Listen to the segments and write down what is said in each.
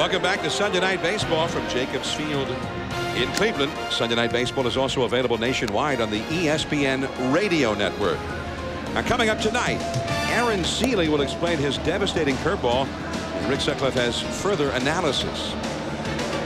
Welcome back to Sunday Night Baseball from Jacobs Field in Cleveland. Sunday Night Baseball is also available nationwide on the ESPN radio network. Now coming up tonight, Aaron Sele will explain his devastating curveball, and Rick Sutcliffe has further analysis.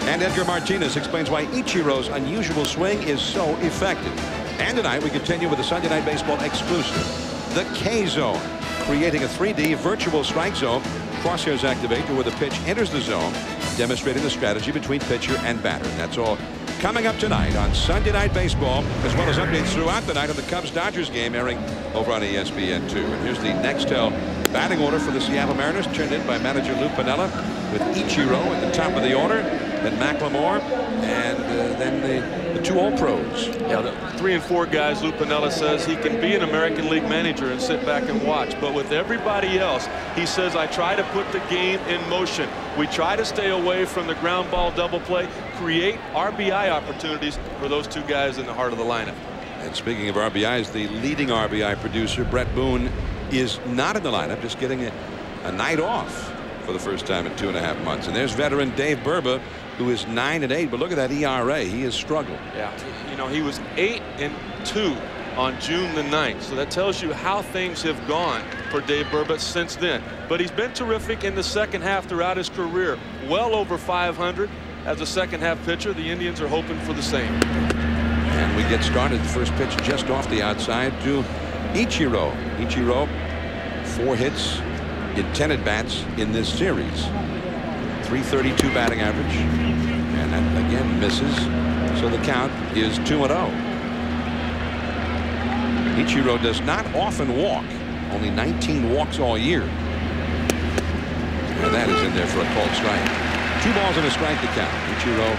And Edgar Martinez explains why Ichiro's unusual swing is so effective. And tonight we continue with the Sunday Night Baseball exclusive, the K-Zone, creating a 3D virtual strike zone. Crosshairs activate to where the pitch enters the zone, demonstrating the strategy between pitcher and batter. And that's all coming up tonight on Sunday Night Baseball, as well as updates throughout the night of the Cubs-Dodgers game airing over on ESPN2. And here's the Nextel batting order for the Seattle Mariners, turned in by manager Lou Piniella, with Ichiro at the top of the order, then McLemore, and uh, then the, the two All-Pros. Yeah, the three and four guys, Lou Piniella says he can be an American League manager and sit back and watch. But with everybody else, he says, I try to put the game in motion. We try to stay away from the ground ball double play, create RBI opportunities for those two guys in the heart of the lineup. And speaking of RBIs, the leading RBI producer, Bret Boone, is not in the lineup, just getting a, a night off for the first time in two and a half months. And there's veteran Dave Burba, who is nine and eight. But look at that ERA. He has struggled. Yeah. You know, he was eight and two on June the 9th. So that tells you how things have gone for Dave Burba since then. But he's been terrific in the second half throughout his career. Well over 500 as a second half pitcher. The Indians are hoping for the same. And we get started. The first pitch just off the outside to Ichiro. Ichiro, four hits in 10 at bats in this series. 332 batting average. And that again misses. So the count is 2 0. Ichiro does not often walk. Only 19 walks all year. And that is in there for a called strike. Two balls and a strike to count. Ichiro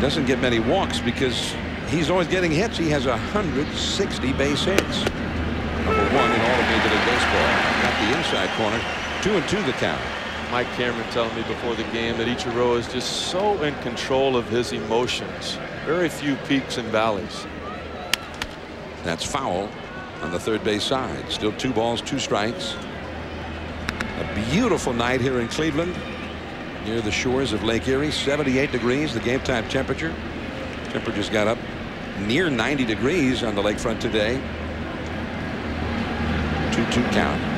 doesn't get many walks because he's always getting hits. He has 160 base hits. Number one in all of Major League Baseball. Got the inside corner. Two and two the count. Mike Cameron telling me before the game that Ichiro is just so in control of his emotions. Very few peaks and valleys. That's foul on the third base side. Still two balls, two strikes. A beautiful night here in Cleveland near the shores of Lake Erie. 78 degrees, the game time temperature. Temperatures got up near 90 degrees on the lakefront today. 2-2 count.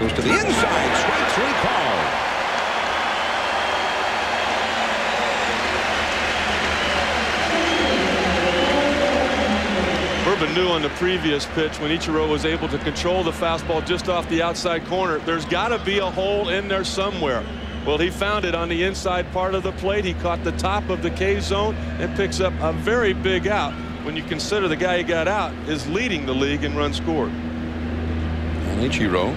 Goes to the inside. Strike three call. Burba knew on the previous pitch when Ichiro was able to control the fastball just off the outside corner. There's got to be a hole in there somewhere. Well, he found it on the inside part of the plate. He caught the top of the K zone and picks up a very big out when you consider the guy he got out is leading the league in runs scored. And Ichiro,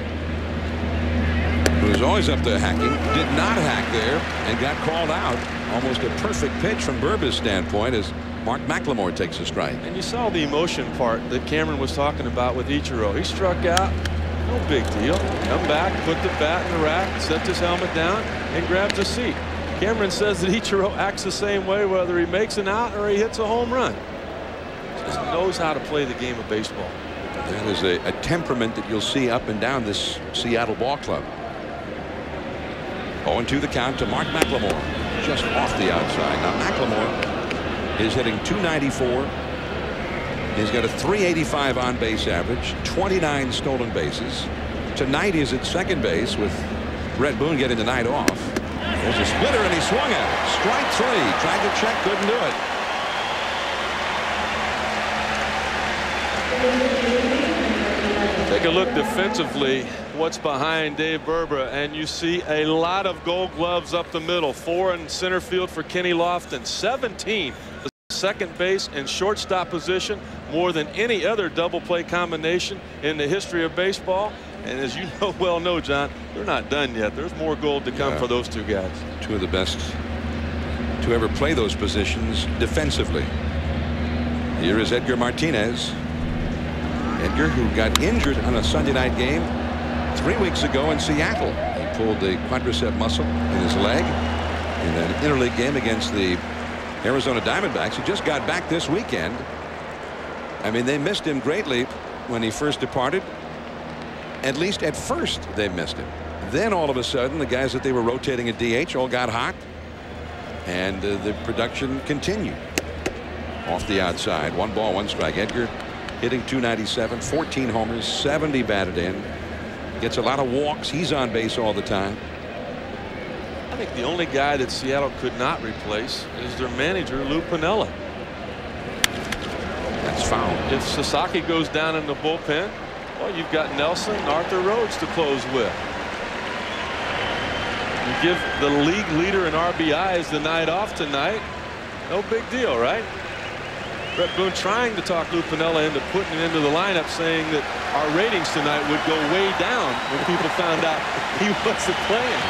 who is always up there hacking, did not hack there and got called out. Almost a perfect pitch from Burba's standpoint as Mark McLemore takes a strike. And you saw the emotion part that Cameron was talking about with Ichiro. He struck out. No big deal. Come back, put the bat in the rack, sets his helmet down, and grabs a seat. Cameron says that Ichiro acts the same way whether he makes an out or he hits a home run. Just knows how to play the game of baseball. That is a, a temperament that you'll see up and down this Seattle ball club. 0 2 the count to Mark McLemore. Just off the outside. Now McLemore is hitting 294. He's got a 385 on base average, 29 stolen bases. Tonight he's at second base with Bret Boone getting the night off. There's a splitter and he swung at it. Strike three. Tried to check, couldn't do it. Take a look defensively what's behind Dave Burba and you see a lot of gold gloves up the middle. Four in center field for Kenny Lofton. 17 the second base and shortstop position more than any other double play combination in the history of baseball. And as you know well know John they're not done yet. There's more gold to come yeah. for those two guys. Two of the best to ever play those positions defensively. Here is Edgar Martinez Edgar, who got injured on a Sunday night game three weeks ago in Seattle. He pulled the quadricep muscle in his leg in an interleague game against the Arizona Diamondbacks. He just got back this weekend. I mean, they missed him greatly when he first departed. At least at first, they missed him. Then all of a sudden, the guys that they were rotating at DH all got hot. And uh, the production continued. Off the outside. One ball, one strike. Edgar hitting 297, 14 homers, 70 batted in. Gets a lot of walks. He's on base all the time. I think the only guy that Seattle could not replace is their manager, Lou Piniella. That's foul. If Sasaki goes down in the bullpen, well, you've got Nelson, and Arthur Rhodes to close with. You give the league leader in RBIs the night off tonight. No big deal, right? Bret Boone trying to talk Lou Piniella into putting him into the lineup, saying that our ratings tonight would go way down when people found out he wasn't playing.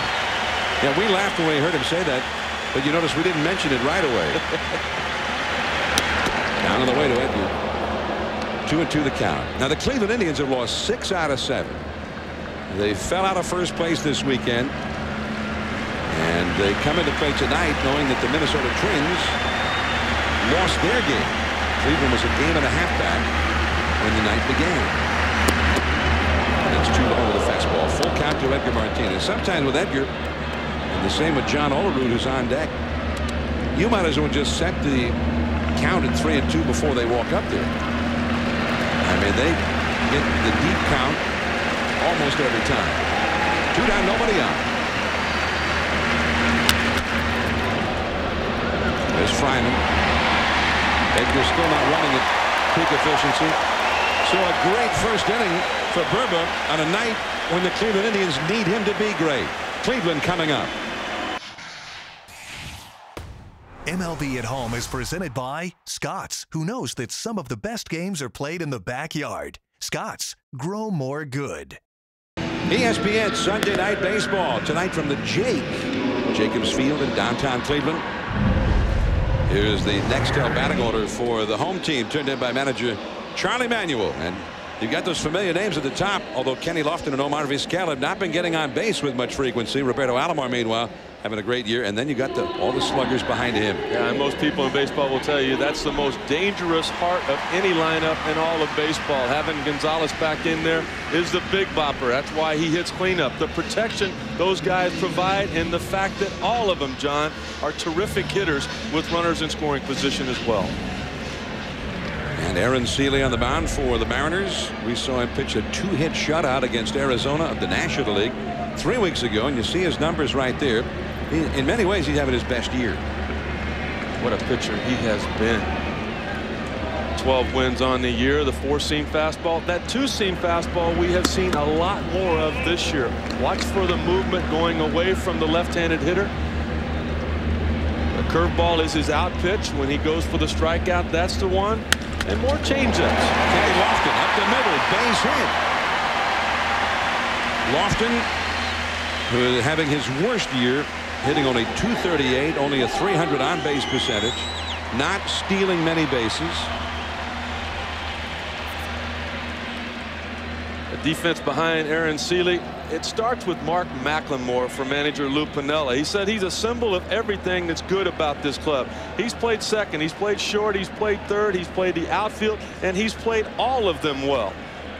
Yeah, we laughed when we heard him say that, but you notice we didn't mention it right away. Down on the way to Edgar. Two and two the count. Now the Cleveland Indians have lost six out of seven. They fell out of first place this weekend. And they come into play tonight knowing that the Minnesota Twins lost their game. Cleveland was a game and a half back when the night began. And it's too low with a fastball. Full count to Edgar Martinez. Sometimes with Edgar, and the same with John Olerud, who's on deck, you might as well just set the count at three and two before they walk up there. I mean, they get the deep count almost every time. Two down, nobody on. There's Fryman. Edgar's still not running at peak efficiency. So a great first inning for Burba on a night when the Cleveland Indians need him to be great. Cleveland coming up. MLB at Home is presented by Scotts, who knows that some of the best games are played in the backyard. Scotts, grow more good. ESPN Sunday Night Baseball tonight from the Jake Jacobs Field in downtown Cleveland. Here's the Nextel uh, batting order for the home team turned in by manager Charlie Manuel. And you've got those familiar names at the top although Kenny Lofton and Omar Vizquel have not been getting on base with much frequency. Roberto Alomar meanwhile having a great year and then you got the all the sluggers behind him. Yeah and most people in baseball will tell you that's the most dangerous part of any lineup in all of baseball having Gonzalez back in there is the big bopper that's why he hits cleanup the protection those guys provide and the fact that all of them John are terrific hitters with runners in scoring position as well. And Aaron Sele on the mound for the Mariners. We saw him pitch a two-hit shutout against Arizona of the National League three weeks ago, and you see his numbers right there. In many ways, he's having his best year. What a pitcher he has been. 12 wins on the year, the four-seam fastball. That two-seam fastball we have seen a lot more of this year. Watch for the movement going away from the left-handed hitter. The curveball is his out pitch. When he goes for the strikeout, that's the one. And more changeups. Kenny Lofton up the middle, base hit. Lofton, who is having his worst year, hitting only 238, only a 300 on base percentage, not stealing many bases. The defense behind Aaron Sele. It starts with Mark McLemore for manager Lou Piniella. He said he's a symbol of everything that's good about this club. He's played second, he's played short, he's played third, he's played the outfield, and he's played all of them well.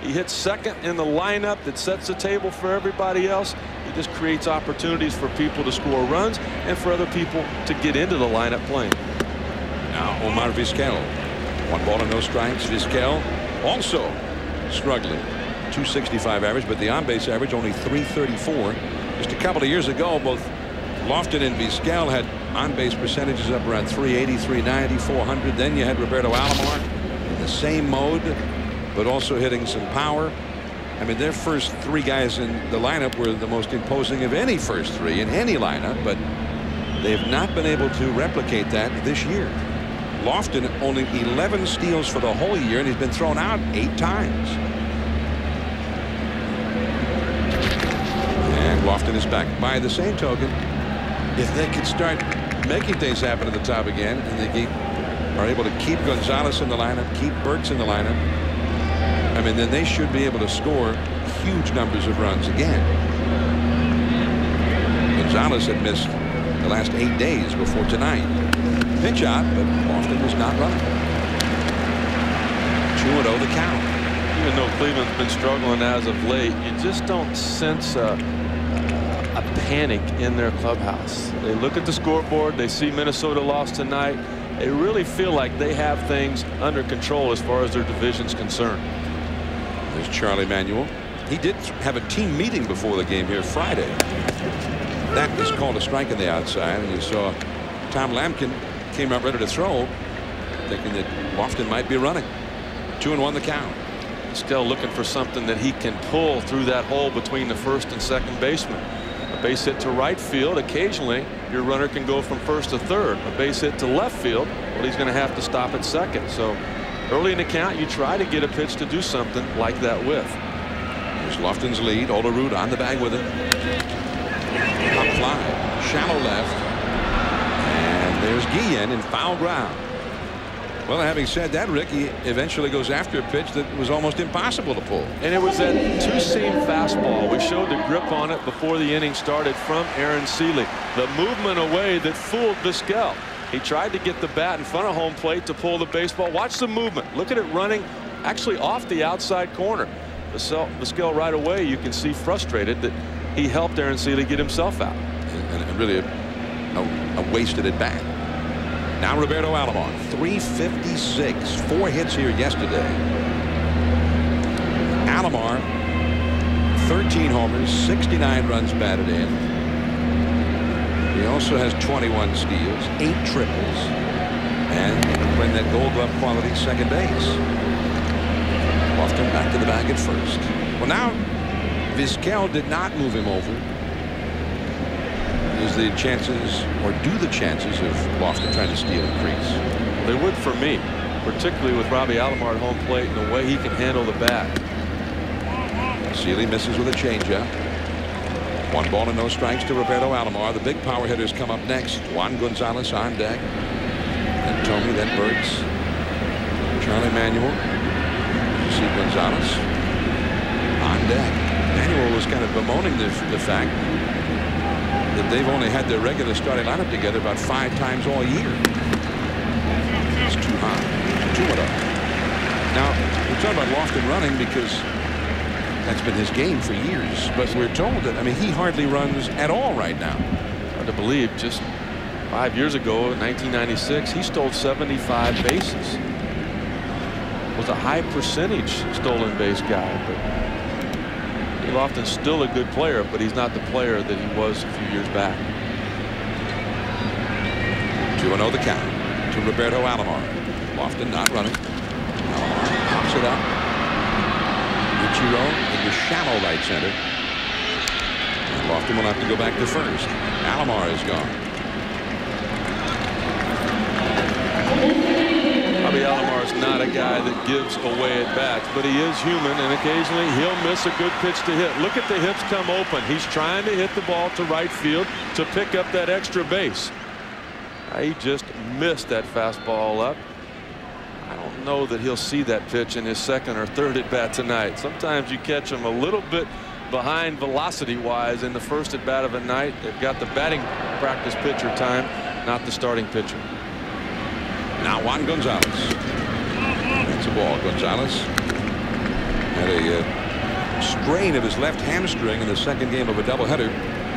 He hits second in the lineup that sets the table for everybody else. He just creates opportunities for people to score runs and for other people to get into the lineup playing. Now Omar Vizquel. One ball and no strikes. Vizquel also struggling. 265 average, but the on base average only 334. Just a couple of years ago, both Lofton and Vizquel had on base percentages up around 380, 390, 400. Then you had Roberto Alomar in the same mode, but also hitting some power. I mean, their first three guys in the lineup were the most imposing of any first three in any lineup, but they have not been able to replicate that this year. Lofton only 11 steals for the whole year, and he's been thrown out eight times. And Lofton is back. By the same token, if they could start making things happen at the top again, and they are able to keep Gonzalez in the lineup, keep Burks in the lineup, I mean, then they should be able to score huge numbers of runs again. Gonzalez had missed the last eight days before tonight. Pitch out, but Lofton was not running. 2-0 the count. Even though Cleveland's been struggling as of late, you just don't sense a a panic in their clubhouse. They look at the scoreboard. They see Minnesota lost tonight. They really feel like they have things under control as far as their division's concerned. There's Charlie Manuel. He did have a team meeting before the game here Friday. That is called a strike on the outside. And you saw Tom Lampkin came up ready to throw, thinking that Lofton might be running. Two and one the count. Still looking for something that he can pull through that hole between the first and second baseman. A base hit to right field. Occasionally, your runner can go from first to third. A base hit to left field. Well, he's going to have to stop at second. So early in the count, you try to get a pitch to do something like that with. There's Lofton's lead. Olerud on the bag with it. Up fly. Shallow left. And there's Guillen in foul ground. Well, having said that, Ricky eventually goes after a pitch that was almost impossible to pull. And it was that two-seam fastball. We showed the grip on it before the inning started from Aaron Sele. The movement away that fooled Vizquel. He tried to get the bat in front of home plate to pull the baseball. Watch the movement. Look at it running actually off the outside corner. Vizquel right away, you can see frustrated that he helped Aaron Sele get himself out. And, and really a, a wasted at bat. Now Roberto Alomar, 356, four hits here yesterday. Alomar, 13 homers, 69 runs batted in. He also has 21 steals, eight triples, and playing that gold glove quality second base. Lofton back to the bag at first. Well, now Vizquel did not move him over is the chances or do the chances of Lofton trying to steal increase? They would for me, particularly with Robbie Alomar at home plate and the way he can handle the bat. Sele misses with a changeup. One ball and no strikes to Roberto Alomar. The big power hitters come up next. Juan Gonzalez on deck. Then Thome, then Burks. Charlie Manuel. You see Gonzalez on deck. Manuel was kind of bemoaning the, the fact that they've only had their regular starting lineup together about five times all year. It's too high. Too up. Now, we're talking about Lofton running because that's been his game for years. But we're told that, I mean, he hardly runs at all right now. Hard to believe. Just five years ago, in 1996, he stole 75 bases. Was a high percentage stolen base guy, but Lofton's still a good player, but he's not the player that he was a few years back. 2-0 the count to Roberto Alomar. Lofton not running. Alomar pops it up. Ichiro the shallow right center. Lofton will have to go back to first. Alomar is gone. Bobby Alomar is not a guy that gives away at bats, but he is human, and occasionally he'll miss a good pitch to hit. Look at the hips come open. He's trying to hit the ball to right field to pick up that extra base. He just missed that fastball up. Know that he'll see that pitch in his second or third at bat tonight. Sometimes you catch him a little bit behind velocity wise in the first at bat of a night. They've got the batting practice pitcher time, not the starting pitcher. Now Juan Gonzalez. That's a ball. Gonzalez had a uh, strain of his left hamstring in the second game of a doubleheader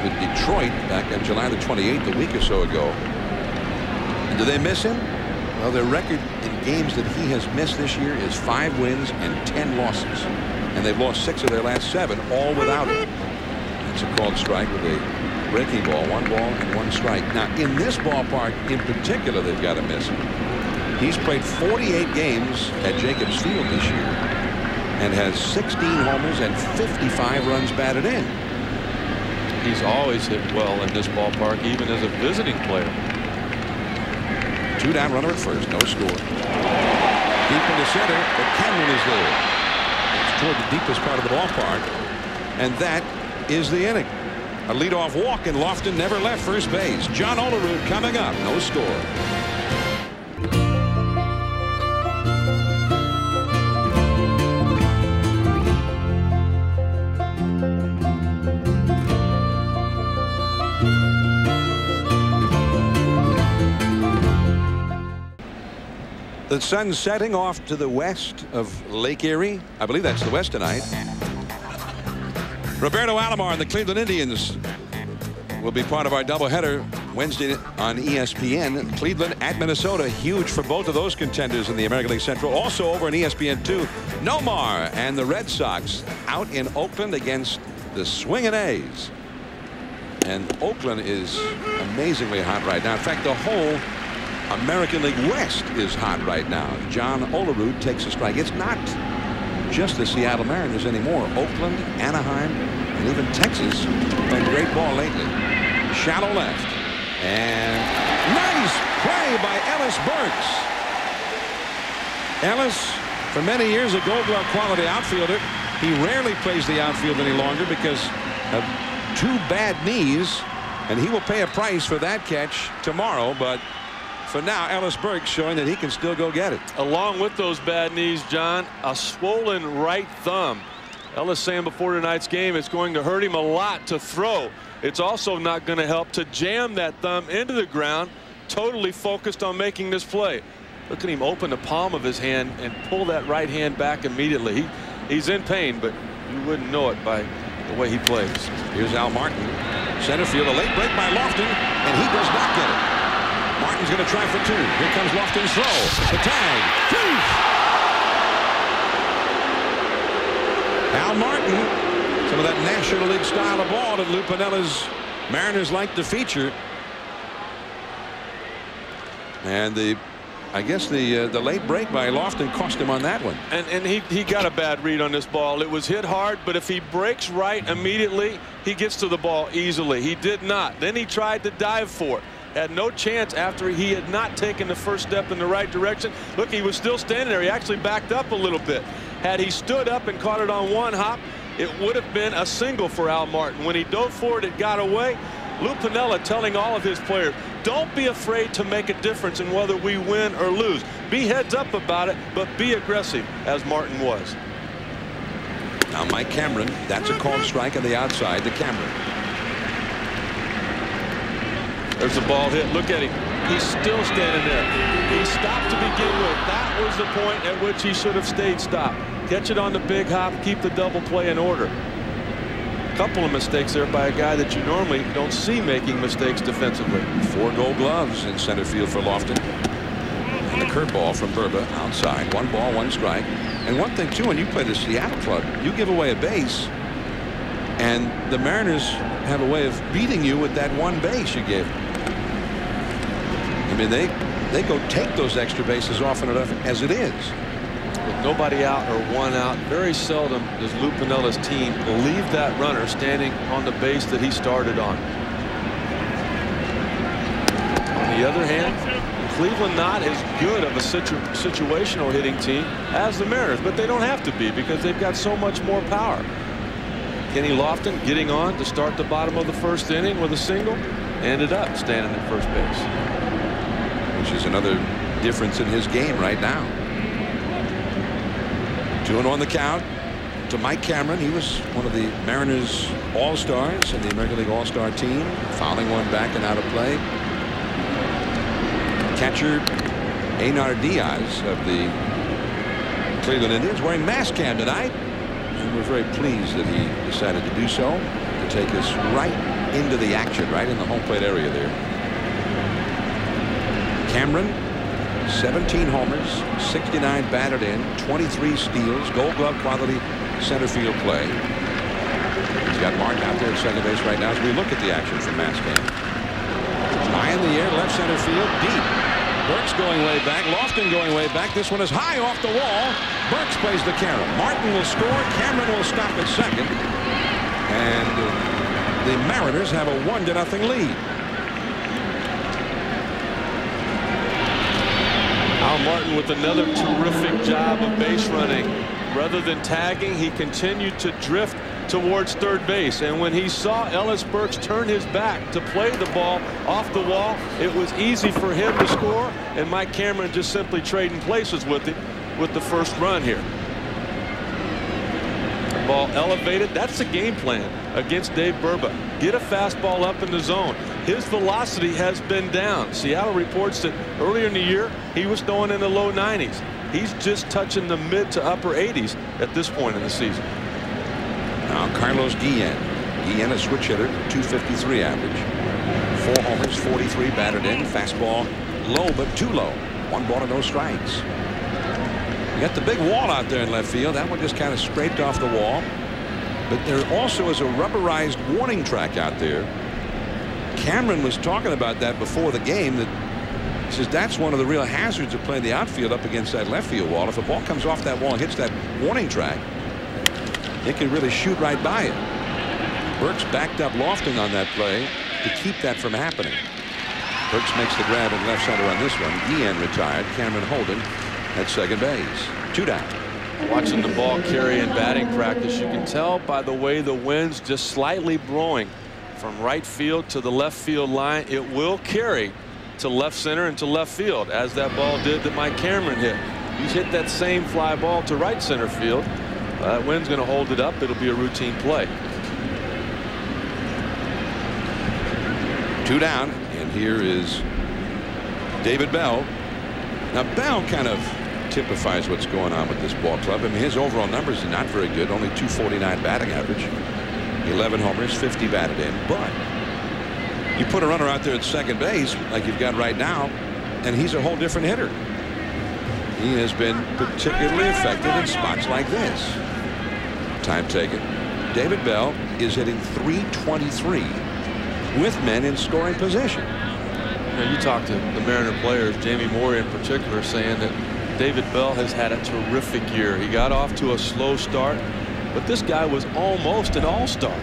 with Detroit back on July the 28th, a week or so ago. And do they miss him? Well, their record games that he has missed this year is five wins and 10 losses. And they've lost six of their last seven, all without him. It's a called strike with a breaking ball, one ball and one strike. Now, in this ballpark in particular, they've got to miss him. He's played 48 games at Jacobs Field this year and has 16 homers and 55 runs batted in. He's always hit well in this ballpark, even as a visiting player. Two down runner at first, no score. Deep in the center, but Kenlin is there. It's toward the deepest part of the ballpark. And that is the inning. A leadoff walk, and Lofton never left first base. John Olerud coming up, no score. The sun setting off to the west of Lake Erie. I believe that's the west tonight. Roberto Alomar and the Cleveland Indians will be part of our doubleheader Wednesday on ESPN. Cleveland at Minnesota, huge for both of those contenders in the American League Central. Also over on ESPN2, Nomar and the Red Sox out in Oakland against the Swinging A's. And Oakland is amazingly hot right now. In fact, the whole American League West is hot right now. John Olerud takes a strike. It's not just the Seattle Mariners anymore. Oakland, Anaheim, and even Texas playing great ball lately. Shallow left. And nice play by Ellis Burks. Ellis, for many years, a gold glove quality outfielder. He rarely plays the outfield any longer because of two bad knees. And he will pay a price for that catch tomorrow. But for now, Ellis Burks showing that he can still go get it. Along with those bad knees, John, a swollen right thumb. Ellis saying before tonight's game it's going to hurt him a lot to throw. It's also not going to help to jam that thumb into the ground, totally focused on making this play. Look at him open the palm of his hand and pull that right hand back immediately. He, he's in pain, but you wouldn't know it by the way he plays. Here's Al Martin. Center field, a late break by Lofton, and he does not get it. Martin's going to try for two. Here comes Lofton's throw. The tag. Al Martin. Some of that National League style of ball that Lou Piniella's Mariners like to feature. And the I guess the uh, the late break by Lofton cost him on that one. And and he he got a bad read on this ball. It was hit hard, but if he breaks right immediately, he gets to the ball easily. He did not. Then he tried to dive for it had no chance after he had not taken the first step in the right direction. Look, he was still standing there. He actually backed up a little bit. Had he stood up and caught it on one hop, it would have been a single for Al Martin. When he dove forward, it got away. Lou Piniella telling all of his players, don't be afraid to make a difference in whether we win or lose. Be heads up about it, but be aggressive, as Martin was. Now Mike Cameron, that's a called strike on the outside to Cameron. There's a ball hit. Look at him. He's still standing there. He stopped to begin with. That was the point at which he should have stayed stopped. Catch it on the big hop. Keep the double play in order. A couple of mistakes there by a guy that you normally don't see making mistakes defensively. Four gold gloves in center field for Lofton. And the curveball from Burba outside. One ball, one strike. And one thing, too, when you play the Seattle club, you give away a base, and the Mariners have a way of beating you with that one base you gave them. I mean, they they go take those extra bases often enough as it is. With nobody out or one out, very seldom does Lou Piniella's team leave that runner standing on the base that he started on. On the other hand, Cleveland not as good of a situ situational hitting team as the Mariners, but they don't have to be because they've got so much more power. Kenny Lofton getting on to start the bottom of the first inning with a single, ended up standing at first base which is another difference in his game right now. Two and one the count to Mike Cameron. He was one of the Mariners All-Stars and the American League All-Star team. Fouling one back and out of play. Catcher Einar Diaz of the Cleveland Indians wearing mask cam tonight. And we're very pleased that he decided to do so to take us right into the action right in the home plate area there. Cameron 17 homers 69 batted in 23 steals gold glove quality center field play. He's got Mark out there at second base right now as we look at the action from mask cam high in the air left center field deep. Burks going way back Lofton going way back. This one is high off the wall Burks plays the carom Martin will score Cameron will stop at second and the Mariners have a one to nothing lead Al Martin with another terrific job of base running. Rather than tagging, he continued to drift towards third base. And when he saw Ellis Burks turn his back to play the ball off the wall, it was easy for him to score. And Mike Cameron just simply trading places with him with the first run here. Ball elevated. That's the game plan against Dave Burba. Get a fastball up in the zone his velocity has been down. Seattle reports that earlier in the year he was throwing in the low 90s. He's just touching the mid to upper 80s at this point in the season. Now Carlos Guillen Guillen a switch hitter, 253 average. Four homers, 43 batted in. Fastball low, but too low. One ball and no strikes. You got the big wall out there in left field. That one just kind of scraped off the wall. But there also is a rubberized warning track out there. Cameron was talking about that before the game that says that's one of the real hazards of playing the outfield up against that left field wall. If a ball comes off that wall and hits that warning track, it can really shoot right by it. Burks backed up Lofton on that play to keep that from happening. Burks makes the grab in left center on this one. Guillen retired. Cameron Holden at second base. Two down. Watching the ball carry in batting practice, you can tell by the way the wind's just slightly blowing from right field to the left field line. It will carry to left center and to left field as that ball did that Mike Cameron hit. You hit that same fly ball to right center field. Uh, that wind's going to hold it up. It'll be a routine play. Two down, and here is David Bell. Now Bell kind of typifies what's going on with this ball club. I mean, his overall numbers are not very good. Only 249 batting average. 11 homers, 50 batted in. But you put a runner out there at second base like you've got right now, and he's a whole different hitter. He has been particularly effective in spots like this. Time taken. David Bell is hitting 323 with men in scoring position. You, know, you talk to the Mariner players, Jamie Moyer in particular, saying that David Bell has had a terrific year. He got off to a slow start, but this guy was almost an all-star.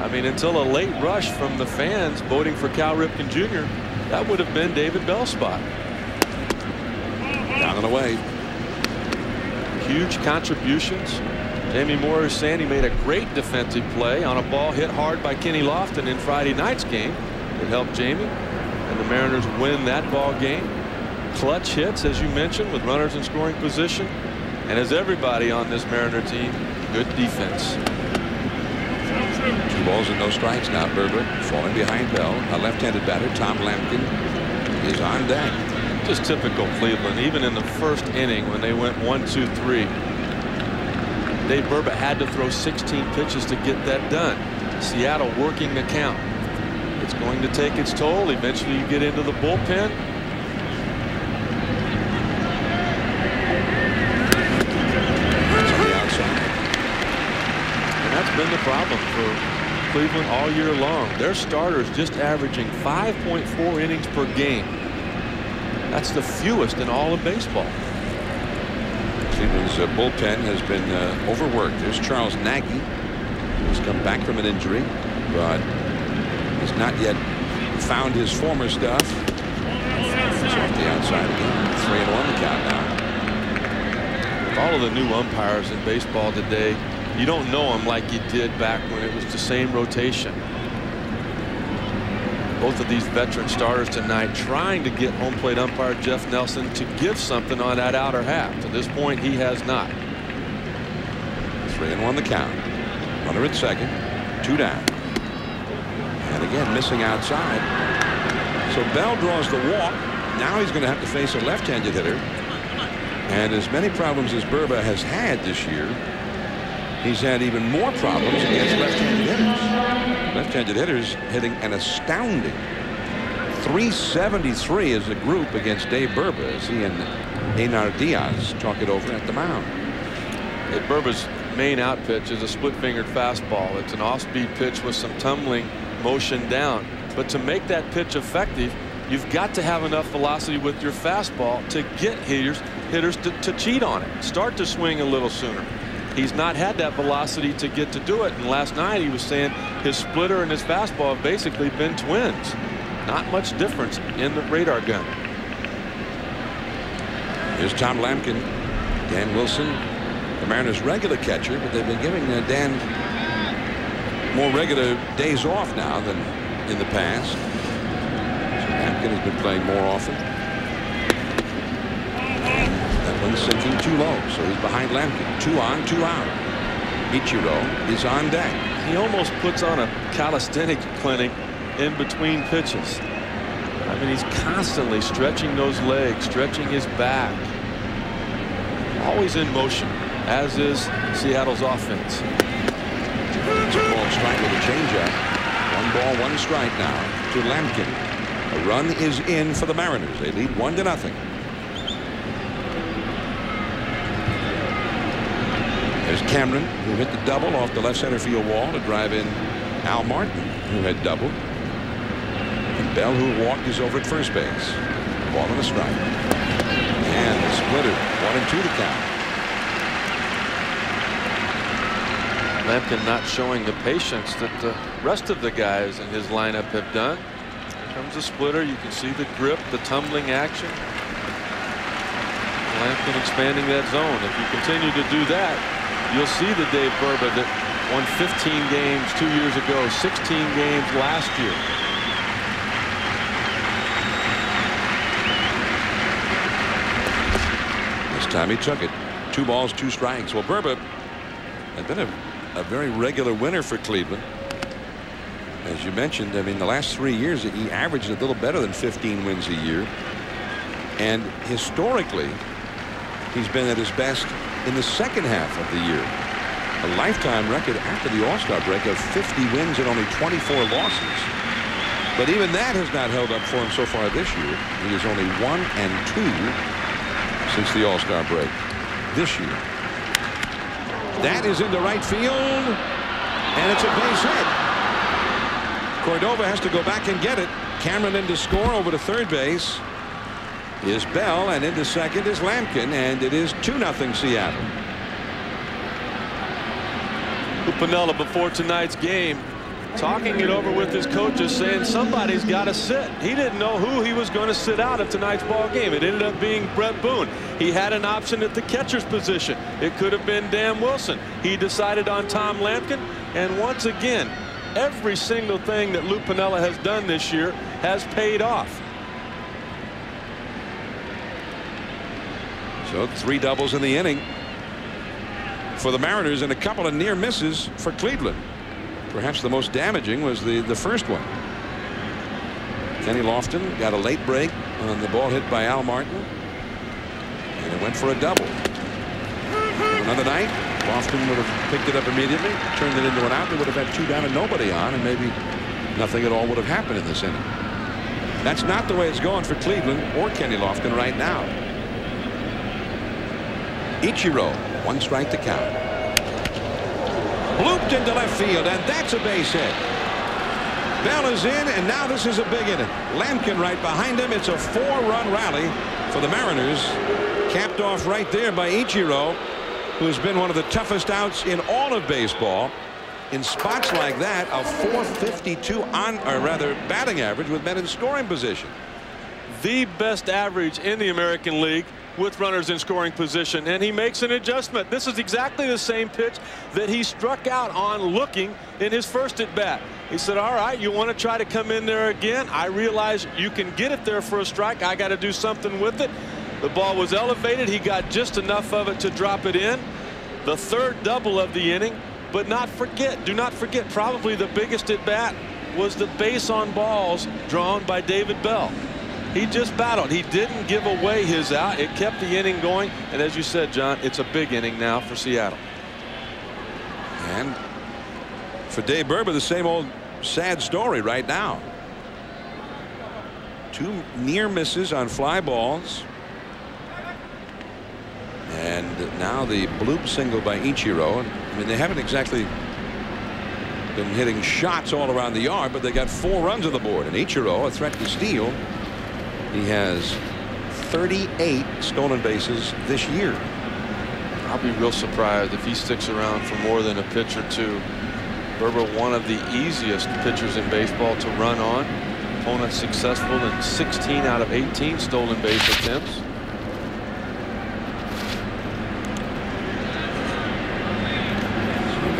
I mean, until a late rush from the fans voting for Cal Ripken Jr., that would have been David Bell's spot. Down and away. Huge contributions. Jamie Moyer saying he made a great defensive play on a ball hit hard by Kenny Lofton in Friday night's game. It helped Jamie and the Mariners win that ball game. Clutch hits, as you mentioned, with runners in scoring position. And as everybody on this Mariner team, good defense. Two balls and no strikes now. Burba falling behind Bell. A left-handed batter, Tom Lampkin, is on deck. Just typical Cleveland. Even in the first inning when they went one, two, three, Dave Burba had to throw 16 pitches to get that done. Seattle working the count. It's going to take its toll. Eventually you get into the bullpen. And that's been the problem for Cleveland all year long. Their starters just averaging 5.4 innings per game. That's the fewest in all of baseball. Cleveland's uh, bullpen has been uh, overworked. There's Charles Nagy, who's come back from an injury, but has not yet found his former stuff. He's off the outside again. Three and one the count now. With all of the new umpires in baseball today, you don't know him like you did back when it was the same rotation. Both of these veteran starters tonight trying to get home plate umpire Jeff Nelson to give something on that outer half. To this point, he has not. Three and one the count. Runner at second. Two down. And again, missing outside. So Bell draws the walk. Now he's going to have to face a left-handed hitter. And as many problems as Burba has had this year, he's had even more problems against left-handed hitters. Left-handed hitters hitting an astounding 373 as a group against Dave Burba as he and Einar Diaz talk it over at the mound. Dave Burba's main out pitch is a split-fingered fastball. It's an off-speed pitch with some tumbling motion down. But to make that pitch effective, you've got to have enough velocity with your fastball to get hitters hitters to, to cheat on it. Start to swing a little sooner. He's not had that velocity to get to do it. And last night he was saying his splitter and his fastball have basically been twins. Not much difference in the radar gun. Here's Tom Lampkin. Dan Wilson, the Mariners' regular catcher, but they've been giving uh, Dan more regular days off now than in the past. So Lampkin has been playing more often. Sinking too low, so he's behind Lampkin. Two on, two out. Ichiro is on deck. He almost puts on a calisthenic clinic in between pitches. I mean, he's constantly stretching those legs, stretching his back. Always in motion, as is Seattle's offense. A strike with a changeup. One ball, one strike now to Lampkin. A run is in for the Mariners. They lead one to nothing. There's Cameron, who hit the double off the left center field wall to drive in Al Martin, who had doubled. And Bell, who walked, is over at first base. Ball on the strike. And the splitter. One and two to count. Lampkin not showing the patience that the rest of the guys in his lineup have done. Here comes the splitter. You can see the grip, the tumbling action. Lampkin expanding that zone. If you continue to do that, you'll see the Dave Burba that won 15 games two years ago, 16 games last year. This time he took it. Two balls, two strikes. Well, Burba had been a a very regular winner for Cleveland. As you mentioned, I mean, the last three years he averaged a little better than 15 wins a year. And historically, he's been at his best in the second half of the year. A lifetime record after the All-Star break of 50 wins and only 24 losses. But even that has not held up for him so far this year. He is only one and two since the All-Star break this year. That is into right field. And it's a base hit. Cordova has to go back and get it. Cameron in to score over to third base is Bell and into second is Lampkin and it is 2 nothing Seattle. Piniella before tonight's game talking it over with his coaches saying somebody's got to sit. He didn't know who he was going to sit out of tonight's ball game. It ended up being Bret Boone. He had an option at the catcher's position. It could have been Dan Wilson. He decided on Tom Lampkin. And once again, every single thing that Lou Piniella has done this year has paid off. So three doubles in the inning for the Mariners and a couple of near misses for Cleveland. Perhaps the most damaging was the, the first one. Kenny Lofton got a late break on the ball hit by Al Martin. And it went for a double. Another night, Lofton would have picked it up immediately, turned it into an out. They would have had two down and nobody on, and maybe nothing at all would have happened in this inning. That's not the way it's going for Cleveland or Kenny Lofton right now. Ichiro, one strike to count looped into left field, and that's a base hit. Bell is in, and now this is a big inning. Lampkin right behind him. It's a four-run rally for the Mariners, capped off right there by Ichiro, who's been one of the toughest outs in all of baseball. In spots like that, a 452 on, or rather, batting average with men in scoring position. The best average in the American League with runners in scoring position and he makes an adjustment. This is exactly the same pitch that he struck out on looking in his first at bat. He said all right you want to try to come in there again. I realize you can get it there for a strike. I got to do something with it. The ball was elevated. He got just enough of it to drop it in. The third double of the inning but not forget do not forget probably the biggest at bat was the base on balls drawn by David Bell. He just battled. He didn't give away his out. It kept the inning going. And as you said, John, it's a big inning now for Seattle. And for Dave Burba, the same old sad story right now. Two near misses on fly balls. And now the bloop single by Ichiro. I mean, they haven't exactly been hitting shots all around the yard, but they got four runs on the board. And Ichiro, a threat to steal, he has 38 stolen bases this year. I'll be real surprised if he sticks around for more than a pitch or two. Burba, one of the easiest pitchers in baseball to run on. Opponent successful in 16 out of 18 stolen base attempts.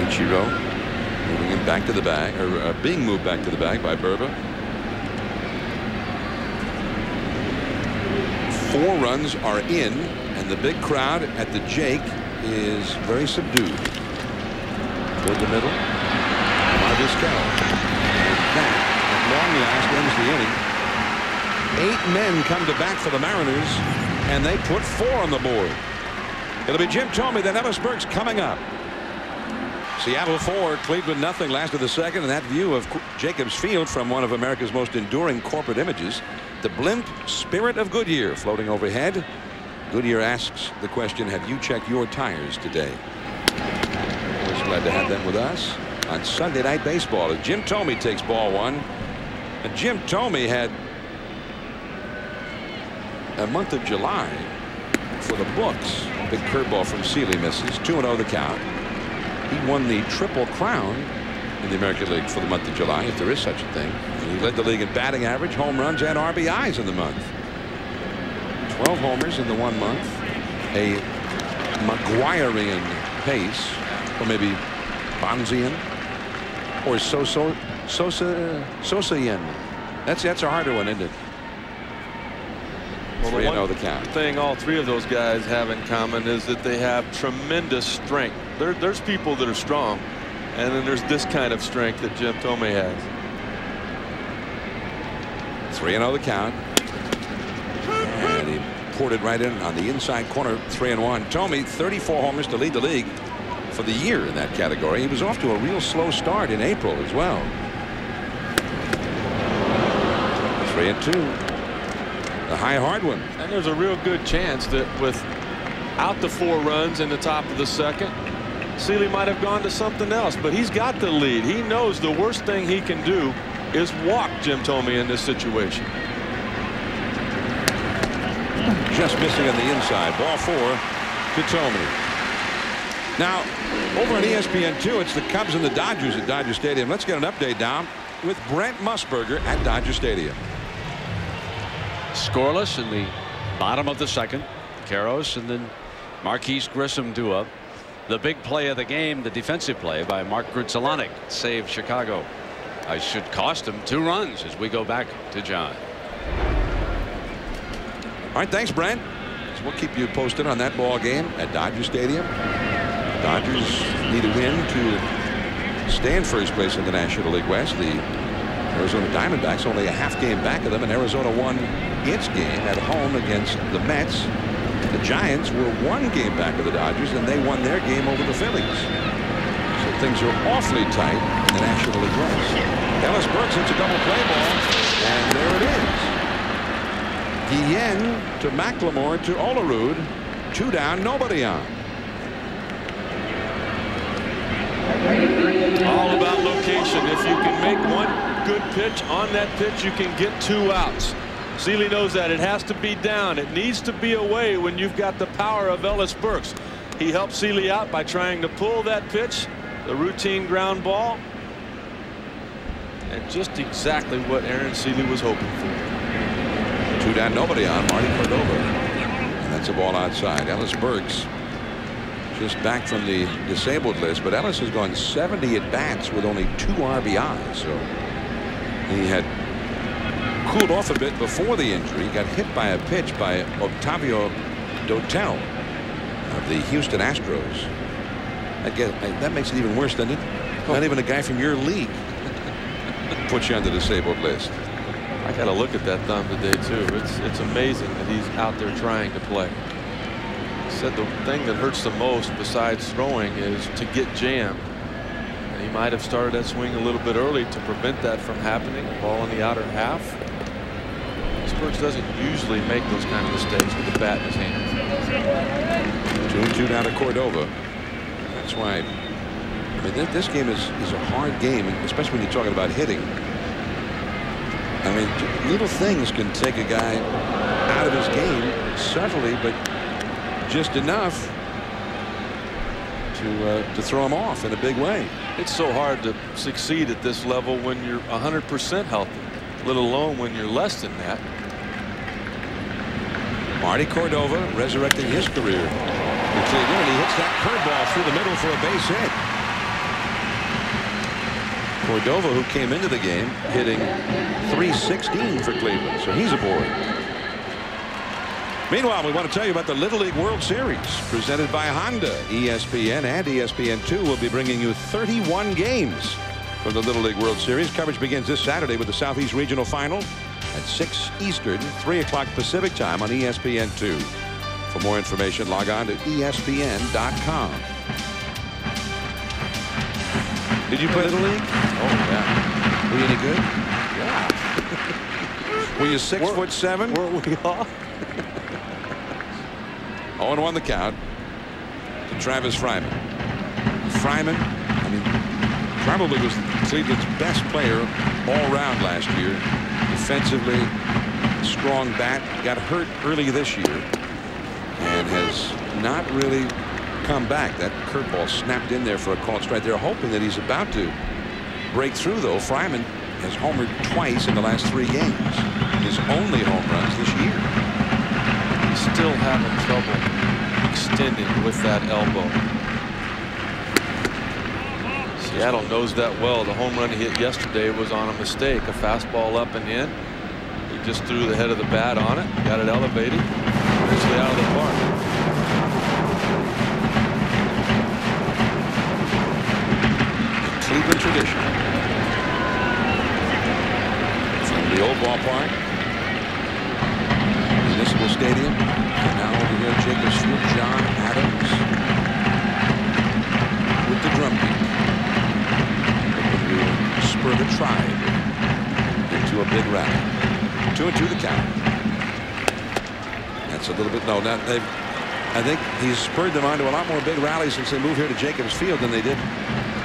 Ichiro moving him back to the bag, or uh, being moved back to the bag by Burba. Four runs are in, and the big crowd at the Jake is very subdued. Toward the middle. Marviscal. That, at long last, ends the inning. Eight men come to bat for the Mariners, and they put four on the board. It'll be Jim Thome, then Ellis Burks coming up. Seattle four, Cleveland nothing. Last of the second, and that view of Jacobs Field from one of America's most enduring corporate images, the blimp Spirit of Goodyear floating overhead. Goodyear asks the question, "Have you checked your tires today?" We're glad to have them with us on Sunday Night Baseball as Jim Thome takes ball one. And Jim Thome had a month of July for the books. Big curveball from Sele misses two and zero the count. He won the Triple Crown in the American League for the month of July, if there is such a thing. And he led the league in batting average, home runs, and RBIs in the month. 12 homers in the one month. A McGwirean pace, or maybe Bondsian, or Sosa Sosa Sosaian. That's that's a harder one, isn't it? Well, the and oh one the count. thing all three of those guys have in common is that they have tremendous strength. There, there's people that are strong, and then there's this kind of strength that Jim Thome has. Three and oh the count. And he poured it right in on the inside corner. Three and one. Thome 34 homers to lead the league for the year in that category. He was off to a real slow start in April as well. Three and two. The high hard one. And there's a real good chance that with out the four runs in the top of the second, Sele might have gone to something else. But he's got the lead. He knows the worst thing he can do is walk Jim Thome in this situation. Just missing on the inside. Ball four to Thome. Now, over on E ESPN2, it's the Cubs and the Dodgers at Dodger Stadium. Let's get an update down with Brent Musburger at Dodger Stadium. Scoreless in the bottom of the second. Karros and then Marquis Grissom do up. The big play of the game, the defensive play by Mark Grudzielanek saved Chicago. I should cost him two runs as we go back to John. All right, thanks, Brent. So we'll keep you posted on that ball game at Dodger Stadium. Dodgers need a win to stay in first place in the National League West. The Arizona Diamondbacks only a half game back of them, and Arizona won its game at home against the Mets. The Giants were one game back of the Dodgers, and they won their game over the Phillies. So things are awfully tight in the National League West. Ellis Burks hits a double play ball, and there it is. Guillen to McLemore to Olerud. Two down, nobody on. All about location. If you can make one good pitch on that pitch, you can get two outs. Sele knows that. It has to be down. It needs to be away when you've got the power of Ellis Burks. He helped Sele out by trying to pull that pitch, the routine ground ball. And just exactly what Aaron Sele was hoping for. Two down, nobody on. Marty Cordova. And that's a ball outside. Ellis Burks just back from the disabled list, but Ellis has gone 70 at bats with only two RBIs. So he had cooled off a bit before the injury. He got hit by a pitch by Octavio Dotel of the Houston Astros. I guess that makes it even worse, doesn't it? Oh. Not even a guy from your league puts you on the disabled list. I got to look at that thumb today too. It's it's amazing that he's out there trying to play. He said the thing that hurts the most besides throwing is to get jammed. And he might have started that swing a little bit early to prevent that from happening. Ball in the outer half. Doesn't usually make those kind of mistakes with the bat in his hand. Two and two down to Cordova. That's why. I mean, this game is is a hard game, especially when you're talking about hitting. I mean, little things can take a guy out of his game subtly, but just enough to uh, to throw him off in a big way. It's so hard to succeed at this level when you're 100% healthy, let alone when you're less than that. Marty Cordova resurrecting his career Cleveland, and he hits that curveball through the middle for a base hit. Cordova, who came into the game hitting 316 for Cleveland, so he's aboard. Meanwhile, we want to tell you about the Little League World Series presented by Honda. ESPN and ESPN2 will be bringing you 31 games from the Little League World Series. Coverage begins this Saturday with the Southeast Regional Final at 6 Eastern, 3 o'clock Pacific time on ESPN2. For more information, log on to ESPN.com. Did you play Little League? Oh, yeah. Were you any good? Yeah. Were you 6 We're- foot 7? Weren't we all? 0 1 the count to Travis Fryman. Fryman, I mean, probably was Cleveland's best player all round last year. Defensively, strong bat. Got hurt early this year and has not really come back. That curveball snapped in there for a called strike. They're hoping that he's about to break through, though. Fryman has homered twice in the last three games. His only home runs this year. He's still having trouble extending with that elbow. Seattle knows that well. The home run he hit yesterday was on a mistake. A fastball up and in. He just threw the head of the bat on it, got it elevated, eventually out of the park. Cleveland tradition. From the old ballpark, Municipal Stadium, and now over here Jacobs Field, John Adams with the drum beat. Looking to the tribe into a big rally. Two and two the count. That's a little bit no. Now they've. I think he's spurred them on to a lot more big rallies since they moved here to Jacobs Field than they did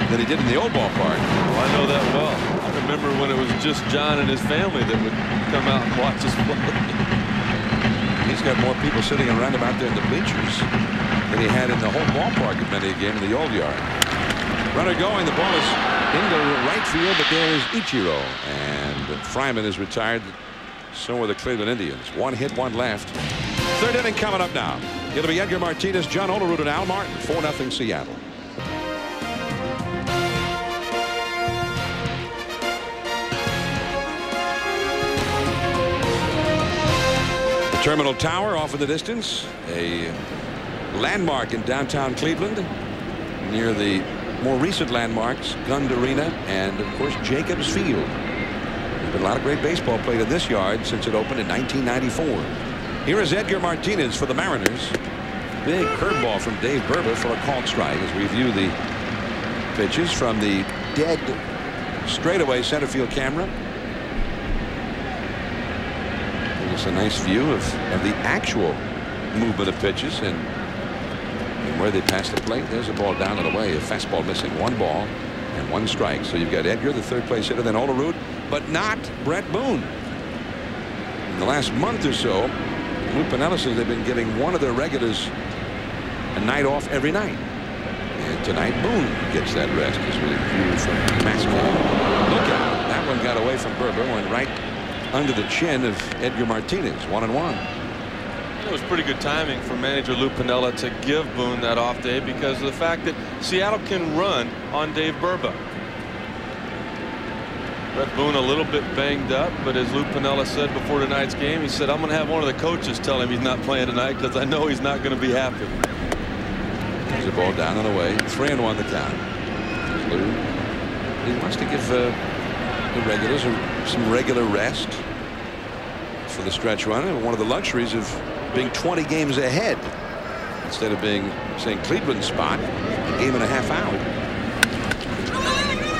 than he did in the old ballpark. Oh, I know that well. I remember when it was just John and his family that would come out and watch us play. He's got more people sitting around him out there in the bleachers than he had in the whole ballpark at many a game in the old yard. Runner going, the ball is into right field, but there is Ichiro. And Fryman is retired. So are the Cleveland Indians. One hit, one left. Third inning coming up now. It'll be Edgar Martinez, John Olerud, and Al Martin. 4 0 Seattle. The Terminal Tower off in the distance. A landmark in downtown Cleveland near the more recent landmarks, Gund Arena and, of course, Jacobs Field. There's been a lot of great baseball played in this yard since it opened in 1994. Here is Edgar Martinez for the Mariners. Big curveball from Dave Burba for a called strike as we view the pitches from the dead straightaway center field camera. Give us a nice view of, of the actual movement of pitches and, where they pass the plate. There's a ball down and away. A fastball missing. One ball and one strike. So you've got Edgar, the third place hitter, then Olerud, but not Bret Boone. In the last month or so, Lou Piniella says they've been giving one of their regulars a night off every night. And tonight Boone gets that rest as we view from mask cam. Look out. That one got away from Burba, went right under the chin of Edgar Martinez. One and one. It was pretty good timing for manager Lou Piniella to give Boone that off day because of the fact that Seattle can run on Dave Burba. Bret Boone a little bit banged up, but as Lou Piniella said before tonight's game, he said, I'm going to have one of the coaches tell him he's not playing tonight because I know he's not going to be happy. There's a ball down and away. Three and one the count. Lou, he wants to give uh, the regulars some regular rest for the stretch run. One of the luxuries of being 20 games ahead instead of being, say, Cleveland spot a game and a half out.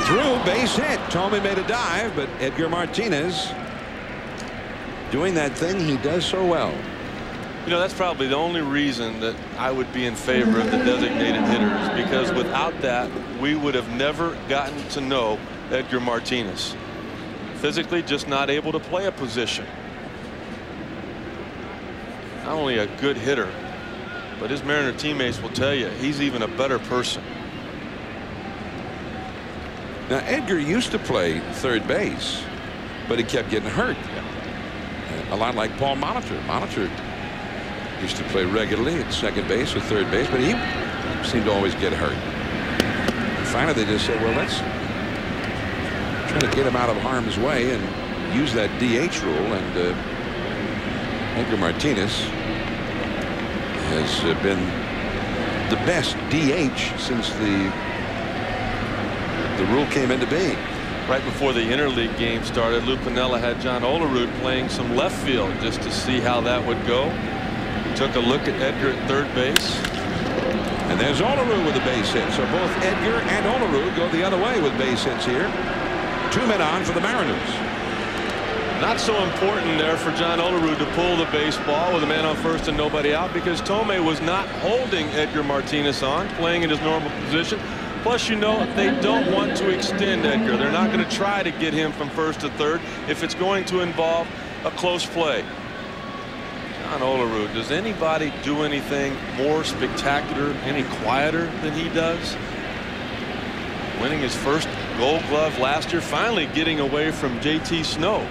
Through base hit. Thome made a dive, but Edgar Martinez doing that thing he does so well. You know, that's probably the only reason that I would be in favor of the designated hitters because without that, we would have never gotten to know Edgar Martinez. Physically, just not able to play a position. Not only a good hitter, but his Mariner teammates will tell you he's even a better person. Now, Edgar used to play third base, but he kept getting hurt. A lot like Paul Molitor. Molitor used to play regularly at second base or third base, but he seemed to always get hurt. And finally, they just said, well, let's try to get him out of harm's way and use that DH rule. And uh, Edgar Martinez has uh, been the best DH since the the rule came into being. Right before the interleague game started, Lou Piniella had John Olerud playing some left field just to see how that would go. He took a look at Edgar at third base. And And there's Olerud with a base hit. So both Edgar and Olerud go the other way with base hits here. Two men on for the Mariners. Not so important there for John Olerud to pull the baseball with a man on first and nobody out because Thome was not holding Edgar Martinez on, playing in his normal position. Plus, you know, they don't want to extend Edgar. They're not going to try to get him from first to third if it's going to involve a close play. John Olerud, does anybody do anything more spectacular, any quieter than he does? Winning his first gold glove last year, finally getting away from JT Snow.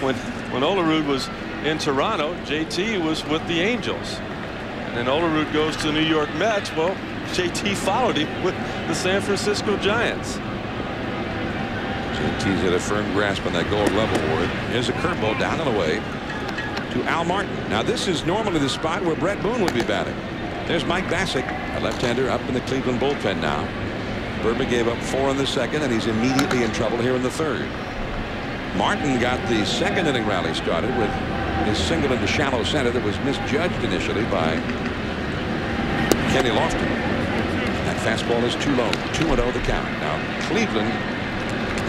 When, when Olerud was in Toronto, JT was with the Angels. And then Olerud goes to the New York Mets. Well, JT followed him with the San Francisco Giants. JT's got a firm grasp on that gold glove award. Here's a curveball down and away to Al Martin. Now this is normally the spot where Bret Boone would be batting. There's Mike Bacsik, a left-hander up in the Cleveland bullpen now. Burba gave up four in the second, and he's immediately in trouble here in the third. Martin got the second inning rally started with his single into shallow center that was misjudged initially by Kenny Lofton. That fastball is too low. 2 0 the count. Now, Cleveland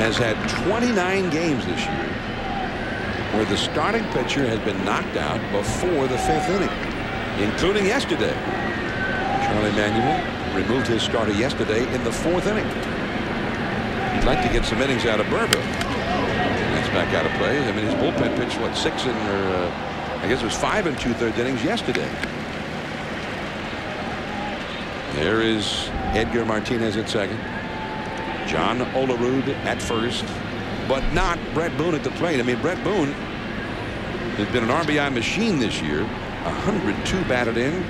has had 29 games this year where the starting pitcher has been knocked out before the fifth inning, including yesterday. Charlie Manuel removed his starter yesterday in the fourth inning. He'd like to get some innings out of Burba. Back out of play. I mean, his bullpen pitched, what, six and, or, uh, I guess it was five and two thirds innings yesterday. There is Edgar Martinez at second. John Olerud at first but not Bret Boone at the plate. I mean, Bret Boone has been an RBI machine this year. 102 batted in.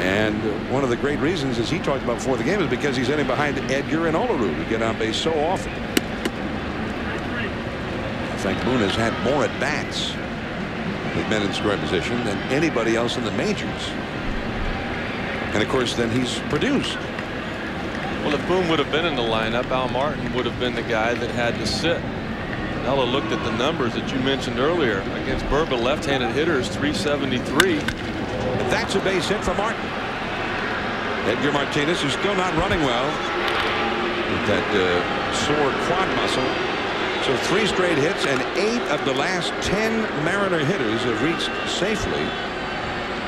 And one of the great reasons, as he talked about before the game, is because he's hitting behind Edgar and Olerud, who get on base so often. In fact, Boone has had more at bats with men in scoring position than anybody else in the majors. And of course, then he's produced. Well, if Boone would have been in the lineup, Al Martin would have been the guy that had to sit. Ella looked at the numbers that you mentioned earlier against Burba left-handed hitters 373. That's a base hit for Martin. Edgar Martinez who's still not running well with that uh, sore quad muscle. So three straight hits and eight of the last 10 Mariner hitters have reached safely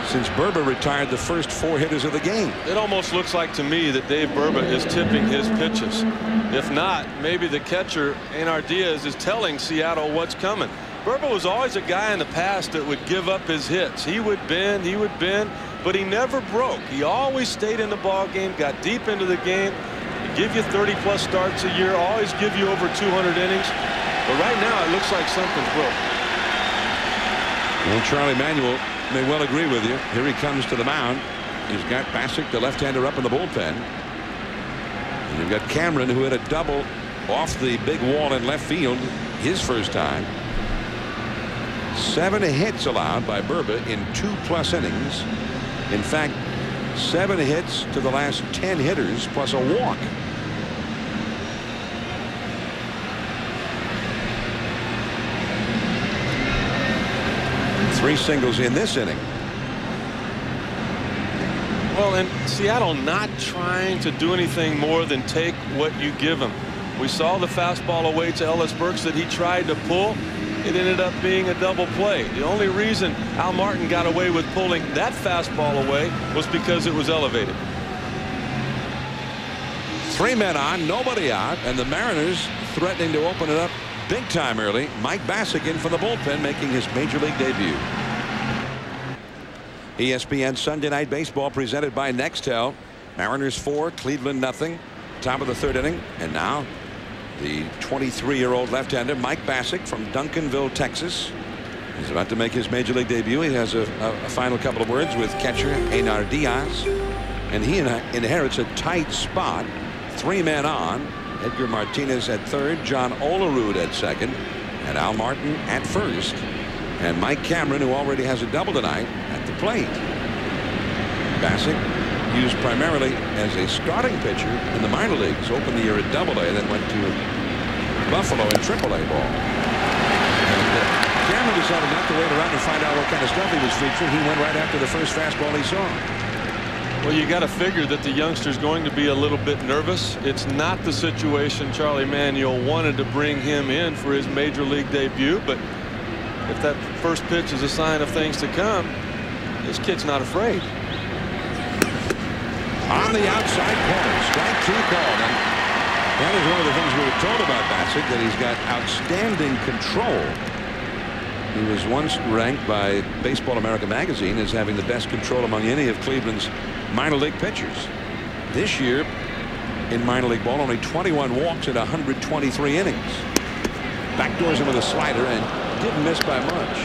since Burba retired the first four hitters of the game. It almost looks like to me that Dave Burba is tipping his pitches. If not, maybe the catcher, Einar Diaz, is telling Seattle what's coming. Burba was always a guy in the past that would give up his hits. He would bend, he would bend, but he never broke. He always stayed in the ball game, got deep into the game, give you 30 plus starts a year, always give you over 200 innings. But right now, it looks like something's broke. Well, Charlie Manuel may well agree with you. Here he comes to the mound. He's got Bacsik, the left-hander, up in the bullpen. And you've got Cameron, who hit a double off the big wall in left field his first time. Seven hits allowed by Burba in two plus innings. In fact, seven hits to the last 10 hitters plus a walk. Three singles in this inning. Well, and Seattle not trying to do anything more than take what you give them. We saw the fastball away to Ellis Burks that he tried to pull. It ended up being a double play. The only reason Al Martin got away with pulling that fastball away was because it was elevated. Three men on, nobody out, and the Mariners threatening to open it up big time early. Mike Bacsik in for the bullpen making his major league debut. ESPN Sunday Night Baseball presented by Nextel. Mariners four, Cleveland nothing. Top of the third inning. And now the 23-year-old left-hander Mike Bacsik from Duncanville, Texas. He's about to make his major league debut. He has a, a, a final couple of words with catcher Einar Diaz. And he inherits a tight spot. Three men on. Edgar Martinez at third, John Olerud at second, and Al Martin at first. And Mike Cameron, who already has a double tonight, at the plate. Bacsik used primarily as a starting pitcher in the minor leagues. Opened the year at Double A, then went to Buffalo in Triple A ball. And uh, Cameron decided not to wait around to find out what kind of stuff he was featuring. He went right after the first fastball he saw. Well, you got to figure that the youngster's going to be a little bit nervous. It's not the situation Charlie Manuel wanted to bring him in for his major league debut, but if that first pitch is a sign of things to come, this kid's not afraid. On the outside corner, strike two called. And that is one of the things we were told about Bacsik, that he's got outstanding control. He was once ranked by Baseball America magazine as having the best control among any of Cleveland's minor league pitchers. This year in minor league ball only 21 walks in 123 innings. Backdoors him with a slider and didn't miss by much.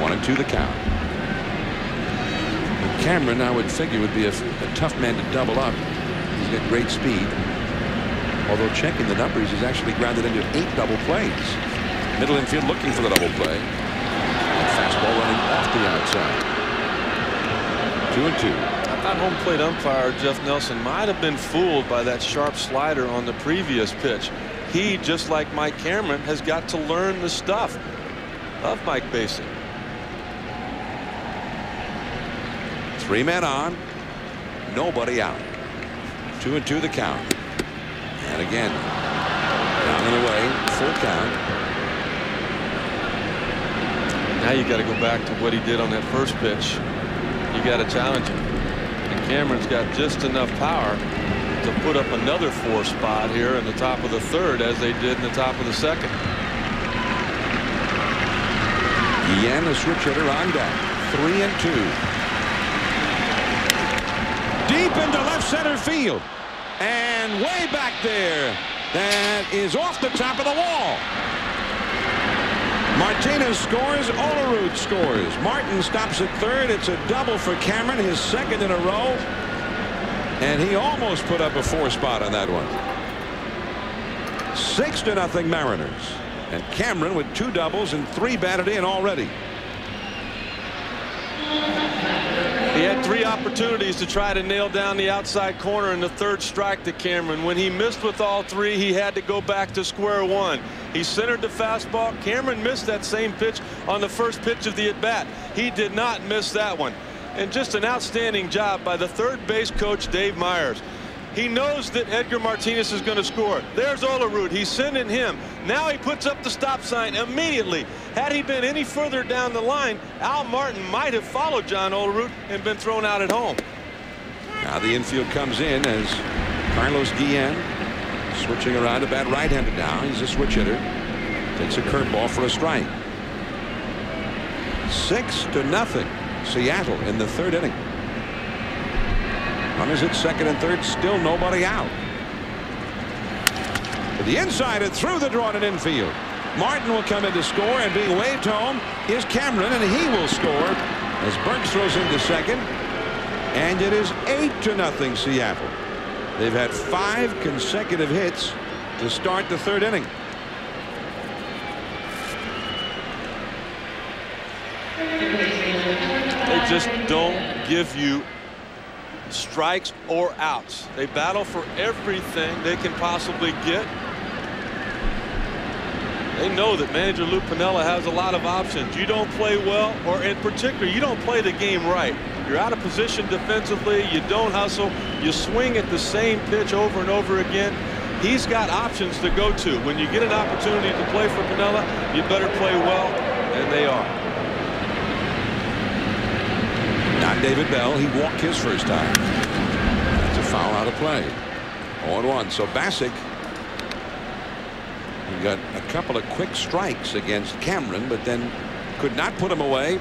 One and two the count. And Cameron I would figure would be a, a tough man to double up. He's got great speed. Although checking the numbers he's actually grounded into eight double plays. Middle infield looking for the double play. And fastball running off the outside. Two and two. I thought home plate umpire Jeff Nelson might have been fooled by that sharp slider on the previous pitch. He, just like Mike Cameron, has got to learn the stuff of Mike Bacsik. Three men on. Nobody out. Two and two the count. And again, down and away, full count. Now you got to go back to what he did on that first pitch you got to challenge him. And Cameron's got just enough power to put up another four spot here in the top of the third as they did in the top of the second. Guillen, a switch hitter on deck. Three and two. Deep into left center field. And way back there. That is off the top of the wall. Martinez scores. Olerud scores. Martin stops at third. It's a double for Cameron, his second in a row. And he almost put up a four spot on that one. Six to nothing Mariners. And Cameron with two doubles and three batted in already. He had three opportunities to try to nail down the outside corner in the third strike to Cameron. When he missed with all three, he had to go back to square one. He centered the fastball. Cameron missed that same pitch on the first pitch of the at-bat. He did not miss that one. And just an outstanding job by the third base coach, Dave Myers. He knows that Edgar Martinez is going to score. There's Olerud. He's sending him. Now he puts up the stop sign immediately. Had he been any further down the line, Al Martin might have followed John Olerud and been thrown out at home. Now the infield comes in as Carlos Guillen switching around to bat right-handed now. He's a switch hitter. Takes a curveball for a strike. Six to nothing. Seattle in the third inning. Runners at second and third, still nobody out. To the inside and through the drawn and infield. Martin will come in to score and being waved home is Cameron and he will score as Burks throws into second. And it is eight to nothing Seattle. They've had five consecutive hits to start the third inning. They just don't give you strikes or outs. They battle for everything they can possibly get. They know that manager Lou Piniella has a lot of options. You don't play well, or in particular, you don't play the game right. You're out of position defensively. You don't hustle. You swing at the same pitch over and over again. He's got options to go to. When you get an opportunity to play for Piniella, you better play well, and they are. Not David Bell. He walked his first time. That's a foul out of play. 0-1. So Bacsik he got a couple of quick strikes against Cameron, but then could not put him away.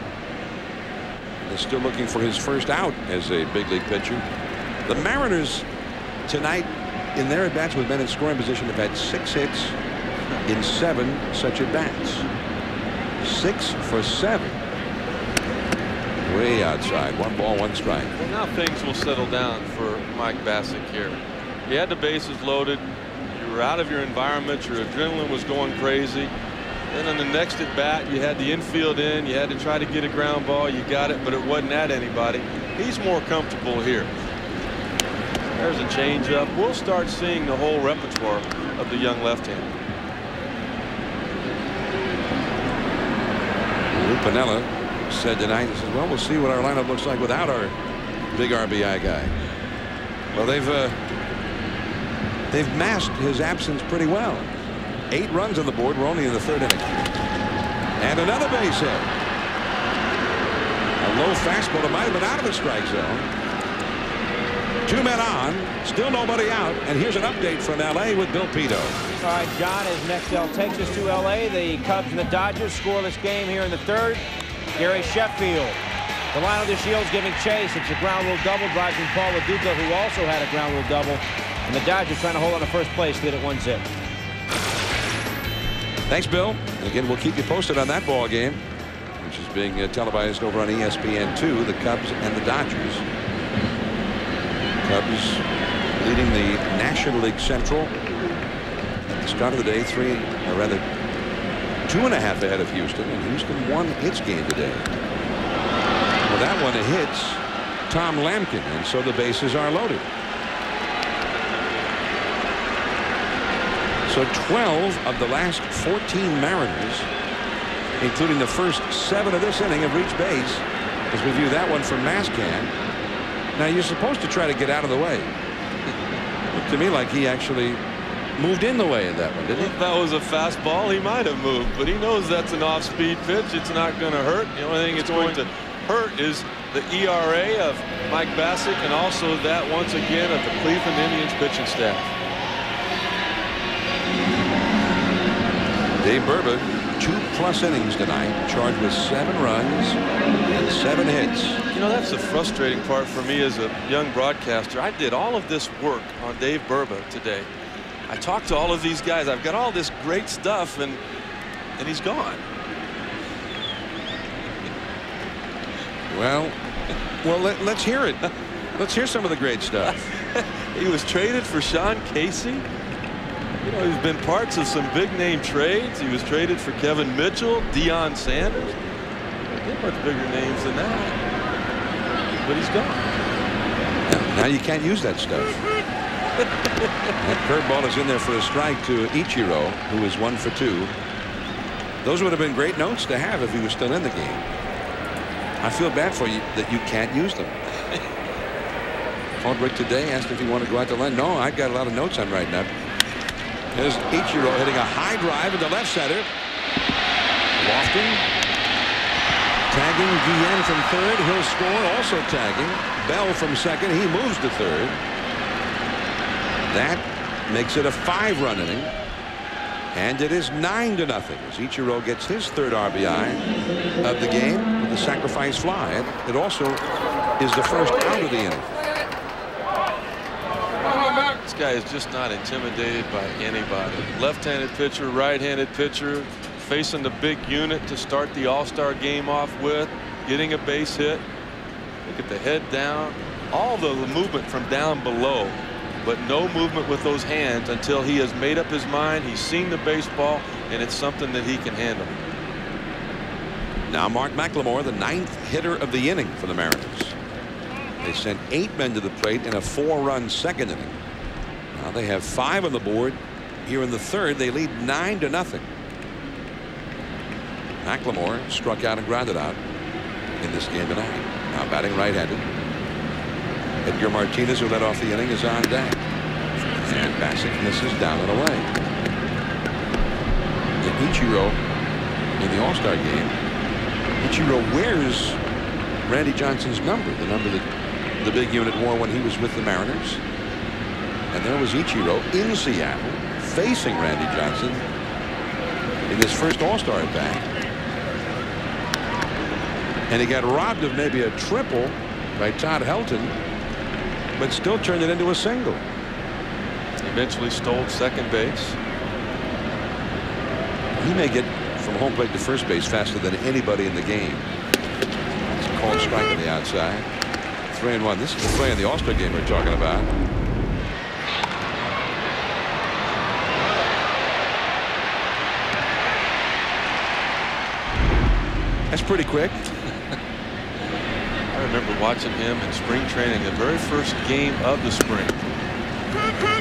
Is still looking for his first out as a big league pitcher. The Mariners tonight in their at bats with men in scoring position have had six hits in seven such at bats. Six for seven. Way outside. One ball, one strike. Well, now things will settle down for Mike Bacsik here. He had the bases loaded. You were out of your environment. Your adrenaline was going crazy. Then on the next at bat, you had the infield in. You had to try to get a ground ball. You got it, but it wasn't at anybody. He's more comfortable here. There's a changeup. We'll start seeing the whole repertoire of the young left-hander. Lou Piniella said tonight, he says, well, we'll see what our lineup looks like without our big RBI guy. Well, they've uh, they've masked his absence pretty well. Eight runs on the board. We're only in the third inning. And another base hit. A low fastball that might have been out of the strike zone. Two men on, still nobody out. And here's an update from L.A. with Bill Pidto. All right, John, as Nextel takes us to L.A., the Cubs and the Dodgers scoreless game here in the third. Gary Sheffield. Delino DeShields giving chase. It's a ground rule double, driving Paul Lo Duca, who also had a ground rule double. And the Dodgers trying to hold on to first place, lead at one zip. Thanks, Bill. And again, we'll keep you posted on that ball game, which is being uh, televised over on ESPN2, the Cubs and the Dodgers. Cubs leading the National League Central at the start of the day, three, or rather, two and a half ahead of Houston, and Houston won its game today. Well, that one hits Tom Lampkin, and so the bases are loaded. So 12 of the last 14 Mariners, including the first seven of this inning, have reached base. As we view that one from mask cam. Now you're supposed to try to get out of the way. Looked to me like he actually moved in the way in that one, didn't he? If that was a fastball, he might have moved, but he knows that's an off-speed pitch. It's not going to hurt. The only thing it's going to hurt is the ERA of Mike Bacsik and also that once again of the Cleveland Indians pitching staff. Dave Burba, two plus innings tonight, charged with seven runs and seven hits. You know, that's the frustrating part for me as a young broadcaster. I did all of this work on Dave Burba today. I talked to all of these guys. I've got all this great stuff, and and he's gone. Well, well, let, us hear it. Let's hear some of the great stuff. he was traded for Sean Casey. You know, he's been parts of some big name trades. He was traded for Kevin Mitchell, Deion Sanders. They're much bigger names than that. But he's gone. Now you can't use that stuff. that curveball is in there for a strike to Ichiro, who is one for two. Those would have been great notes to have if he was still in the game. I feel bad for you that you can't use them. Called Rick today, asked if he wanted to go out to lunch. No, I've got a lot of notes I'm writing up. Here's Ichiro hitting a high drive into left center. Lofton tagging Guillen from third. He'll score. Also tagging Bell from second. He moves to third. That makes it a five-run inning. And it is nine to nothing as Ichiro gets his third RBI of the game with the sacrifice fly. It also is the first out of the inning. This guy is just not intimidated by anybody. Left-handed pitcher, right-handed pitcher, facing the big unit to start the All-Star game off with, getting a base hit. Look at the head down. All the movement from down below but no movement with those hands until he has made up his mind. He's seen the baseball, and it's something that he can handle. Now Mark McLemore, the ninth hitter of the inning for the Mariners. They sent eight men to the plate in a four-run second inning. Now they have five on the board. Here in the third, they lead nine to nothing. McLemore struck out and grounded out in this game tonight. Now batting right-handed. Edgar Martinez, who led off the inning, is on deck. And Bacsik misses down and away. And Ichiro in the All-Star game. Ichiro wears Randy Johnson's number, the number that the big unit wore when he was with the Mariners. And there was Ichiro in Seattle facing Randy Johnson in his first All-Star at bat. And he got robbed of maybe a triple by Todd Helton but still turned it into a single. Eventually stole second base. He may get from home plate to first base faster than anybody in the game. It's a called strike on the outside. Three and one. This is the play in the All-Star game we're talking about. That's pretty quick remember watching him in spring training, the very first game of the spring.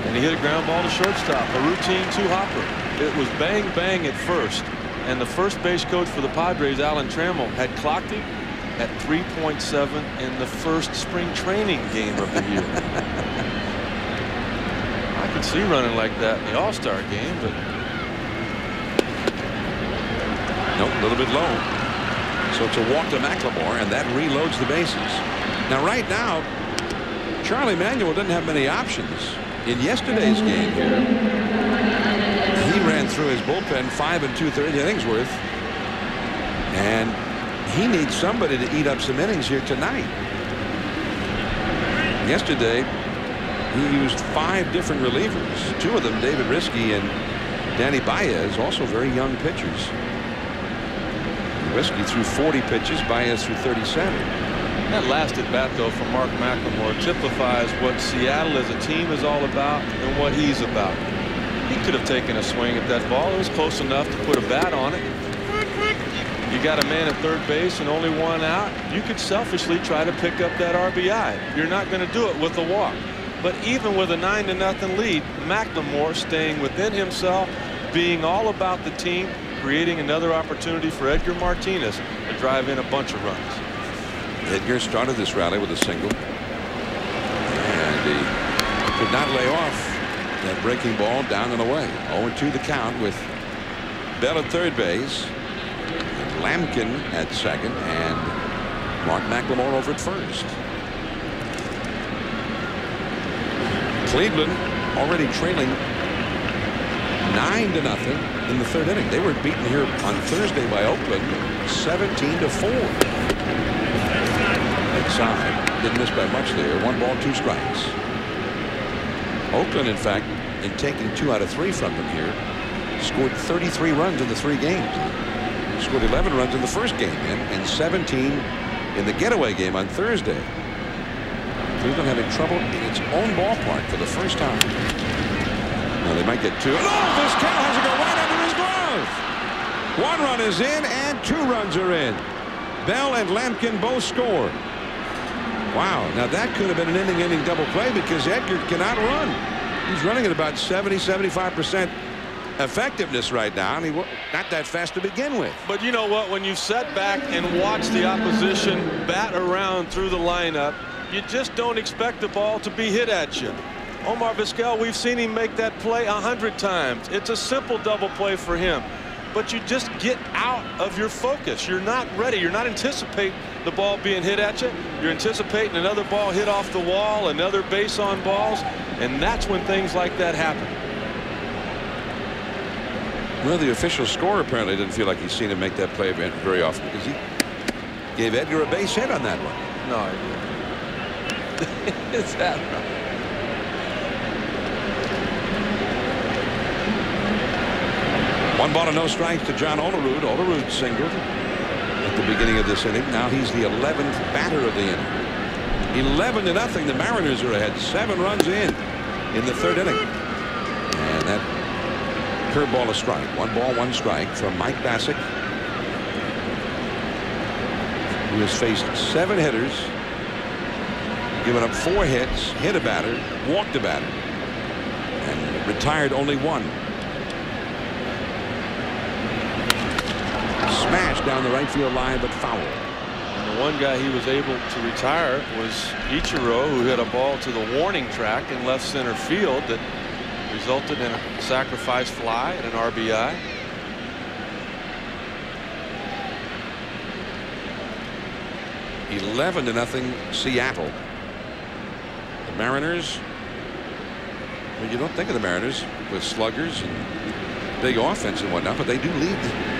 And he hit a ground ball to shortstop, a routine two-hopper. It was bang, bang at first. And the first base coach for the Padres, Alan Trammell, had clocked him at 3.7 in the first spring training game of the year. I could see running like that in the All-Star game, but Nope, a little bit low. So it's a walk to McLemore, and that reloads the bases. Now, right now, Charlie Manuel didn't have many options. In yesterday's game here, he ran through his bullpen five and two-thirds innings worth. And he needs somebody to eat up some innings here tonight. Yesterday, he used five different relievers. Two of them, David Riske and Danny Baez, also very young pitchers. Riske threw 40 pitches, Baez threw 37. That last at bat, though, from Mark McLemore typifies what Seattle as a team is all about and what he's about. He could have taken a swing at that ball. It was close enough to put a bat on it. You got a man at third base and only one out. You could selfishly try to pick up that RBI. You're not going to do it with a walk. But even with a 9 to nothing lead, McLemore staying within himself, being all about the team, creating another opportunity for Edgar Martinez to drive in a bunch of runs. Edgar started this rally with a single. And he could not lay off that breaking ball down and away. 0-2 the count with Bell at third base. Lampkin at second. And Mark McLemore over at first. Cleveland already trailing nine to nothing in the third inning. They were beaten here on Thursday by Oakland 17 to 4. Inside. Didn't miss by much there. One ball, two strikes. Oakland, in fact, in taking two out of three from them here, scored 33 runs in the three games. Scored 11 runs in the first game in, and 17 in the getaway game on Thursday. Cleveland having trouble in its own ballpark for the first time. Now they might get two. And Oh, Vizquel has to go right under his glove. One run is in and two runs are in. Bell and Lampkin both score. Wow. Now that could have been an inning ending double play because Edgar cannot run. He's running at about 70 75 percent effectiveness right now and he not that fast to begin with. But you know what when you set back and watch the opposition bat around through the lineup you just don't expect the ball to be hit at you. Omar Vizquel, we've seen him make that play a hundred times. It's a simple double play for him. But you just get out of your focus. You're not ready. You're not anticipating the ball being hit at you. You're anticipating another ball hit off the wall, another base on balls, and that's when things like that happen. Well, the official score apparently didn't feel like he's seen him make that play very often because he gave Edgar a base hit on that one. No idea. Is that right? One ball and no strikes to John Olerud. Olerud singled at the beginning of this inning. Now he's the 11th batter of the inning. 11 to nothing. The Mariners are ahead. Seven runs in in the third inning. And that curveball a strike. One ball, one strike from Mike Bacsik, who has faced seven hitters given up four hits, hit a batter, walked a batter, and retired only one. Down the right field line, but foul. And the one guy he was able to retire was Ichiro, who hit a ball to the warning track in left center field that resulted in a sacrifice fly and an RBI. Eleven to nothing Seattle. The Mariners. Well, you don't think of the Mariners with sluggers and big offense and whatnot, but they do lead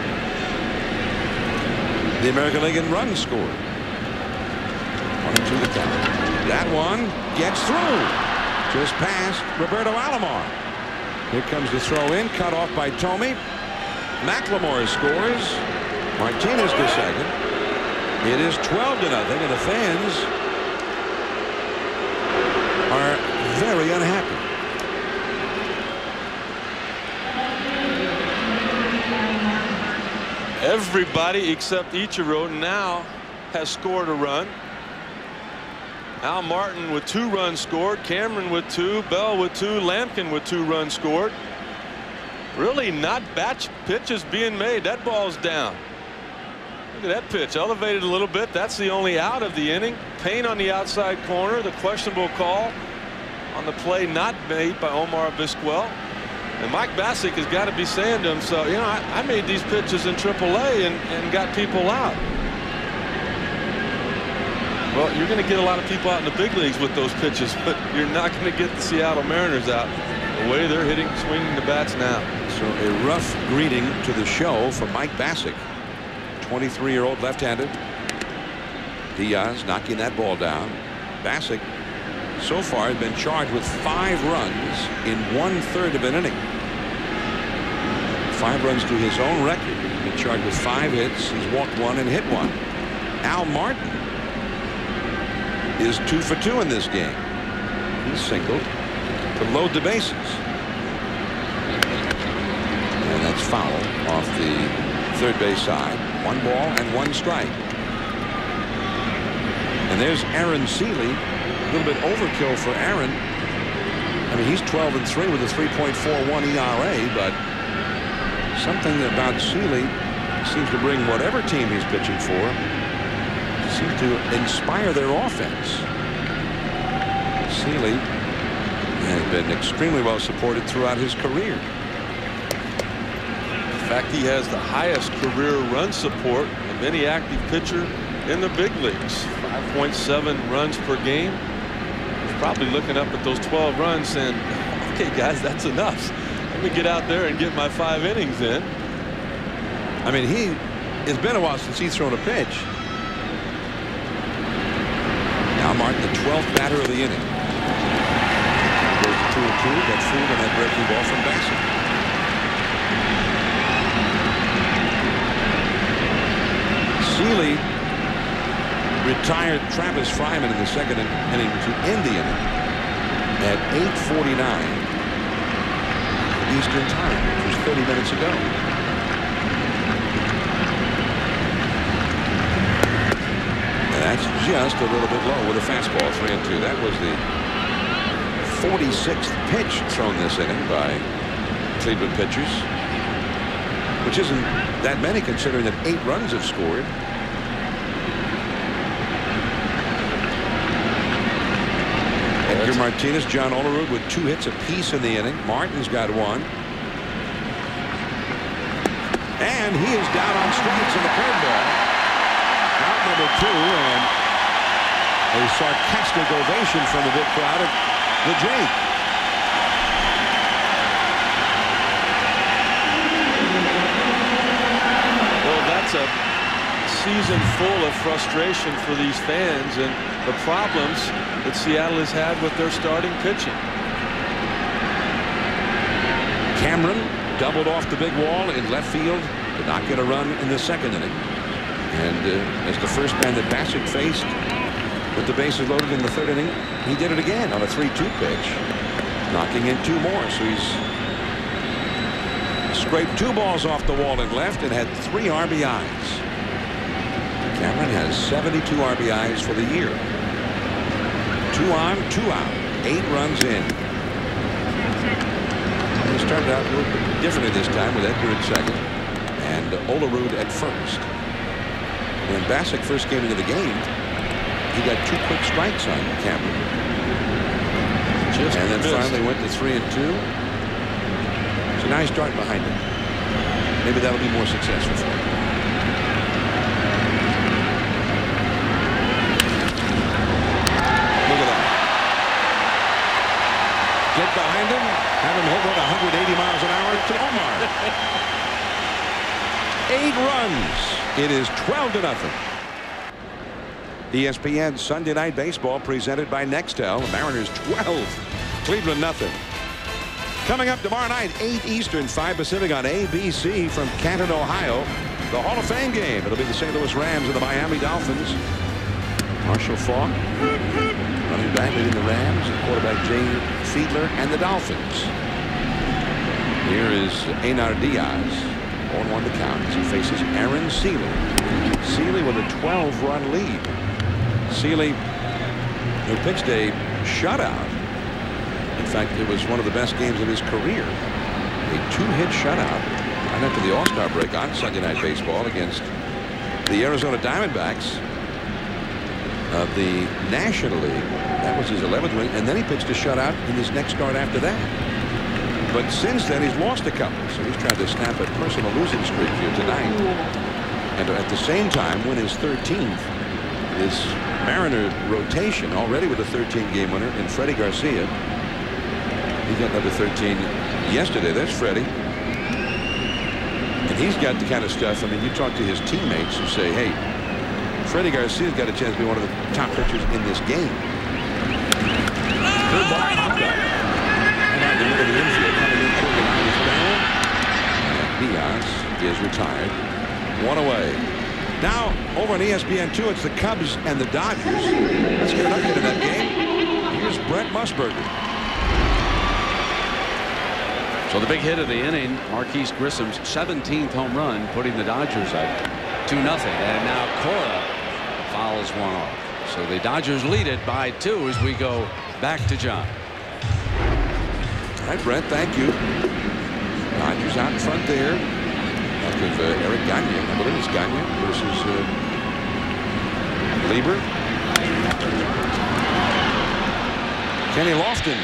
the American League in run scored. One and two the count. That one gets through. Just past Roberto Alomar. Here comes the throw in, cut off by Thome. McLemore scores. Martinez to second. It is 12 to nothing, and the fans are very unhappy. Everybody except Ichiro now has scored a run. Al Martin with two runs scored, Cameron with two, Bell with two, Lampkin with two runs scored. Really not batch pitches being made. That ball's down. Look at that pitch elevated a little bit. That's the only out of the inning. Payne on the outside corner. The questionable call on the play not made by Omar Vizquel. And Mike Bacsik has got to be saying to himself, you know, I, I made these pitches in AAA and, and got people out. Well, you're going to get a lot of people out in the big leagues with those pitches, but you're not going to get the Seattle Mariners out the way they're hitting, swinging the bats now. So a rough greeting to the show from Mike Bacsik. 23-year-old left-handed. Diaz knocking that ball down. Bacsik so far has been charged with five runs in one-third of an inning. Five runs to his own record. He's been charged with five hits. He's walked one and hit one. Al Martin is two for two in this game. He's singled to load the bases. And that's foul off the third base side. One ball and one strike. And there's Aaron Sele. A little bit overkill for Aaron. I mean, he's 12 and 3 with a 3.41 ERA, but something about Sele seems to bring whatever team he's pitching for, seems to inspire their offense. Sele has been extremely well supported throughout his career. In fact, he has the highest career run support of any active pitcher in the big leagues. 5.7 runs per game. Probably looking up at those 12 runs saying, okay, guys, that's enough. Let me get out there and get my five innings in. I mean, he it's been a while since he's thrown a pitch. Now Martin, the 12th batter of the inning. Goes 2 and 2, but fooled on that breaking ball from Bacsik. Sele retired Travis Fryman in the second inning to end the inning at 8:49 Eastern Time, which was 30 minutes ago. And that's just a little bit low with a fastball, three and two. That was the 46th pitch thrown this inning by Cleveland pitchers, which isn't that many considering that eight runs have scored. Edgar Martinez, John Olerud with two hits apiece in the inning. Martin's got one. And he is down on strikes in the curveball. Out number two, and a sarcastic ovation from the big crowd at the Jake. Well, that's a season full of frustration for these fans and the problems that Seattle has had with their starting pitching. Cameron doubled off the big wall in left field. Did not get a run in the second inning. And uh, as the first man that Bacsik faced with the bases loaded in the third inning, he did it again on a 3-2 pitch, knocking in two more. So he's scraped two balls off the wall in left and had three RBIs. Cameron has 72 RBIs for the year. Two on, two out, eight runs in. He started out a little bit differently this time with Edgar at second and Olerud at first. When Bacsik first came into the game, he got two quick strikes on Cameron. Just and then missed. finally went to three and two. So now he's starting behind him. Maybe that'll be more successful for him. Look at that. Get behind him, have him hit one 180 miles an hour to Omar. Eight runs. It is 12 to nothing. ESPN Sunday Night Baseball presented by Nextel. Mariners 12, Cleveland nothing. Coming up tomorrow night, 8 Eastern, 5 Pacific on ABC from Canton, Ohio. The Hall of Fame game. It'll be the St. Louis Rams and the Miami Dolphins. Marshall Faulk, leading the Rams, quarterback Jay Fiedler, and the Dolphins. Here is Einar Diaz, on one to count as he faces Aaron Sele. Sele with a 12-run lead. Sele, who pitched a shutout. In fact, it was one of the best games of his career. A two-hit shutout right after the All-Star break on Sunday Night Baseball against the Arizona Diamondbacks of the National League. That was his 11th win, and then he pitched a shutout in his next start after that. But since then, he's lost a couple, so he's trying to snap a personal losing streak here tonight. And at the same time, win his 13th. This Mariner rotation already with a 13-game winner in Freddie Garcia. He got number 13 yesterday. That's Freddie. And he's got the kind of stuff. I mean, you talk to his teammates who say, hey, Freddie Garcia's got a chance to be one of the top pitchers in this game. Good. Diaz is retired. One away. Now, over on ESPN2, it's the Cubs and the Dodgers. Let's get an update of that game. Here's Brent Musburger. So the big hit of the inning, Marquis Grissom's 17th home run, putting the Dodgers up 2 nothing, And now Cora fouls one off. So the Dodgers lead it by two as we go back to John. All right, Brent, thank you. Dodgers out in front there. Back of uh, Eric Gagne. I believe it's Gagne versus uh, Lieber. Kenny Lofton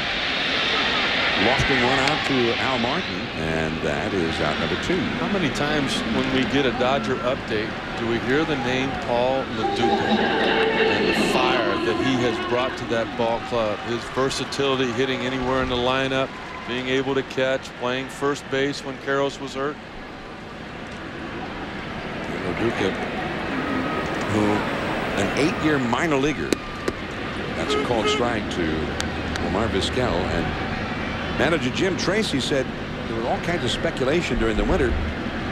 Lofting one out to Al Martin, and that is out number two. How many times when we get a Dodger update do we hear the name Paul Lo Duca and the fire that he has brought to that ball club? His versatility, hitting anywhere in the lineup, being able to catch, playing first base when Karros was hurt. Duca, who an eight-year minor leaguer. That's a called strike to Omar Vizquel, and Manager Jim Tracy said there was all kinds of speculation during the winter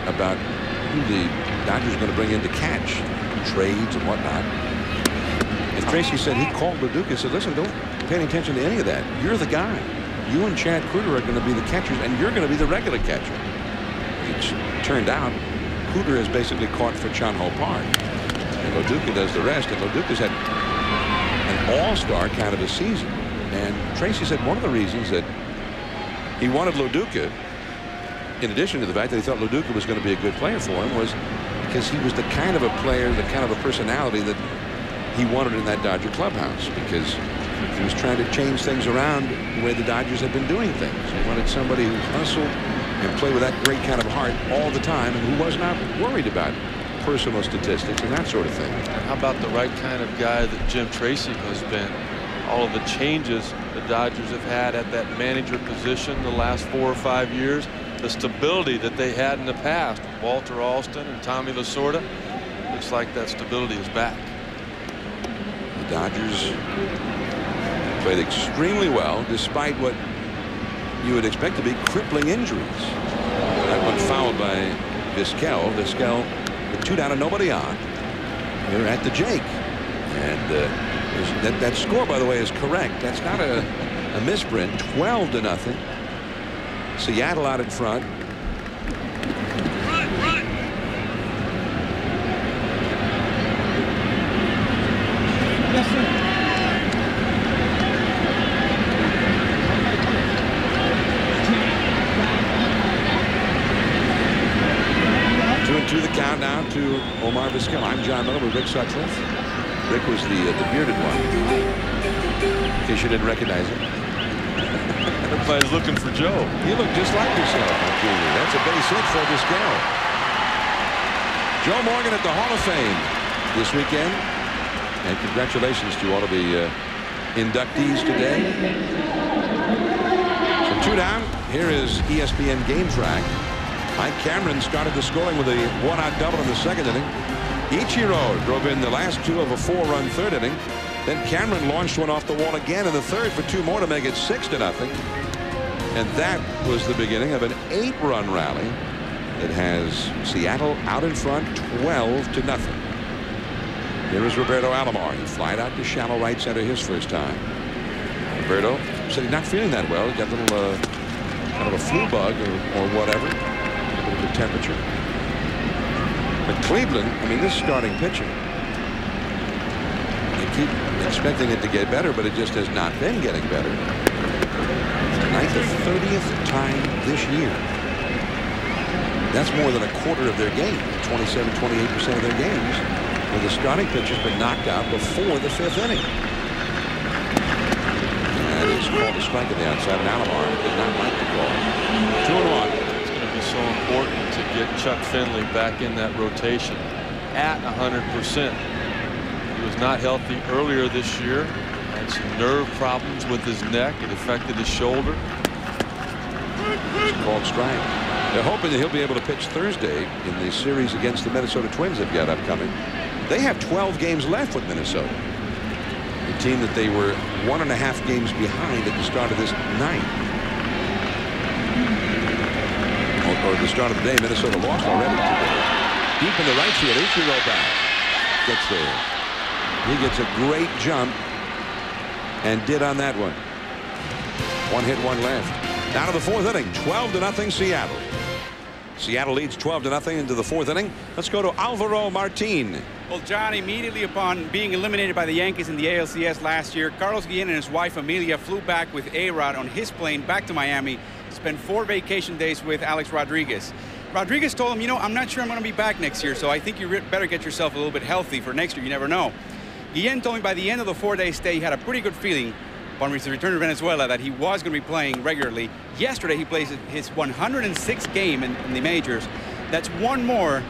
about who the Dodgers were going to bring in to catch trades and whatnot. And Tracy said he called Lo Duca and said, listen, don't pay any attention to any of that. You're the guy. You and Chad Kreuter are going to be the catchers, and you're going to be the regular catcher. It turned out Kreuter has basically caught for Chan Ho Park. And Lo Duca does the rest, and Lo Duca's had an all-star kind of a season. And Tracy said one of the reasons that he wanted Lo Duca, in addition to the fact that he thought Lo Duca was going to be a good player for him, was because he was the kind of a player, the kind of a personality that he wanted in that Dodger clubhouse because he was trying to change things around the way the Dodgers had been doing things. He wanted somebody who hustled and played with that great kind of heart all the time and who was not worried about personal statistics and that sort of thing. How about the right kind of guy that Jim Tracy has been? All of the changes the Dodgers have had at that manager position the last four or five years. The stability that they had in the past, Walter Alston and Tommy Lasorda, looks like that stability is back. The Dodgers played extremely well despite what you would expect to be crippling injuries. That one fouled by Vizquel. Vizquel with two down and nobody on. They're at the Jake. And uh, that, that score, by the way, is correct. That's not a, a misprint. 12 to nothing. Seattle out in front. Yes, sir. Two and two the count now to Omar Vizquel. I'm Jon Miller with Rick Sutcliffe. Rick was the uh, the bearded one. In case you didn't recognize him. Everybody's looking for Joe. You look just like yourself, That's a base hit for this guy. Joe Morgan at the Hall of Fame this weekend. And congratulations to all of the uh, inductees today. So two down. Here is ESPN game track. Mike Cameron started the scoring with a one-out double in the second inning. Ichiro drove in the last two of a four-run third inning. Then Cameron launched one off the wall again in the third for two more to make it six to nothing. And that was the beginning of an eight-run rally that has Seattle out in front 12 to nothing. Here is Roberto Alomar. He flied out to shallow right center his first time. Roberto said he's not feeling that well. He got a little uh, kind of a flu bug or, or whatever. A little temperature. But Cleveland, I mean, this starting pitching, you keep expecting it to get better, but it just has not been getting better. Tonight, the 30th time this year That's more than a quarter of their games. 27, 28% of their games where the starting pitcher's been knocked out before the fifth inning. And it's called a strike at the outside, and Alomar did not like the call. Two and one. It's going to be so important to get Chuck Finley back in that rotation at 100%. He was not healthy earlier this year. Had some nerve problems with his neck. It affected his shoulder. It's called strike. They're hoping that he'll be able to pitch Thursday in the series against the Minnesota Twins they've got upcoming. They have 12 games left with Minnesota. The team that they were one and a half games behind at the start of this night. Or, or the start of the day, Minnesota lost already. Deep in the right field, Ichiro back. Gets there. He gets a great jump and did on that one. One hit, one left. Down to the fourth inning, 12 to nothing Seattle. Seattle leads 12 to nothing into the fourth inning. Let's go to Alvaro Martin. Well, John, immediately upon being eliminated by the Yankees in the ALCS last year, Carlos Guillen and his wife Amelia flew back with A-Rod on his plane back to Miami, spent four vacation days with Alex Rodriguez. Rodriguez told him, you know, I'm not sure I'm going to be back next year, so I think you better get yourself a little bit healthy for next year. You never know. Guillen told me by the end of the four-day stay, he had a pretty good feeling upon his return to Venezuela that he was going to be playing regularly. Yesterday, he plays his 106th game in, in the majors. That's one more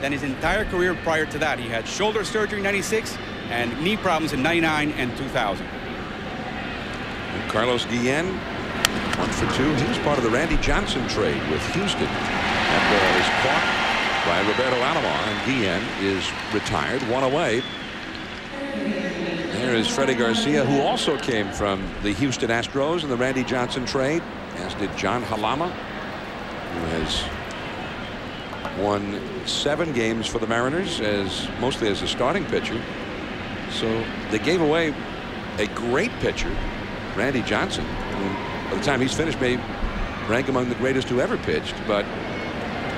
than his entire career prior to that. He had shoulder surgery in 96 and knee problems in 99 and 2000. And Carlos Guillen, one for two. He was part of the Randy Johnson trade with Houston. That ball is caught by Roberto Alomar, and Guillen is retired, one away. There is Freddie Garcia, who also came from the Houston Astros in the Randy Johnson trade, as did John Halama, who has won seven games for the Mariners as mostly as a starting pitcher. So they gave away a great pitcher, Randy Johnson. by the time he's finished, may rank among the greatest who ever pitched. But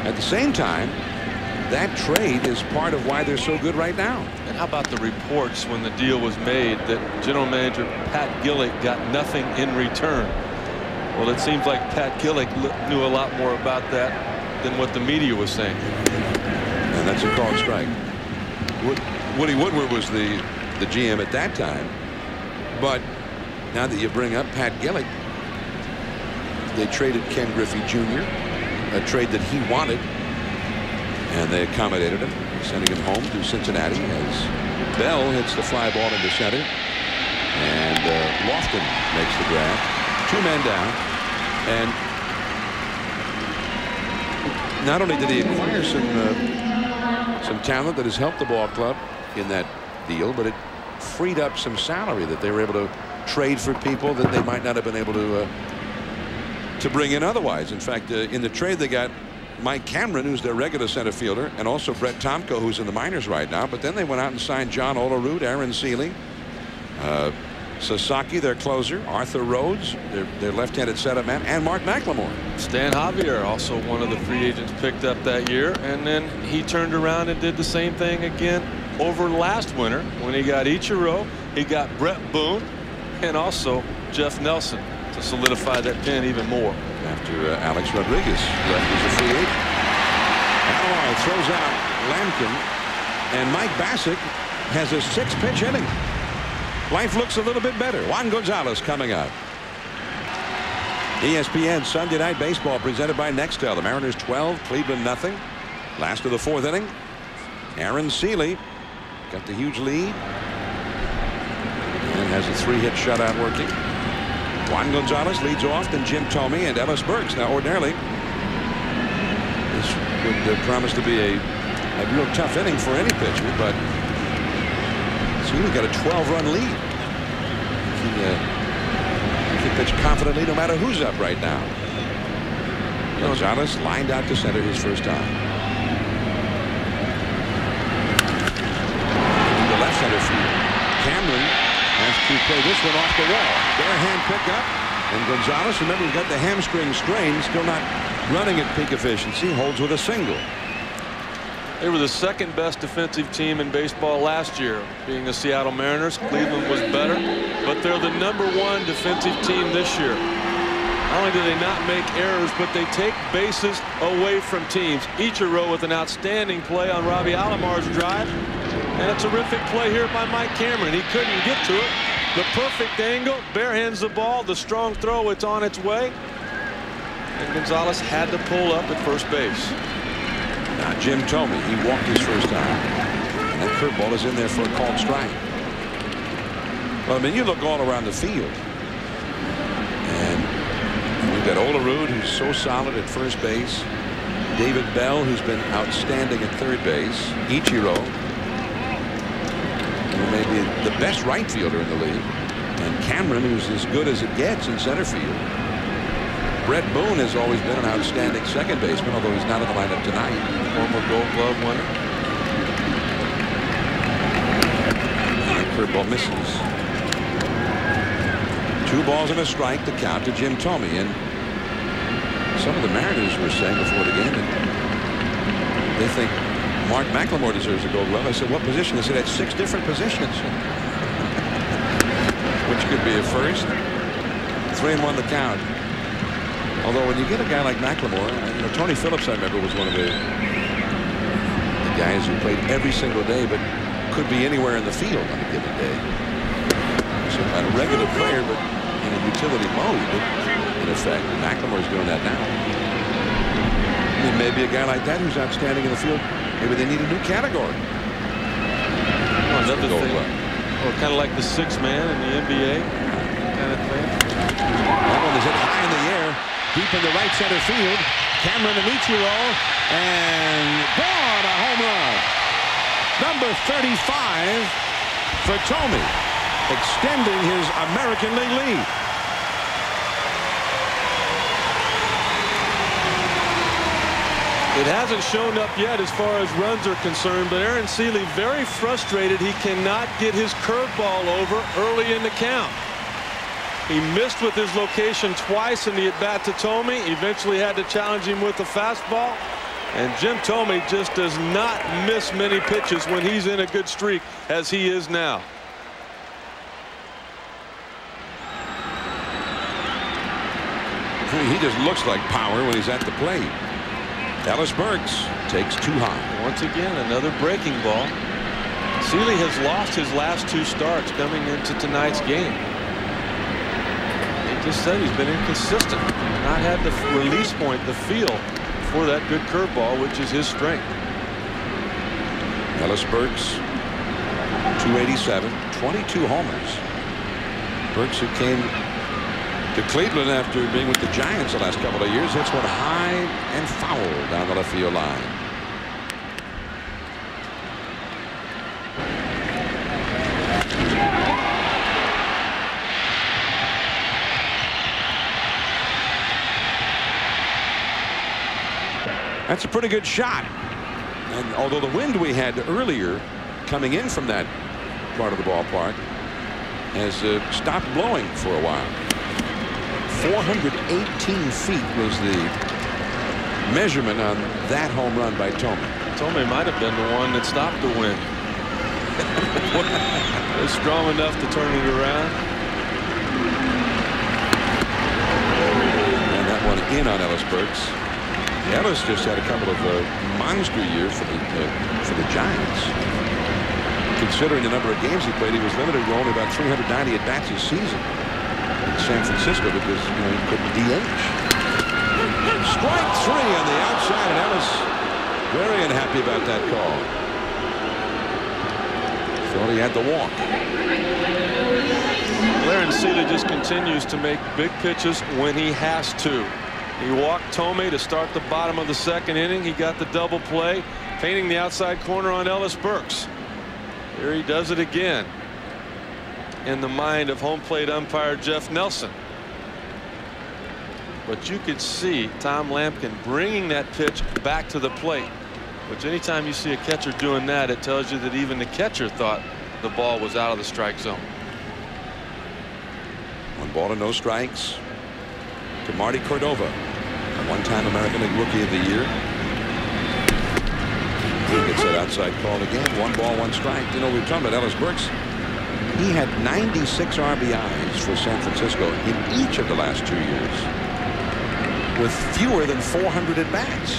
at the same time, that trade is part of why they're so good right now. And how about the reports when the deal was made that general manager Pat Gillick got nothing in return? Well, it seems like Pat Gillick knew a lot more about that than what the media was saying. And that's a called strike. Woody Woodward was the the GM at that time. But now that you bring up Pat Gillick, they traded Ken Griffey Jr., a trade that he wanted, and they accommodated him, sending him home to Cincinnati as Bell hits the fly ball into center. And uh, Lofton makes the grab. Two men down. And not only did he acquire some uh, some talent that has helped the ball club in that deal, but it freed up some salary that they were able to trade for people that they might not have been able to uh, to bring in otherwise. In fact, uh, in the trade they got Mike Cameron, who's their regular center fielder, and also Brett Tomko, who's in the minors right now. But then they went out and signed John Olerud, Aaron Sele, uh, Sasaki, their closer, Arthur Rhodes, their, their left-handed setup man, and Mark McLemore. Stan Javier, also one of the free agents picked up that year, and then he turned around and did the same thing again over last winter when he got Ichiro, he got Bret Boone, and also Jeff Nelson to solidify that pin even more. After uh, Alex Rodriguez left as a free agent. Alomar throws out Lampkin, and Mike Bacsik has a six-pitch inning. Life looks a little bit better. Juan Gonzalez coming up. ESPN Sunday Night Baseball presented by Nextel. The Mariners 12, Cleveland nothing. Last of the fourth inning. Aaron Sele got the huge lead. And has a three-hit shutout working. Juan Gonzalez leads off, then Jim Thome and Ellis Burks. Now, ordinarily, this would uh, promise to be a, a real tough inning for any pitcher, but Sele got a 12-run lead. He, uh, can pitch confidently no matter who's up right now. Gonzalez lined out to center his first time. the left center field. Cameron has to play this one off the wall. Bare hand pickup. And Gonzalez, remember, he's got the hamstring strain, still not running at peak efficiency, holds with a single. They were the second best defensive team in baseball last year, being the Seattle Mariners. Cleveland was better, but they're the number one defensive team this year. Not only do they not make errors, but they take bases away from teams. Ichiro with an outstanding play on Robbie Alomar's drive. And a terrific play here by Mike Cameron. He couldn't get to it. The perfect angle, bare hands the ball, the strong throw, it's on its way. And Gonzalez had to pull up at first base. Jim Thome, he walked his first time. And that curveball is in there for a called strike. Well, I mean, you look all around the field. And we've got Olerud, who's so solid at first base. David Bell, who's been outstanding at third base. Ichiro, who may be the best right fielder in the league. And Cameron, who's as good as it gets in center field. Bret Boone has always been an outstanding second baseman, although he's not in the lineup tonight. Former Gold Glove winner. Curveball misses. Two balls and a strike to count to Jim Thome. And some of the Mariners were saying before the game that they think Mark McLemore deserves a gold glove. I said, what position? They said, at six different positions. Which could be a first. Three and one the count. Although when you get a guy like McLemore, uh, you know, Tony Phillips, I remember, was one of the, the guys who played every single day, but could be anywhere in the field on a given day. So not a regular player, but in a utility mode, in effect. McLemore's doing that now. Maybe a guy like that who's outstanding in the field, maybe they need a new category. Oh, another thing. glove. Or kind of like the six man in the NBA kind of thing. That one is hit high in the air, deep in the right center field. Cameron and Ichiro, and gone, a home run. Number 35 for Thome, extending his American League lead. It hasn't shown up yet as far as runs are concerned, but Aaron Sele very frustrated he cannot get his curveball over early in the count. He missed with his location twice in the at-bat to Thome. Eventually had to challenge him with the fastball. And Jim Thome just does not miss many pitches when he's in a good streak as he is now. He just looks like power when he's at the plate. Ellis Burks takes two high. Once again, another breaking ball. Sele has lost his last two starts coming into tonight's game. Just said he's been inconsistent. Not had the release point, the feel for that good curveball, which is his strength. Ellis Burks, 287, 22 homers. Burks, who came to Cleveland after being with the Giants the last couple of years, hits one high and foul down the left field line. That's a pretty good shot. And although the wind we had earlier coming in from that part of the ballpark has uh, stopped blowing for a while. 418 feet was the measurement on that home run by Thome. Thome might have been the one that stopped the wind. was strong enough to turn it around. And that one in on Ellis Burks. Ellis just had a couple of uh, monster years for the uh, for the Giants. Considering the number of games he played, he was limited to only about 390 at bats a season in San Francisco because you know he couldn't DH. Strike three on the outside, and Ellis very unhappy about that call. Thought he had the walk. Larry Sele just continues to make big pitches when he has to. He walked Thome to start the bottom of the second inning. He got the double play, painting the outside corner on Ellis Burks. Here he does it again in the mind of home plate umpire Jeff Nelson. But you could see Tom Lampkin bringing that pitch back to the plate. Which anytime you see a catcher doing that, it tells you that even the catcher thought the ball was out of the strike zone. One ball and no strikes to Marty Cordova, one-time American League Rookie of the Year. He gets that outside call again. One ball, one strike. You know, we were talking about Ellis Burks. He had 96 RBIs for San Francisco in each of the last two years. with fewer than 400 at bats.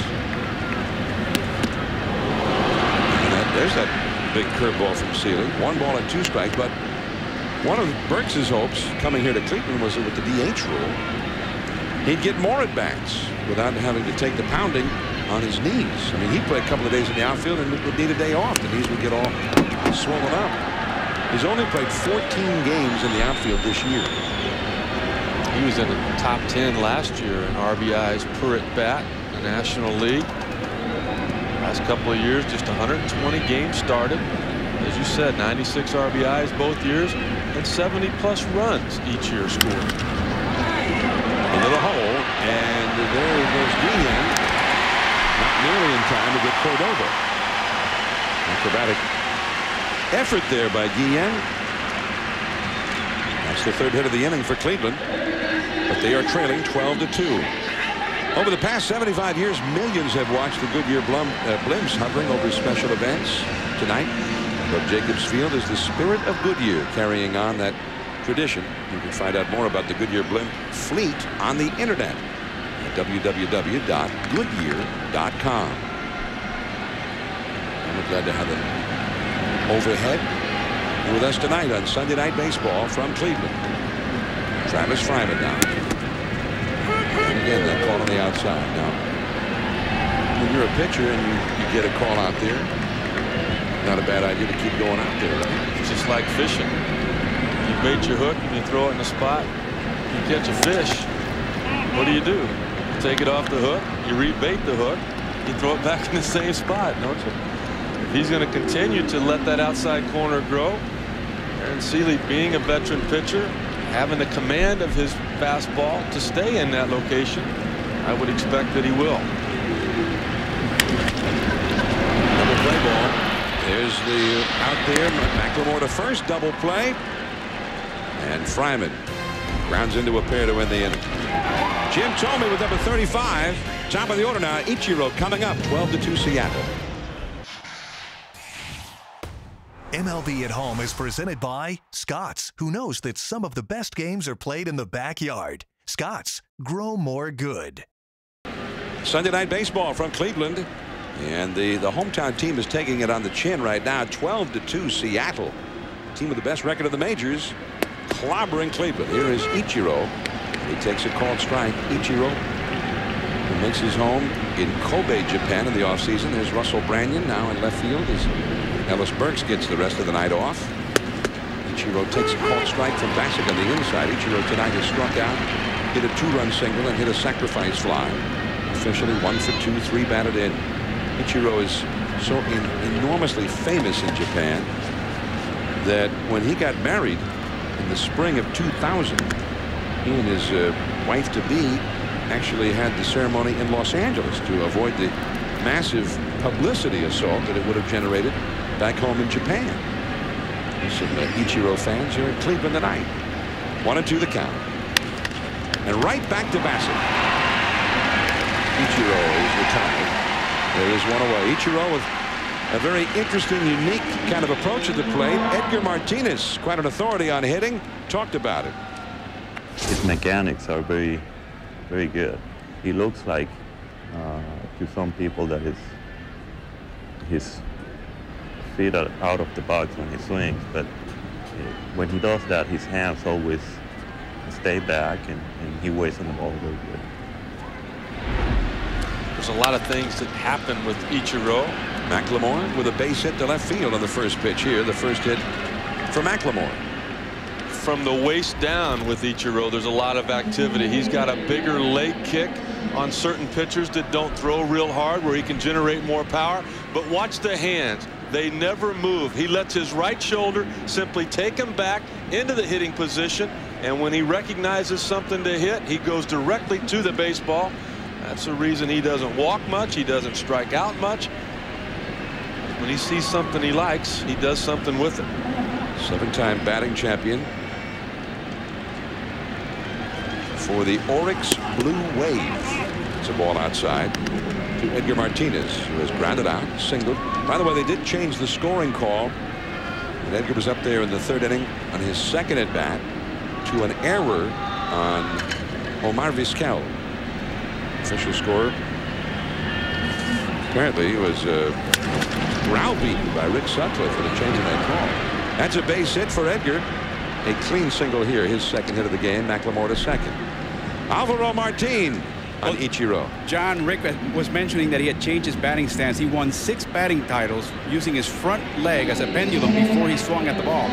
That, there's that big curveball from Sele. One ball and two strikes, but one of Burks' hopes coming here to Cleveland was with the DH rule, he'd get more at bats without having to take the pounding on his knees. I mean, he played a couple of days in the outfield and would need a day off. The knees would get all swollen up. He's only played 14 games in the outfield this year. He was in the top 10 last year in RBIs per at bat, the National League. Last couple of years, just 120 games started. As you said, 96 RBIs both years and 70 plus runs each year scored. Into the hole, and there goes Guillen. Not nearly in time to get Cordova. Acrobatic effort there by Guillen. That's the third hit of the inning for Cleveland. But they are trailing 12 to 2. Over the past 75 years, millions have watched the Goodyear Blum, uh, blimps hovering over special events. Tonight, above Jacobs Field is the spirit of Goodyear carrying on that tradition. You can find out more about the Goodyear blimp fleet on the internet at www.goodyear.com. I'm glad to have them overhead with us tonight on Sunday Night Baseball from Cleveland. Travis Fryman now. And again, that call on the outside. Now, when you're a pitcher and you, you get a call out there, not a bad idea to keep going out there, right? It's just like fishing. Bait your hook and you throw it in the spot. You catch a fish. What do you do? You take it off the hook. You rebait the hook. You throw it back in the same spot, don't you? If he's going to continue to let that outside corner grow, Aaron Sele being a veteran pitcher, having the command of his fastball to stay in that location, I would expect that he will. Double play ball. There's the out there. McLemore to first. Double play. And Fryman grounds into a pair to win the inning. Jim Thome with number 35. Top of the order now. Ichiro coming up 12 to 2 Seattle. MLB at Home is presented by Scotts, who knows that some of the best games are played in the backyard. Scotts, grow more good. Sunday Night Baseball from Cleveland. And the, the hometown team is taking it on the chin right now. 12 to 2 Seattle. Team with the best record of the majors. Clobbering Cleveland. Here is Ichiro. He takes a called strike. Ichiro who makes his home in Kobe, Japan in the offseason. There's Russell Branyan now in left field as Ellis Burks gets the rest of the night off. Ichiro takes a called strike from Bacsik on the inside. Ichiro tonight has struck out, hit a two-run single, and hit a sacrifice fly. Officially one for two, three batted in. Ichiro is so in, enormously famous in Japan that when he got married in the spring of 2000, he and his uh, wife-to-be actually had the ceremony in Los Angeles to avoid the massive publicity assault that it would have generated back home in Japan. There's some uh, Ichiro fans here in Cleveland tonight. One and two the count. And right back to Bacsik. Ichiro is retired. There is one away. Ichiro with a very interesting, unique kind of approach at the plate. Edgar Martinez, quite an authority on hitting, talked about it. His mechanics are very, very good. He looks like, uh, to some people, that his, his feet are out of the box when he swings, but when he does that, his hands always stay back and, and he weighs on the ball very good. There's a lot of things that happen with Ichiro. McLemore with a base hit to left field on the first pitch here. The first hit for McLemore. From the waist down with Ichiro, there's a lot of activity. He's got a bigger leg kick on certain pitchers that don't throw real hard where he can generate more power. But watch the hands. They never move. He lets his right shoulder simply take him back into the hitting position. And when he recognizes something to hit, he goes directly to the baseball. That's the reason he doesn't walk much. He doesn't strike out much. When he sees something he likes, he does something with it. Seven-time batting champion for the Orix Blue Wave. It's a ball outside to Edgar Martinez, who has grounded out, singled. By the way, they did change the scoring call. And Edgar was up there in the third inning on his second at bat to an error on Omar Vizquel. Official score. Apparently was uh, browbeaten by Rick Sutcliffe for the change in that call. That's a base hit for Edgar. A clean single here, his second hit of the game. McLemore to second. Alvaro Martin on Ichiro. John Rick was mentioning that he had changed his batting stance. He won six batting titles using his front leg as a pendulum before he swung at the ball.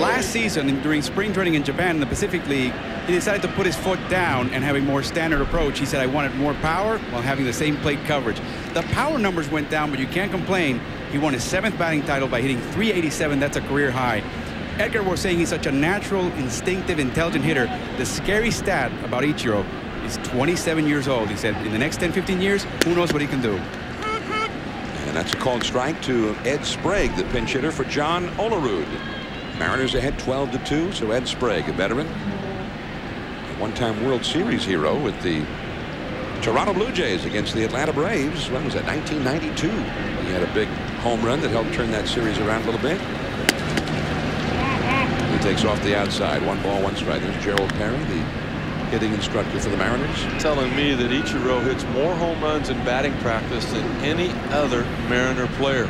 Last season, during spring training in Japan in the Pacific League, he decided to put his foot down and have a more standard approach. He said, I wanted more power while having the same plate coverage. The power numbers went down, but you can't complain. He won his seventh batting title by hitting 387. That's a career high. Edgar was saying he's such a natural, instinctive, intelligent hitter. The scary stat about Ichiro is 27 years old. He said in the next 10, 15 years, who knows what he can do. And that's a called strike to Ed Sprague, the pinch hitter for John Olerud. Mariners ahead 12 to 2. So Ed Sprague, a veteran, a one-time World Series hero with the Toronto Blue Jays against the Atlanta Braves. When was that? 1992. He had a big home run that helped turn that series around a little bit. He takes off the outside. One ball, one strike. There's Gerald Perry, the hitting instructor for the Mariners. Telling me that Ichiro hits more home runs in batting practice than any other Mariner player.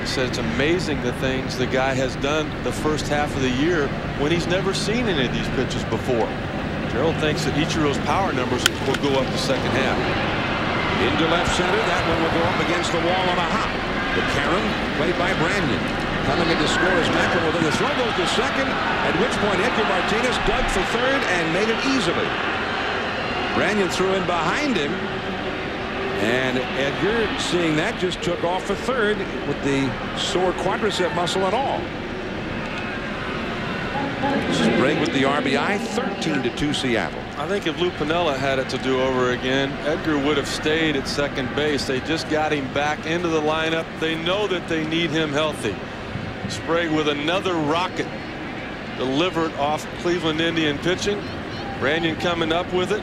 He said it's amazing the things the guy has done the first half of the year when he's never seen any of these pitches before. Gerald thinks that Ichiro's power numbers will go up the second half. Into left center. That one will go up against the wall on a hop. The carom played by Branyan. Coming in to score is McLemore. Then the throw goes to second, at which point Edgar Martinez dug for third and made it easily. Branyan threw in behind him. And Edgar, seeing that, just took off for third with the sore quadricep muscle at all. Sprague with the RBI, 13 to 2 Seattle. I think if Lou Piniella had it to do over again, Edgar would have stayed at second base. They just got him back into the lineup. They know that they need him healthy. Sprague with another rocket delivered off Cleveland Indian pitching. Branyan coming up with it.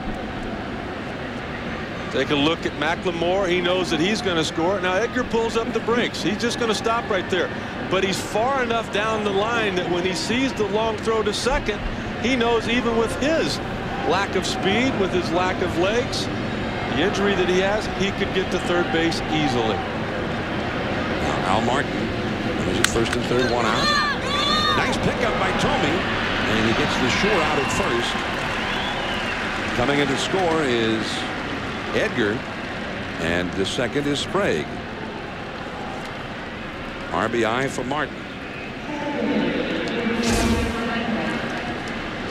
Take a look at McLemore. He knows that he's going to score. Now Edgar pulls up the brakes. He's just going to stop right there. But he's far enough down the line that when he sees the long throw to second, he knows even with his lack of speed, with his lack of legs, the injury that he has, he could get to third base easily. Al Martin first and third, one out. Nice pickup by Thome, and he gets the short out at first. Coming in to score is Edgar, and the second is Sprague. RBI for Martin.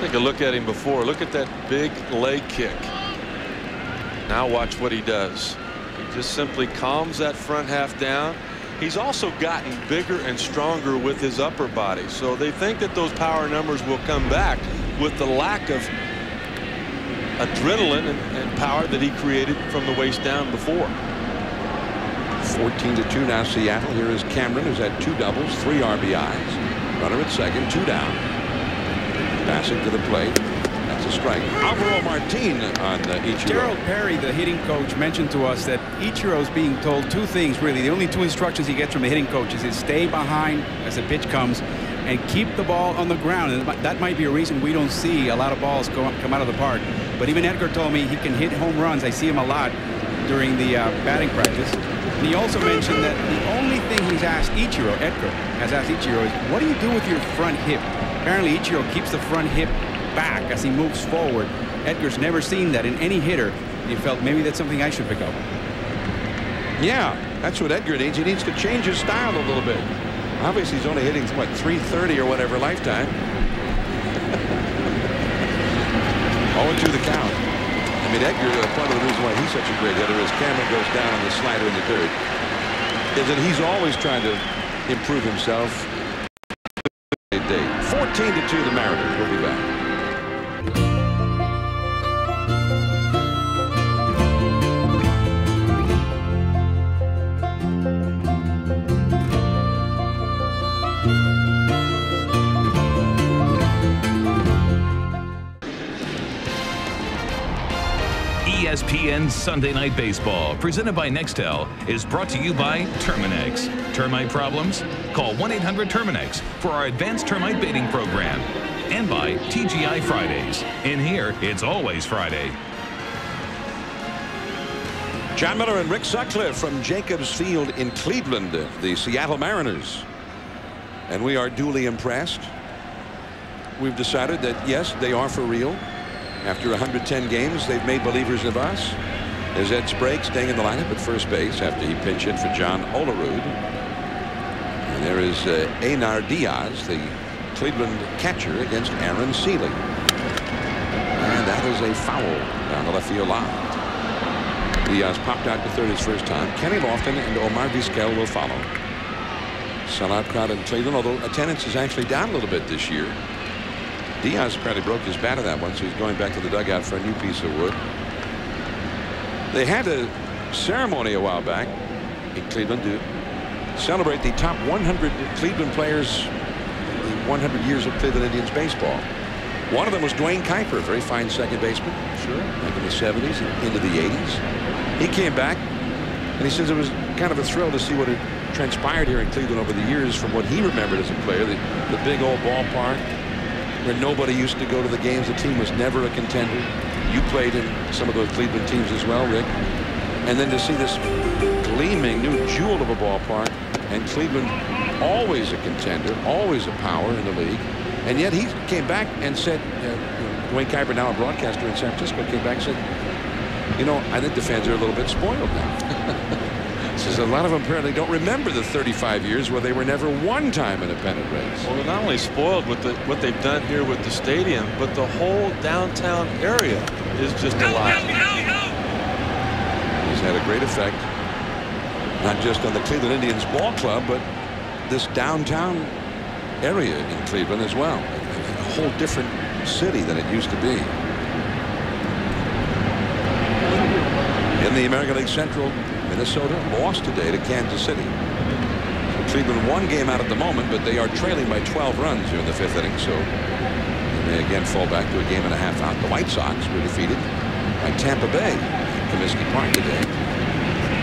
Take a look at him before. Look at that big leg kick. Now watch what he does. He just simply calms that front half down. He's also gotten bigger and stronger with his upper body. So they think that those power numbers will come back with the lack of adrenaline and, and power that he created from the waist down before. 14 to 2 now Seattle. Here is Cameron who's had two doubles, three RBIs. Runner at second, two down. Passing to the plate. That's a strike. Alvaro Martin on uh, Ichiro. Gerald Perry, the hitting coach, mentioned to us that Ichiro's being told two things, really. The only two instructions he gets from the hitting coach is stay behind as the pitch comes and keep the ball on the ground. And that might be a reason we don't see a lot of balls go, come out of the park. But even Edgar told me he can hit home runs. I see him a lot during the uh, batting practice. And he also mentioned that the only thing he's asked Ichiro, Edgar, has asked Ichiro is, what do you do with your front hip? Apparently Ichiro keeps the front hip back as he moves forward. Edgar's never seen that in any hitter. He felt maybe that's something I should pick up. Yeah, that's what Edgar needs. He needs to change his style a little bit. Obviously, he's only hitting, what, 330 or whatever lifetime. 0-2 the count. I mean, Edgar, part of the reason why he's such a great hitter is Cameron goes down on the slider in the dirt, is that he's always trying to improve himself. 14 to 2 the Mariners. Sunday Night Baseball, presented by Nextel, is brought to you by Terminix. Termite problems? Call 1 800 Terminix for our advanced termite baiting program. And by TGI Fridays. In here, it's always Friday. Jon Miller and Rick Sutcliffe from Jacobs Field in Cleveland, the Seattle Mariners. And we are duly impressed. We've decided that, yes, they are for real. After 110 games, they've made believers of us. There's Ed Sprague staying in the lineup at first base after he pinch hit for John Olerud. And there is uh, Einar Diaz, the Cleveland catcher, against Aaron Sele. And that is a foul down the left field line. Diaz popped out to third his first time. Kenny Lofton and Omar Vizquel will follow. Sellout crowd in Cleveland, although attendance is actually down a little bit this year. Diaz apparently broke his bat of that one, so he's going back to the dugout for a new piece of wood. They had a ceremony a while back in Cleveland to celebrate the top 100 Cleveland players in the 100 years of Cleveland Indians baseball. One of them was Duane Kuiper, a very fine second baseman. Sure. Back in the 70s and into the 80s. He came back and he says it was kind of a thrill to see what had transpired here in Cleveland over the years from what he remembered as a player. The, the big old ballpark, where nobody used to go to the games. The team was never a contender. You played in some of those Cleveland teams as well, Rick. And then to see this gleaming new jewel of a ballpark and Cleveland always a contender, always a power in the league. And yet he came back and said, uh, Kuiper, now a broadcaster in San Francisco, came back and said, you know, I think the fans are a little bit spoiled now. Says a lot of them apparently don't remember the 35 years where they were never one time in a pennant race. Well, they're not only spoiled with the, what they've done here with the stadium, but the whole downtown area is just a alive. He's had a great effect, not just on the Cleveland Indians ball club, but this downtown area in Cleveland as well. A whole different city than it used to be. In the American League Central, Minnesota lost today to Kansas City. So Cleveland one game out at the moment, but they are trailing by 12 runs here in the fifth inning. So they again fall back to a game and a half out. The White Sox were defeated by Tampa Bay at Comiskey Park today.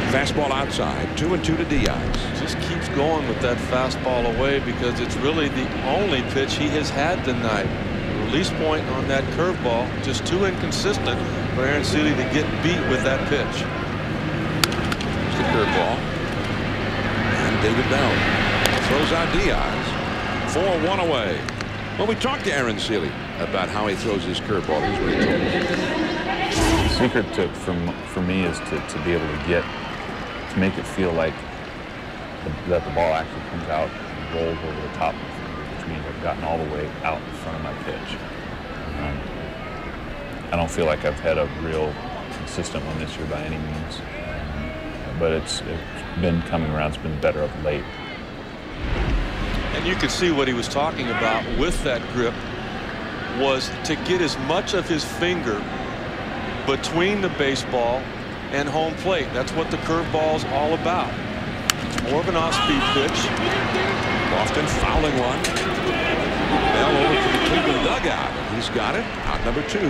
Fastball outside, two and two to Diaz. Just keeps going with that fastball away because it's really the only pitch he has had tonight. The release point on that curveball just too inconsistent for Aaron Sele to get beat with that pitch the curveball. And David Bell throws out Diaz. 4-1 away. Well, we talked to Aaron Sele about how he throws his curveball. Here's what he told us. The secret to, for, for me is to, to be able to get, to make it feel like the, that the ball actually comes out and rolls over the top of the finger, which means I've gotten all the way out in front of my pitch. Um, I don't feel like I've had a real consistent one this year by any means but it's, it's been coming around. It's been better of late. And you could see what he was talking about with that grip was to get as much of his finger between the baseball and home plate. That's what the curveball is all about. More of an off-speed pitch. Often fouling one. Bell over to the Cleveland dugout. He's got it. Out number two.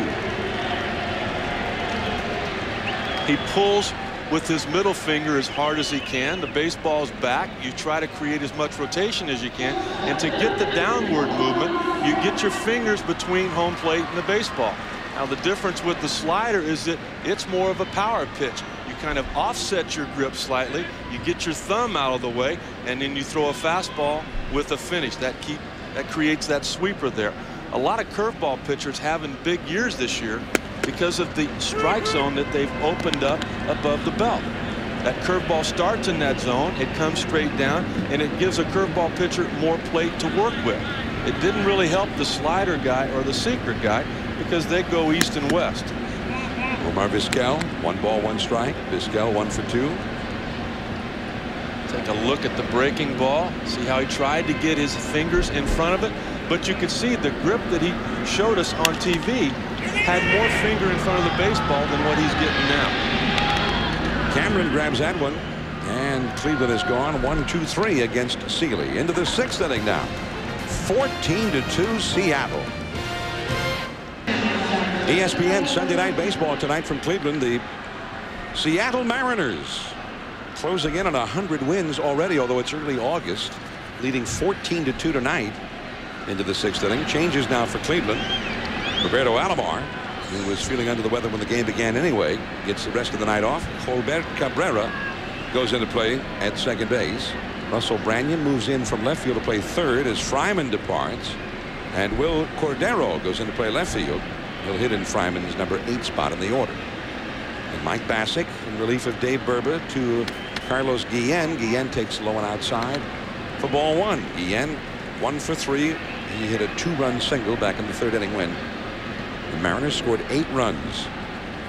He pulls with his middle finger as hard as he can. The baseball's back. You try to create as much rotation as you can. And to get the downward movement, you get your fingers between home plate and the baseball. Now, the difference with the slider is that it's more of a power pitch. You kind of offset your grip slightly. You get your thumb out of the way, and then you throw a fastball with a finish. That keep that creates that sweeper there. A lot of curveball pitchers having big years this year because of the strike zone that they've opened up above the belt. That curveball starts in that zone, it comes straight down, and it gives a curveball pitcher more plate to work with. It didn't really help the slider guy or the sinker guy because they go east and west. Omar Vizquel, one ball, one strike. Vizquel, one for two. Take a look at the breaking ball. See how he tried to get his fingers in front of it. But you can see the grip that he showed us on TV had more finger in front of the baseball than what he's getting now. Cameron grabs that one. And Cleveland is gone one, two, three against Sele. Into the sixth inning now. 14 to 2 Seattle. ESPN Sunday Night Baseball tonight from Cleveland. The Seattle Mariners closing in on 100 wins already, although it's early August, leading 14 to 2 tonight into the sixth inning. Changes now for Cleveland. Roberto Alomar who was feeling under the weather when the game began anyway, gets the rest of the night off. Jolbert Cabrera goes into play at second base. Russell Branyan moves in from left field to play third as Fryman departs. And Wil Cordero goes into play left field. He'll hit in Fryman's number eight spot in the order. And Mike Bacsik in relief of Dave Burba to Carlos Guillen. Guillen takes low and outside for ball one. Guillen one for three. He hit a two-run single back in the third inning win. The Mariners scored eight runs.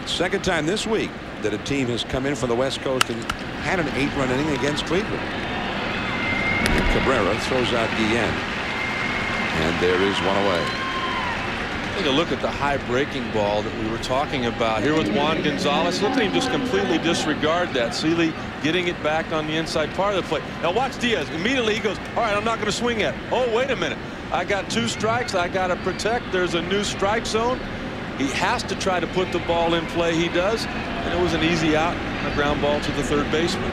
Second time this week that a team has come in from the West Coast and had an eight-run inning against Cleveland. And Cabrera throws out Guillen. And there is one away. Take a look at the high breaking ball that we were talking about here with Juan Gonzalez. Look at him just completely disregard that. Sele getting it back on the inside part of the plate. Now watch Diaz. Immediately he goes, all right, I'm not going to swing it. Oh, wait a minute. I got two strikes. I got to protect. There's a new strike zone. He has to try to put the ball in play. He does. And it was an easy out, a ground ball to the third baseman.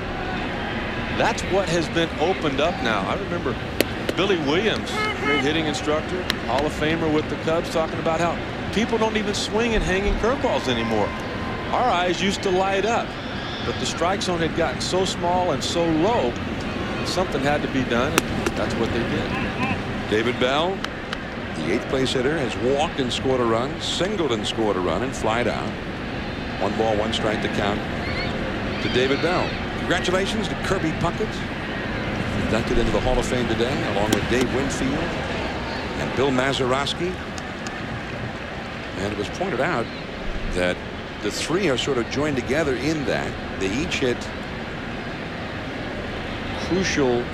That's what has been opened up now. I remember Billy Williams, great hitting instructor, Hall of Famer with the Cubs, talking about how people don't even swing and hanging curveballs anymore. Our eyes used to light up, but the strike zone had gotten so small and so low, something had to be done, and that's what they did. David Bell, the eighth place hitter, has walked and scored a run, singled and scored a run, and flied out. One ball, one strike to count to David Bell. Congratulations to Kirby Puckett, inducted into the Hall of Fame today, along with Dave Winfield and Bill Mazeroski. And it was pointed out that the three are sort of joined together in that they each hit crucial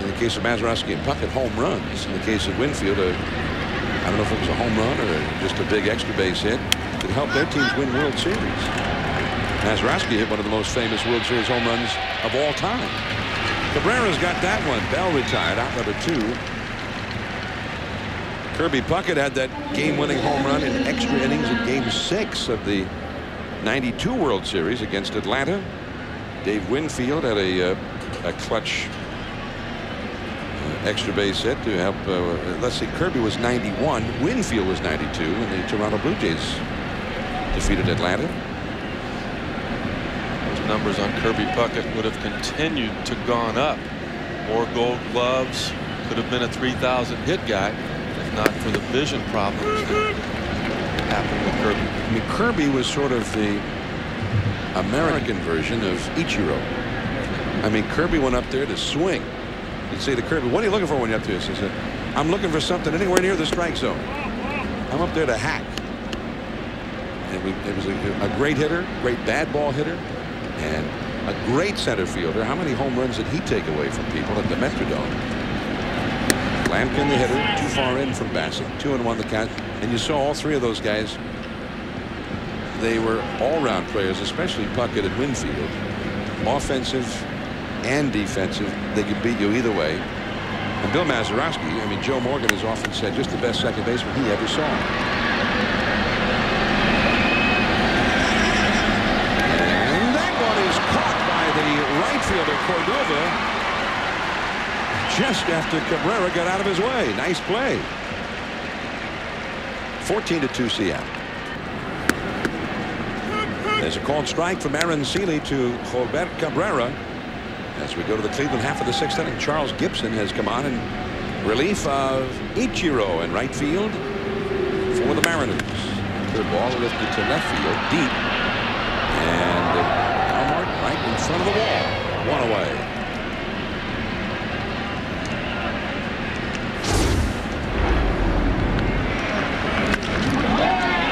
in the case of Mazeroski and Puckett home runs. In the case of Winfield, a, I don't know if it was a home run or just a big extra base hit that helped their teams win World Series. Mazeroski hit one of the most famous World Series home runs of all time. Cabrera's got that one. Bell retired out number two. Kirby Puckett had that game-winning home run in extra innings in game six of the 92 World Series against Atlanta. Dave Winfield had a, uh, a clutch extra base hit to help. Uh, let's see, Kirby was 91. Winfield was 92 and the Toronto Blue Jays defeated Atlanta Those numbers on Kirby Puckett would have continued to gone up. More gold gloves. Could have been a 3,000 hit guy if not for the vision problems that happened with Kirby. I mean, Kirby was sort of the American version of Ichiro. I mean, Kirby went up there to swing. You'd say to Kirby, what are you looking for when you're up there? He said, I'm looking for something anywhere near the strike zone. I'm up there to hack. And we, it was a, a great hitter, great bad ball hitter and a great center fielder. How many home runs did he take away from people at the Metrodome? Lampkin, the hitter, too far in from Bacsik, two and one the count. And you saw all three of those guys. They were all-round players, especially Puckett and Winfield. Offensive and defensive. They could beat you either way. And Bill Mazeroski, I mean, Joe Morgan has often said just the best second baseman he ever saw. And that one is caught by the right fielder Cordova just after Cabrera got out of his way. Nice play. 14 to 2 Seattle. There's a called strike from Aaron Sele to Jolbert Cabrera. As we go to the Cleveland half of the sixth inning, Charles Gibson has come on in relief of Ichiro in right field for the Mariners. Good ball lifted to left field deep. And uh, right in front of the wall. One away.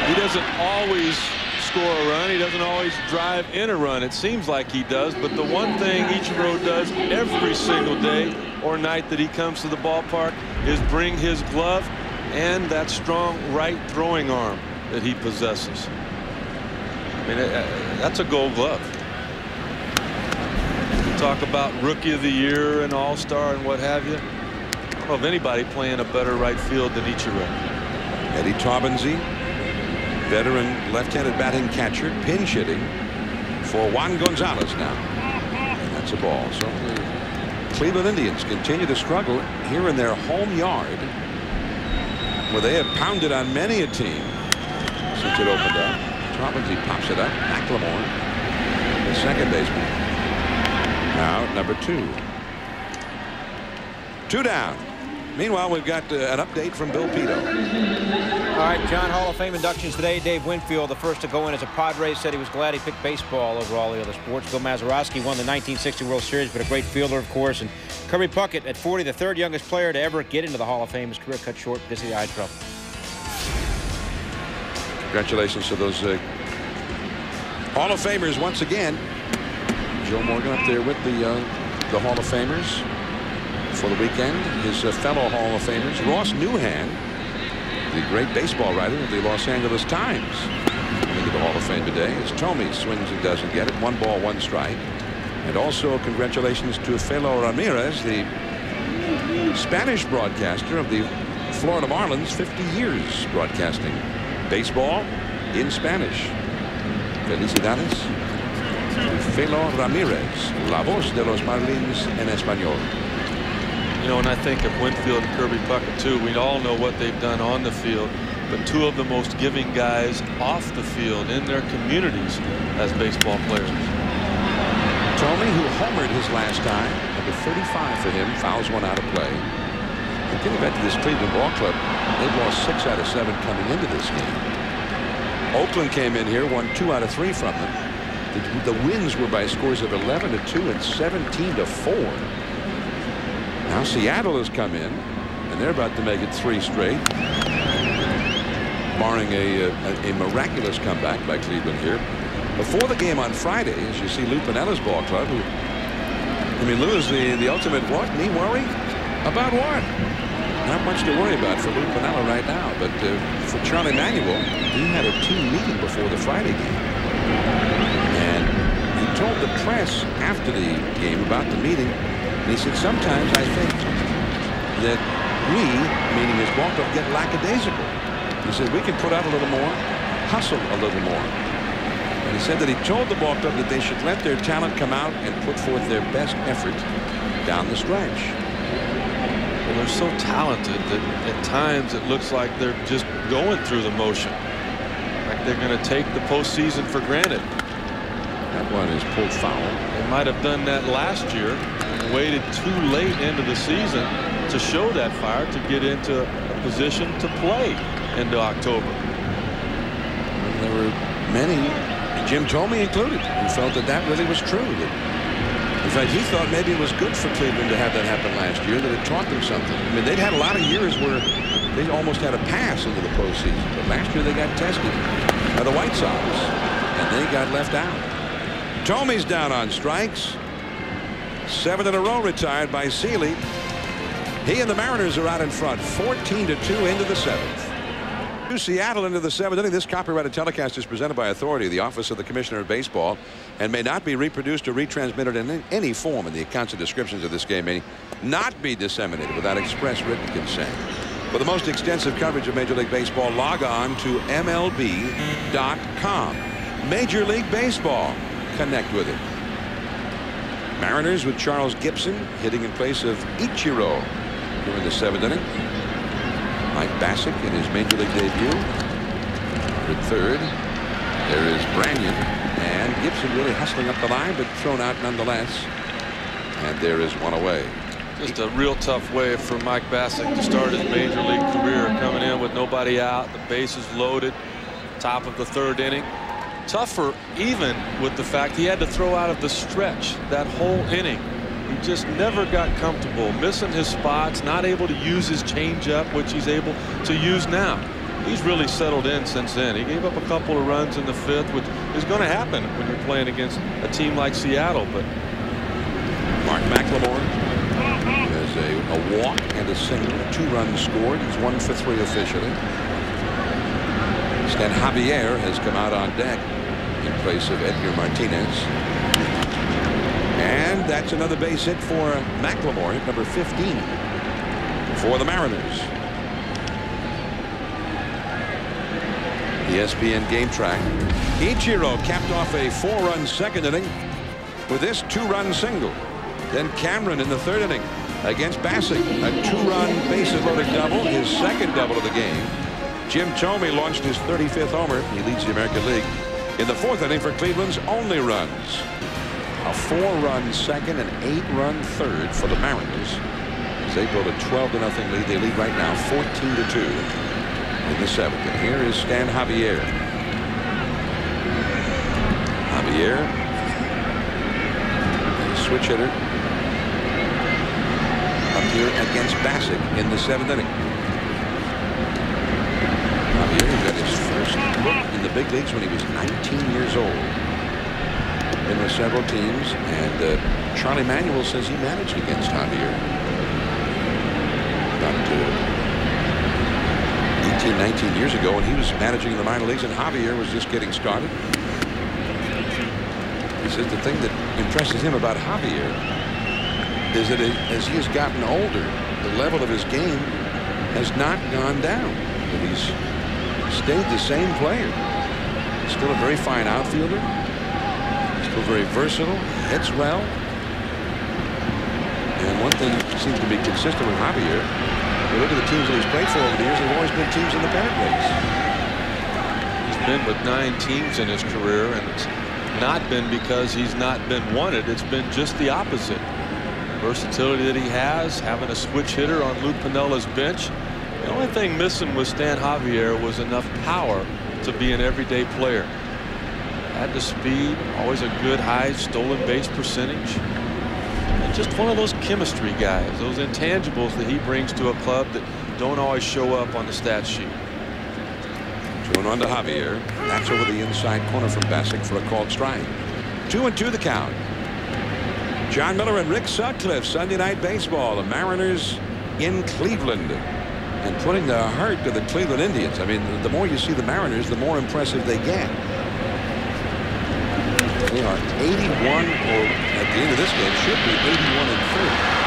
He doesn't always score a run. He doesn't always drive in a run. It seems like he does. But the one thing Ichiro does every single day or night that he comes to the ballpark is bring his glove and that strong right throwing arm that he possesses. I mean, uh, that's a gold glove talk about rookie of the year and all-star and what have you. I don't know of anybody playing a better right field than Ichiro. Eddie Taubensee, veteran left-handed batting catcher, pinch hitting for Juan Gonzalez now. And that's a ball. So the Cleveland Indians continue to struggle here in their home yard where they have pounded on many a team. since it opened up. Robbins, he pops it up. McLemore, the second baseman. Now number two. Two down. Meanwhile, we've got uh, an update from Bill Pidto. All right, Jon Hall of Fame inductions today. Dave Winfield, the first to go in as a Padre, said he was glad he picked baseball over all the other sports. Bill Mazeroski won the 1960 World Series, but a great fielder, of course. And Kirby Puckett, at 40, the third youngest player to ever get into the Hall of Fame. His career cut short because of the eye trouble. Congratulations to those uh, Hall of Famers once again. Joe Morgan up there with the uh, the Hall of Famers for the weekend. His uh, fellow Hall of Famers, Ross Newhan, the great baseball writer of the Los Angeles Times. Into the Hall of Fame today as Thome swings and doesn't get it. One ball, one strike. And also congratulations to Felo Ramirez, the Spanish broadcaster of the Florida Marlins, 50 years broadcasting baseball in Spanish. Felicidades. Felo Ramirez, la voz de los Marlins en español. You know, and I think of Winfield and Kirby Puckett, too, we all know what they've done on the field, but two of the most giving guys off the field in their communities as baseball players. Thome, who homered his last time, number 35 for him, fouls one out of play. And getting back to this Cleveland ball club, they've lost six out of seven coming into this game. Oakland came in here, won two out of three from them. The, the wins were by scores of 11 to 2 and 17 to 4. Now Seattle has come in, and they're about to make it three straight, barring a, a, a miraculous comeback by Cleveland here. Before the game on Friday, as you see Lou Piniella's ball club, who, I mean, Lou is the, the ultimate what? Me worry? About what? Not much to worry about for Lou Piniella right now, but uh, for Charlie Manuel, he had a team meeting before the Friday game. And he told the press after the game about the meeting and he said, sometimes I think that we, meaning his ball club, get lackadaisical. He said, we can put out a little more, hustle a little more. And he said that he told the ball club that they should let their talent come out and put forth their best effort down the stretch. Well, they're so talented that at times it looks like they're just going through the motion. Like they're going to take the postseason for granted. That one is pulled foul. They might have done that last year waited too late into the season to show that fire to get into a position to play into October. And there were many, Jim Thome included, who felt that that really was true. In fact, he thought maybe it was good for Cleveland to have that happen last year, that it taught them something. I mean, they'd had a lot of years where they almost had a pass into the postseason, but last year they got tested by the White Sox, and they got left out. Thome's down on strikes. Seven in a row retired by Sele. He and the Mariners are out in front, 14 to 2 into the seventh. To Seattle into the seventh inning. This copyrighted telecast is presented by authority, the Office of the Commissioner of Baseball, and may not be reproduced or retransmitted in any form. And the accounts and descriptions of this game may not be disseminated without express written consent. For the most extensive coverage of Major League Baseball, log on to MLB.com. Major League Baseball. Connect with it. Mariners with Charles Gibson hitting in place of Ichiro during the seventh inning. Mike Bacsik in his major league debut. At third, there is Branyan. And Gibson really hustling up the line, but thrown out nonetheless. And there is one away. Just a real tough way for Mike Bacsik to start his major league career. Coming in with nobody out, the bases loaded, top of the third inning tougher even with the fact he had to throw out of the stretch that whole inning. He just never got comfortable missing his spots not able to use his changeup which he's able to use now. He's really settled in since then. He gave up a couple of runs in the fifth which is going to happen when you're playing against a team like Seattle but Mark McLemore has a, a walk and a single two runs scored. He's one for three officially. Stan Javier has come out on deck in place of Edgar Martinez. And that's another base hit for McLemore, hit number 15 for the Mariners. The ESPN game track. Ichiro capped off a four-run second inning with this two-run single. Then Cameron in the third inning against Bacsik. A two-run bases loaded double, his second double of the game. Jim Thome launched his 35th homer. He leads the American League in the fourth inning for Cleveland's only runs. A four-run second and eight-run third for the Mariners. As they build a 12 to nothing lead, they lead right now 14 to two in the seventh. And here is Stan Javier. Javier, a switch hitter, up here against Bacsik in the seventh inning. Javier got his first look in the big leagues when he was 19 years old. Been with several teams, and uh, Charlie Manuel says he managed against Javier. About uh, 18, 19 years ago, and he was managing in the minor leagues, and Javier was just getting started. He says the thing that impresses him about Javier is that as he has gotten older, the level of his game has not gone down. That he's stayed the same player. Still a very fine outfielder. Still very versatile. Hits well. And one thing seems to be consistent with Javier. You look at the teams that he's played for over the years, they've always been teams in the pennant race. He's been with nine teams in his career, and it's not been because he's not been wanted. It's been just the opposite versatility that he has, having a switch hitter on Lou Piniella's bench. Only thing missing with Stan Javier was enough power to be an everyday player. Had the speed, always a good high stolen base percentage. And just one of those chemistry guys, those intangibles that he brings to a club that don't always show up on the stat sheet. Going on to Javier. That's over the inside corner from Bacsik for a called strike. Two and two the count. Jon Miller and Rick Sutcliffe, Sunday Night Baseball. The Mariners in Cleveland. And putting the heart to the Cleveland Indians. I mean, the more you see the Mariners, the more impressive they get. They are 81, or at the end of this game, should be 81 and 30.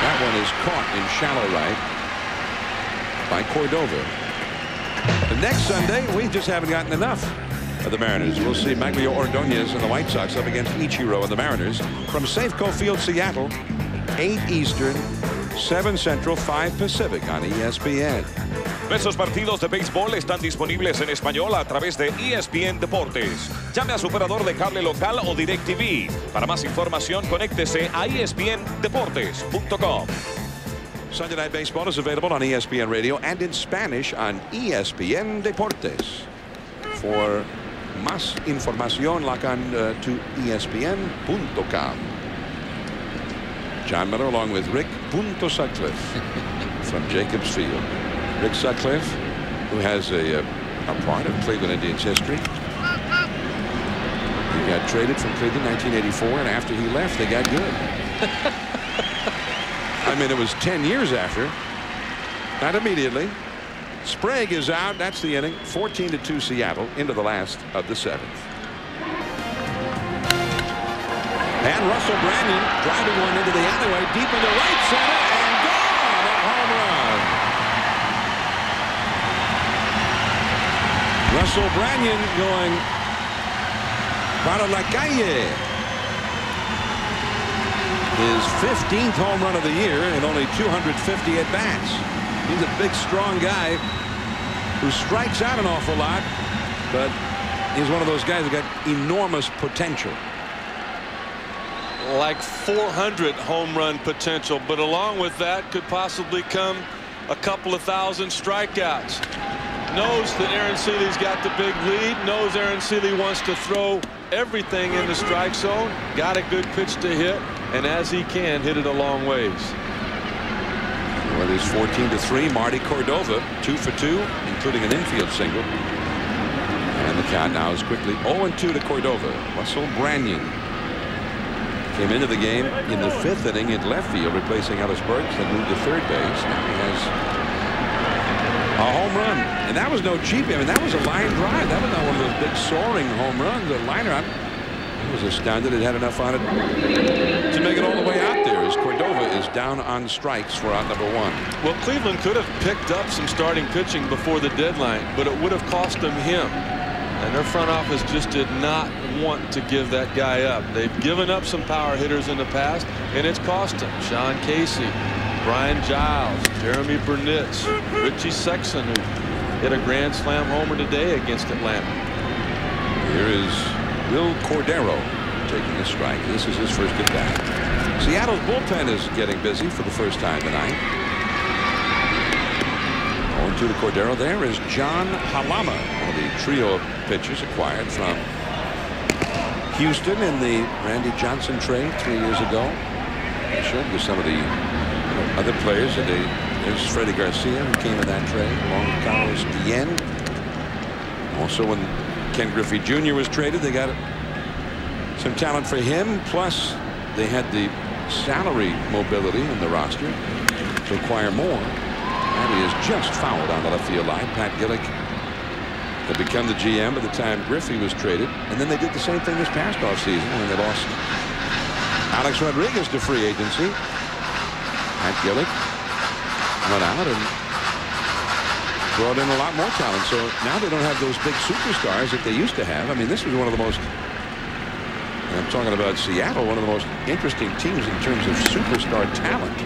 That one is caught in shallow right by Cordova. The next Sunday, we just haven't gotten enough of the Mariners. We'll see Magglio Ordonez and the White Sox up against Ichiro and the Mariners from Safeco Field, Seattle, 8 Eastern, 7 Central, 5 Pacific on ESPN. Nuestros partidos de béisbol están disponibles en español a través de ESPN Deportes. Llame a su operador de cable local o DirecTV. Para más información, conéctese a espndeportes.com. Sunday Night Baseball is available on ESPN Radio and in Spanish on ESPN Deportes. For más información, log on uh, to ESPN.com. Jon Miller along with Rick Punto Sutcliffe from Jacobs Field. Rick Sutcliffe, who has a, uh, a part of Cleveland Indians history. He got traded from Cleveland in 1984, and after he left, they got good. I mean, it was 10 years after. Not immediately. Sprague is out. That's the inning. 14 to 2 Seattle into the last of the seventh. And Russell Branyan driving one into the alleyway deep into right center and gone a home run. Russell Branyan going para la calle. His 15th home run of the year and only 250 at bats. He's a big, strong guy who strikes out an awful lot, but he's one of those guys that got enormous potential. Like 400 home run potential, but along with that could possibly come a couple of thousand strikeouts. Knows that Aaron Sele's got the big lead, knows Aaron Sele wants to throw everything in the strike zone, got a good pitch to hit, and as he can, hit it a long ways. Well, it's 14 to 3. Marty Cordova, two for two, including an infield single. And the count now is quickly 0 2 to Cordova. Russell Branyan came into the game in the fifth inning in left field, replacing Ellis Burks, then moved to third base. Now he has a home run. And that was no cheap. I mean, that was a line drive. That was not one of those big soaring home runs. The liner, I was astounded it had enough on it to make it all the way out there as Cordova is down on strikes for out number one. Well, Cleveland could have picked up some starting pitching before the deadline, but it would have cost them him. And their front office just did not want to give that guy up. They've given up some power hitters in the past, and it's cost them. Sean Casey, Brian Giles, Jeromy Burnitz, Richie Sexson, who hit a grand slam homer today against Atlanta. Here is Wil Cordero taking a strike. This is his first at bat. Seattle's bullpen is getting busy for the first time tonight. 0-2 to Cordero. There is John Halama, trio of pitchers acquired from Houston in the Randy Johnson trade three years ago. I showed you some of the other players. And they, there's Freddie Garcia who came in that trade along with Carlos Guillen. Also when Ken Griffey Jr. was traded they got some talent for him plus they had the salary mobility in the roster to acquire more. And he is just fouled on the left field line. Pat Gillick had become the GM by the time Griffey was traded. And then they did the same thing this past offseason when they lost Alex Rodriguez to free agency. Pat Gillick went out and brought in a lot more talent. So now they don't have those big superstars that they used to have. I mean, this was one of the most I'm talking about Seattle, one of the most interesting teams in terms of superstar talent.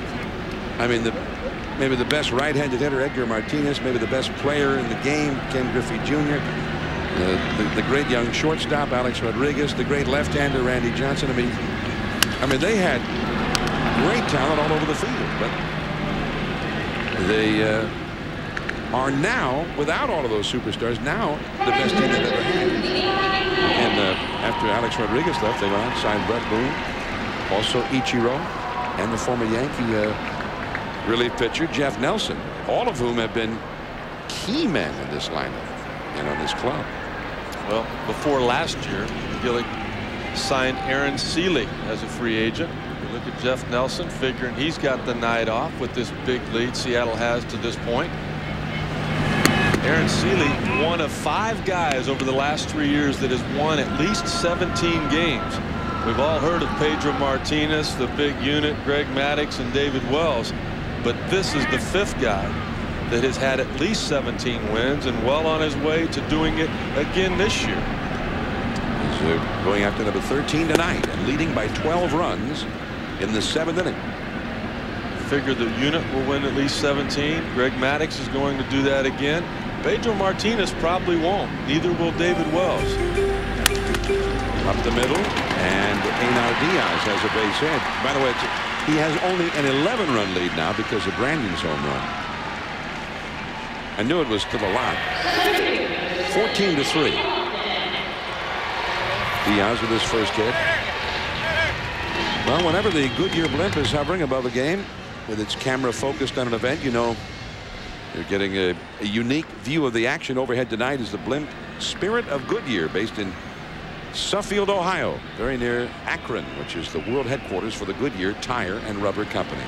I mean, the maybe the best right-handed hitter, Edgar Martinez, maybe the best player in the game, Ken Griffey Jr., the, the, the great young shortstop, Alex Rodriguez, the great left-hander, Randy Johnson. I mean, I mean, they had great talent all over the field, but they uh, are now, without all of those superstars, now the best team they've ever had. And uh, after Alex Rodriguez left, they went out and signed Bret Boone, also Ichiro, and the former Yankee uh, relief pitcher Jeff Nelson, all of whom have been key men in this lineup and on this club. Well, before last year, Gillick signed Aaron Sele as a free agent. You look at Jeff Nelson, figuring he's got the night off with this big lead Seattle has to this point. Aaron Sele, one of five guys over the last three years that has won at least 17 games. We've all heard of Pedro Martinez, the big unit, Greg Maddux, and David Wells. But this is the fifth guy that has had at least 17 wins and well on his way to doing it again this year. He's uh, going after number 13 tonight and leading by 12 runs in the seventh inning. Figure the unit will win at least 17. Greg Maddux is going to do that again. Pedro Martinez probably won't. Neither will David Wells. Up the middle, and Einar Diaz has a base hit. By the way, he has only an 11-run lead now because of Branyan's home run. I knew it was to the lot. 14 to 3. Diaz with his first hit. Well, whenever the Goodyear blimp is hovering above a game with its camera focused on an event, you know you're getting a, a, unique view of the action overhead tonight is the blimp Spirit of Goodyear based in Suffield, Ohio, very near Akron, which is the world headquarters for the Goodyear Tire and Rubber Company.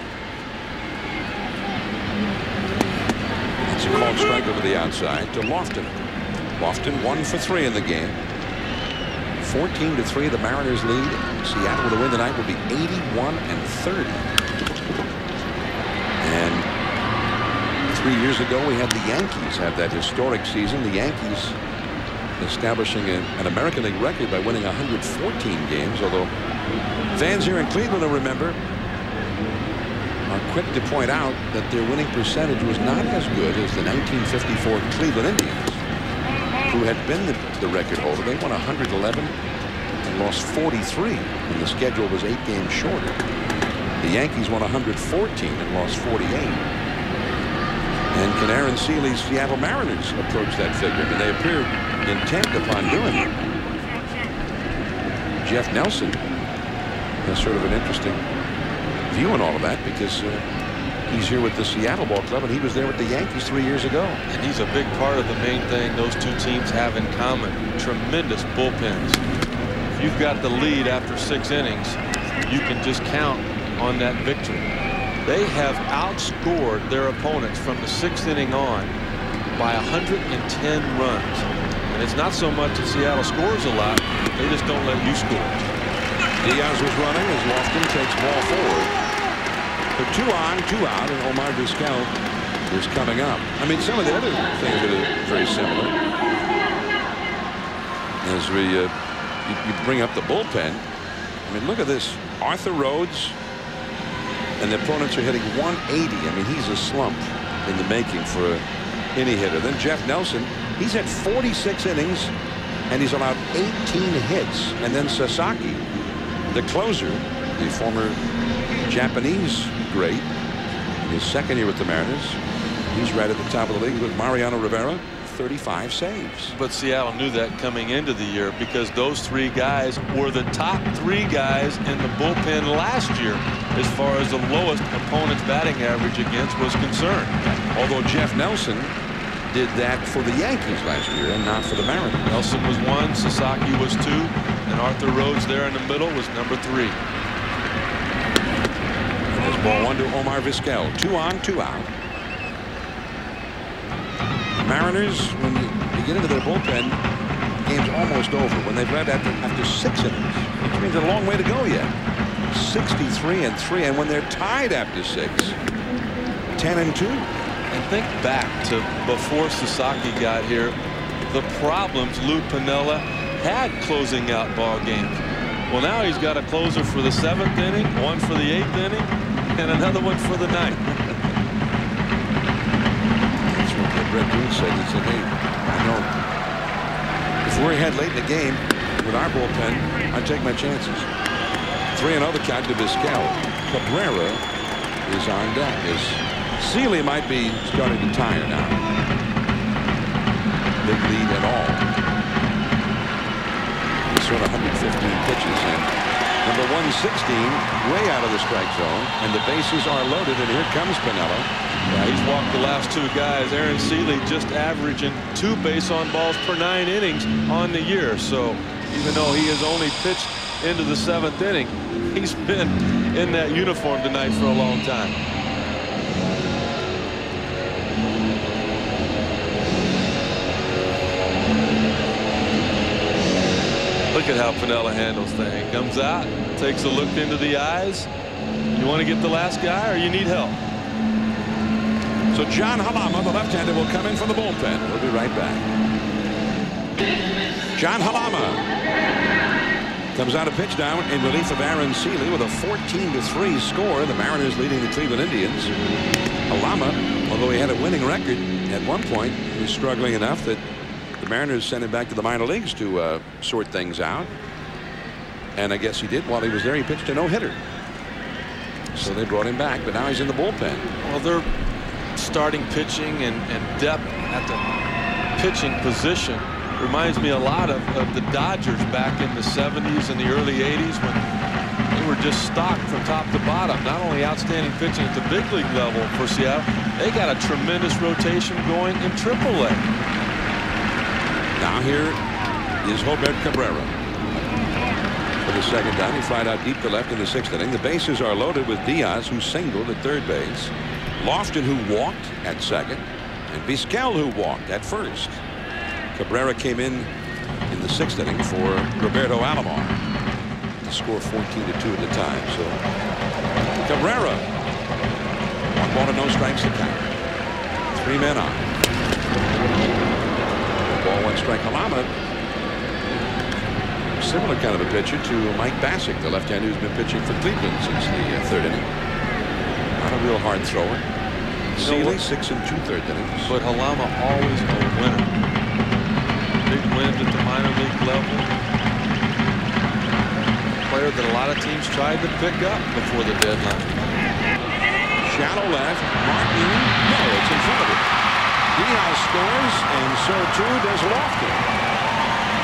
It's a called strike over the outside to Lofton. Lofton one for three in the game. 14 to 3 the Mariners lead. Seattle with a win tonight will be 81 and 30. And three years ago we had the Yankees have that historic season. The Yankees establishing a, an American League record by winning 114 games, although fans here in Cleveland will remember are quick to point out that their winning percentage was not as good as the 1954 Cleveland Indians, who had been the, the record holder. They won 111 and lost 43 when the schedule was eight games shorter. The Yankees won 114 and lost 48. And can Aaron Sele's Seattle Mariners approach that figure? And they appear intent upon doing it. Jeff Nelson has sort of an interesting view on all of that because uh, he's here with the Seattle Ball Club and he was there with the Yankees three years ago. And he's a big part of the main thing those two teams have in common. Tremendous bullpens. If you've got the lead after six innings, you can just count on that victory. They have outscored their opponents from the sixth inning on by 110 runs. And it's not so much that Seattle scores a lot. They just don't let you score. Diaz was running as Lofton takes ball forward. The two on, two out, and Omar Vizquel is coming up. I mean, some of the other things are very similar. As we, uh, you, you bring up the bullpen. I mean, look at this. Arthur Rhodes and the opponents are hitting 180. I mean, he's a slump in the making for any hitter. Then Jeff Nelson, he's had 46 innings and he's allowed 18 hits. And then Sasaki, the closer, the former Japanese great, in his second year with the Mariners, he's right at the top of the league with Mariano Rivera. 35 saves. But Seattle knew that coming into the year because those three guys were the top three guys in the bullpen last year as far as the lowest opponent's batting average against was concerned. Although Jeff Nelson did that for the Yankees last year and not for the Mariners. Nelson was one, Sasaki was two, and Arthur Rhodes there in the middle was number three. There's ball one to Omar Vizquel. Two on, two out. Mariners, when you, get into their bullpen, game's almost over. When they've led after, after six innings, which means a long way to go yet. 63 and 3, and when they're tied after six, 10 and 2. And think back to before Sasaki got here, the problems Lou Piniella had closing out ball games. Well, now he's got a closer for the seventh inning, one for the eighth inning, and another one for the ninth. Bret Boone said, he said, hey, I know if we're ahead late in the game with our bullpen, I take my chances. 3 0 the count to Vizquel. Cabrera is on deck as Sele might be starting to tire now. Big lead at all. He's of 115 pitches and number 116 way out of the strike zone and the bases are loaded and here comes Piniella. Yeah, he's walked the last two guys. Aaron Sele just averaging two base on balls per nine innings on the year. So even though he has only pitched into the seventh inning, he's been in that uniform tonight for a long time. Look at how Piniella handles things. Comes out, takes a look into the eyes. You want to get the last guy or you need help? So John Halama, the left-hander, will come in from the bullpen. We'll be right back. John Halama comes out of pitch down in relief of Aaron Sele with a 14-3 score. The Mariners leading the Cleveland Indians. Halama, although he had a winning record at one point, was struggling enough that the Mariners sent him back to the minor leagues to uh, sort things out. And I guess he did while he was there. He pitched a no-hitter. So they brought him back, but now he's in the bullpen. Well, they're starting pitching and, and depth at the pitching position reminds me a lot of, of the Dodgers back in the 70s and the early 80s when they were just stocked from top to bottom. Not only outstanding pitching at the big league level for Seattle, they got a tremendous rotation going in AAA. Now here is Jolbert Cabrera. For the second time, he fried out deep to left in the sixth inning. The bases are loaded with Diaz, who singled at third base. Lofton who walked at second and Vizquel who walked at first. Cabrera came in in the sixth inning for Roberto Alomar to score 14 to 2 at the time. So Cabrera one ball to no strikes to count. Three men on. Ball one strike. Halama similar kind of a pitcher to Mike Bacsik, the left-hander who's been pitching for Cleveland since the uh, third inning. Not a real hard thrower. Sele six and two third innings. But Halama always a winner. Big wins at the minor league level. Player that a lot of teams tried to pick up before the deadline. Shallow left. Martin. No, it's in front of him. Diaz scores, and so too does Lofton.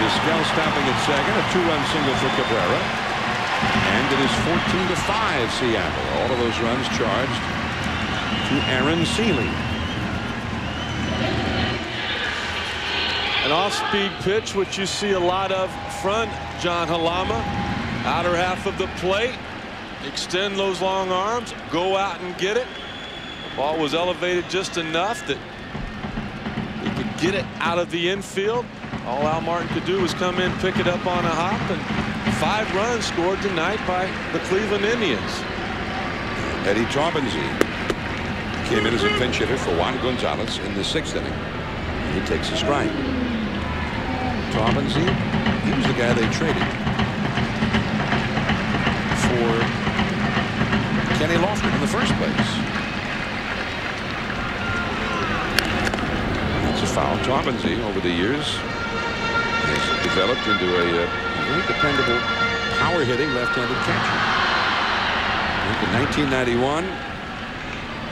Vizquel stopping at second. A two-run single for Cabrera. And it is 14 to 5 Seattle. All of those runs charged to Aaron Sele. An off-speed pitch, which you see a lot of front John Halama. Outer half of the plate. Extend those long arms. Go out and get it. The ball was elevated just enough that get it out of the infield. All Al Martin could do was come in, pick it up on a hop, and five runs scored tonight by the Cleveland Indians. Eddie Taubensee came in as a pinch hitter for Juan Gonzalez in the sixth inning. He takes a strike. Taubensee, he was the guy they traded for Kenny Lofton in the first place. Foul. Over the years has developed into a, a very dependable power hitting left-handed catcher. In 1991,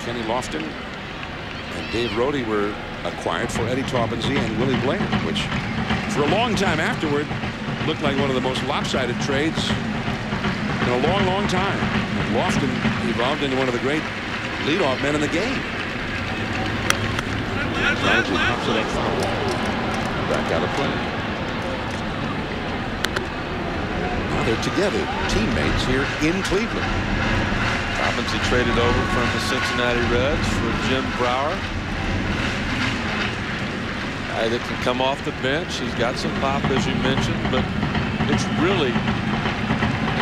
Kenny Lofton and Dave Rohde were acquired for Eddie Taubensee and Willie Blair, which for a long time afterward looked like one of the most lopsided trades in a long, long time. Lofton evolved into one of the great leadoff men in the game. Back out of play. Now they're together, teammates here in Cleveland. Robinson traded over from the Cincinnati Reds for Jim Brower. Guy that can come off the bench. He's got some pop, as you mentioned, but it's really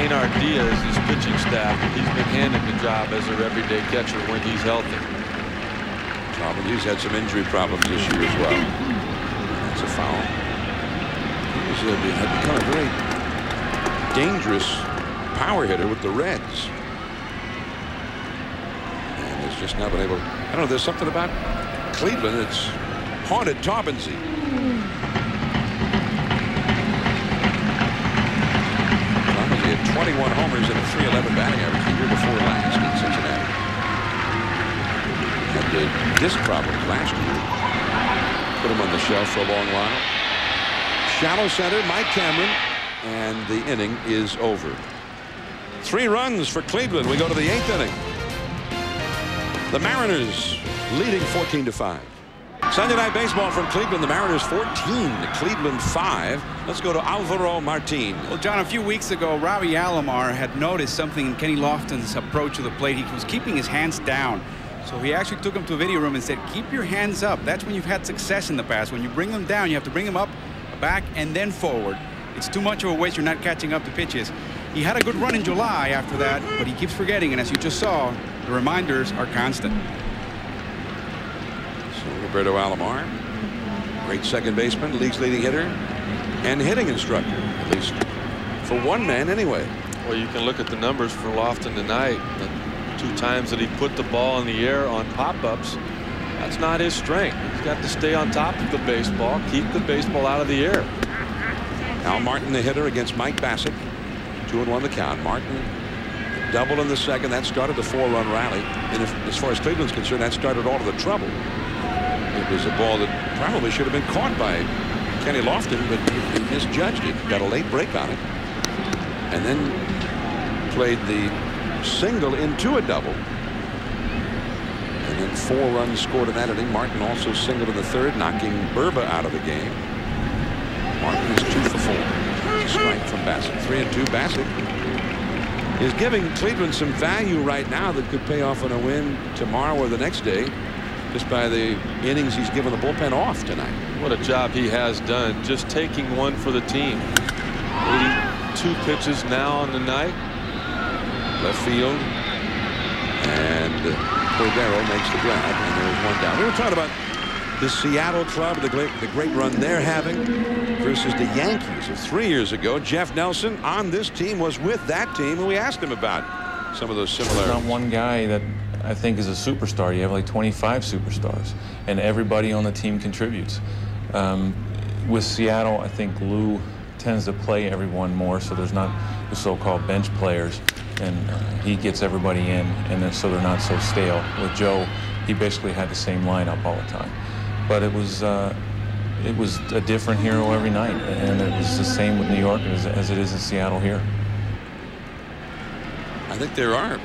Einar Diaz, his pitching staff. He's been handed the job as their everyday catcher when he's healthy. He's had some injury problems this year as well. That's a foul. He's uh, become a very dangerous power hitter with the Reds. And has just not been able. I don't know. There's something about Cleveland that's haunted Taubensee. Taubensee had 21 homers and a 311 batting average the year before last the disc problems last year. Put him on the shelf for a long while. Shallow center, Mike Cameron, and the inning is over. Three runs for Cleveland. We go to the eighth inning. The Mariners leading 14 to 5. Sunday night baseball from Cleveland. The Mariners 14, Cleveland 5. Let's go to Alvaro Martin. Well, Jon, a few weeks ago, Robbie Alomar had noticed something in Kenny Lofton's approach to the plate. He was keeping his hands down. So he actually took him to a video room and said, keep your hands up. That's when you've had success in the past. When you bring them down, you have to bring them up, back, and then forward. It's too much of a waste. You're not catching up to pitches. He had a good run in July after that, but he keeps forgetting. And as you just saw, the reminders are constant. So Roberto Alomar, great second baseman, league's leading hitter, and hitting instructor, at least for one man anyway. Well, you can look at the numbers for Lofton tonight. Two times that he put the ball in the air on pop-ups. That's not his strength. He's got to stay on top of the baseball, keep the baseball out of the air. Al Martin, the hitter, against Mike Bassett. Two and one the count. Martin double in the second. That started the four-run rally. And if, as far as Cleveland's concerned, that started all of the trouble. It was a ball that probably should have been caught by Kenny Lofton, but he misjudged it. Got a late break on it. And then played the single into a double. And then four runs scored in that inning. Martin also singled in the third, knocking Burba out of the game. Martin is two for four. Strike from Bassett. Three and two. Bassett is giving Cleveland some value right now that could pay off in a win tomorrow or the next day just by the innings he's given the bullpen off tonight. What a job he has done just taking one for the team. 82 pitches now on the night left field. And Cordero makes the grab, and there's one down. We were talking about the Seattle club, the great, the great run they're having versus the Yankees of three years ago. Jeff Nelson on this team was with that team, and we asked him about some of those similarities. There's not one guy that I think is a superstar. You have like 25 superstars, and everybody on the team contributes. Um, with Seattle, I think Lou tends to play everyone more, so there's not the so-called bench players and uh, he gets everybody in, and then, so they're not so stale. With Joe, he basically had the same lineup all the time, but it was uh, it was a different hero every night, and it was the same with New York as, as it is in Seattle here. I think there are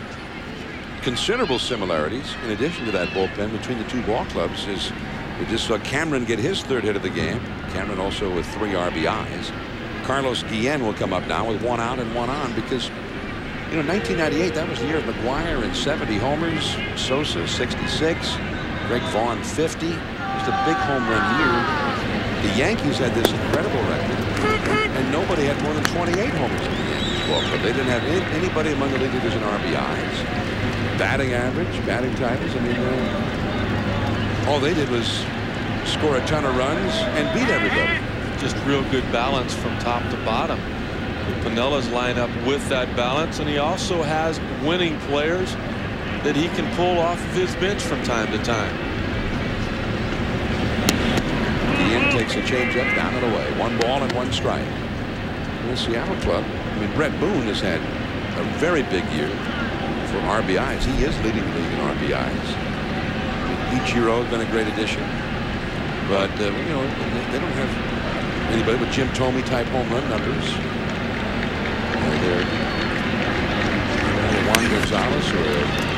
considerable similarities in addition to that bullpen between the two ball clubs is we just saw Cameron get his third hit of the game. Cameron also with three RBIs. Carlos Guillen will come up now with one out and one on because you know, 1998, that was the year of McGwire and 70 homers, Sosa 66, Greg Vaughn 50. It was a big home run year. The Yankees had this incredible record, and nobody had more than 28 homers in the Yankees club. They didn't have any, anybody among the league leaders in RBIs, batting average, batting titles. I mean, uh, all they did was score a ton of runs and beat everybody. Just real good balance from top to bottom. Piniella's lineup with that balance, and he also has winning players that he can pull off of his bench from time to time. in, takes a changeup down and away. One ball and one strike. In the Seattle club, I mean, Bret Boone has had a very big year for RBIs. He is leading the league in RBIs. Ichiro has been a great addition. But, uh, you know, they don't have anybody with Jim Thome type home run numbers. Juan Gonzalez or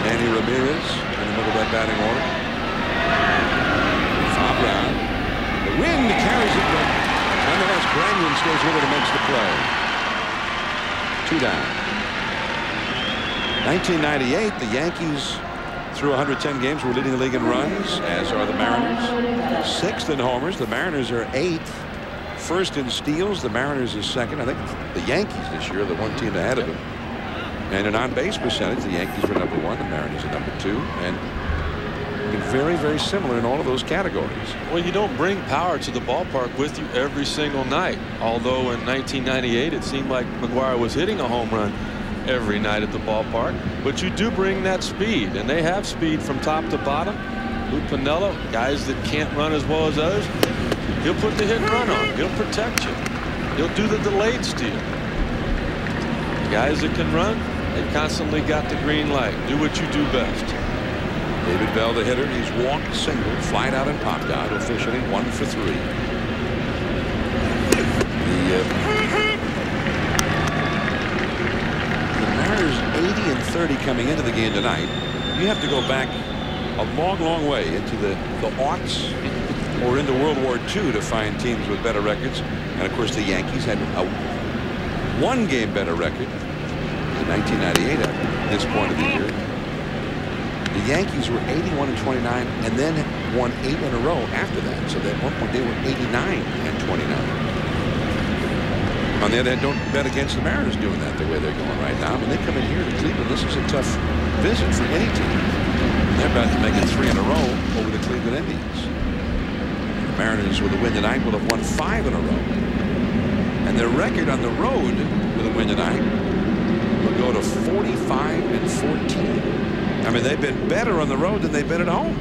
Manny Ramirez in the middle of that batting order. Ground. The wind carries it, but nonetheless, Branyan stays with it and makes the play. Two down. 1998, the Yankees through 110 games were leading the league in runs, as are the Mariners. Sixth in homers. The Mariners are eighth. First in steals. The Mariners is second. I think the Yankees this year are the one team ahead of them. And in on-base percentage, the Yankees were number one, the Mariners are number two, and very, very similar in all of those categories. Well, you don't bring power to the ballpark with you every single night. Although in 1998, it seemed like McGwire was hitting a home run every night at the ballpark. But you do bring that speed, and they have speed from top to bottom. Lou Piniella, guys that can't run as well as others, he'll put the hit and run on. He'll protect you. He'll do the delayed steal. Guys that can run, they constantly got the green light. Do what you do best. David Bell, the hitter, he's walked single, flied out and popped out, officially one for three. The, uh, the Mariners 80 and 30 coming into the game tonight. You have to go back a long, long way into the, the aughts or into World War II to find teams with better records. And of course, the Yankees had a one game better record in 1998 at this point of the year. The Yankees were 81 and 29 and then won eight in a row after that. So at one point they were 89 and 29. On the other hand, don't bet against the Mariners doing that the way they're going right now. I mean, they come in here to Cleveland. This is a tough visit for any team. They're about to make it three in a row over the Cleveland Indians. Mariners with a win tonight will have won five in a row. And their record on the road with a win tonight will go to 45 and 14. I mean, they've been better on the road than they've been at home.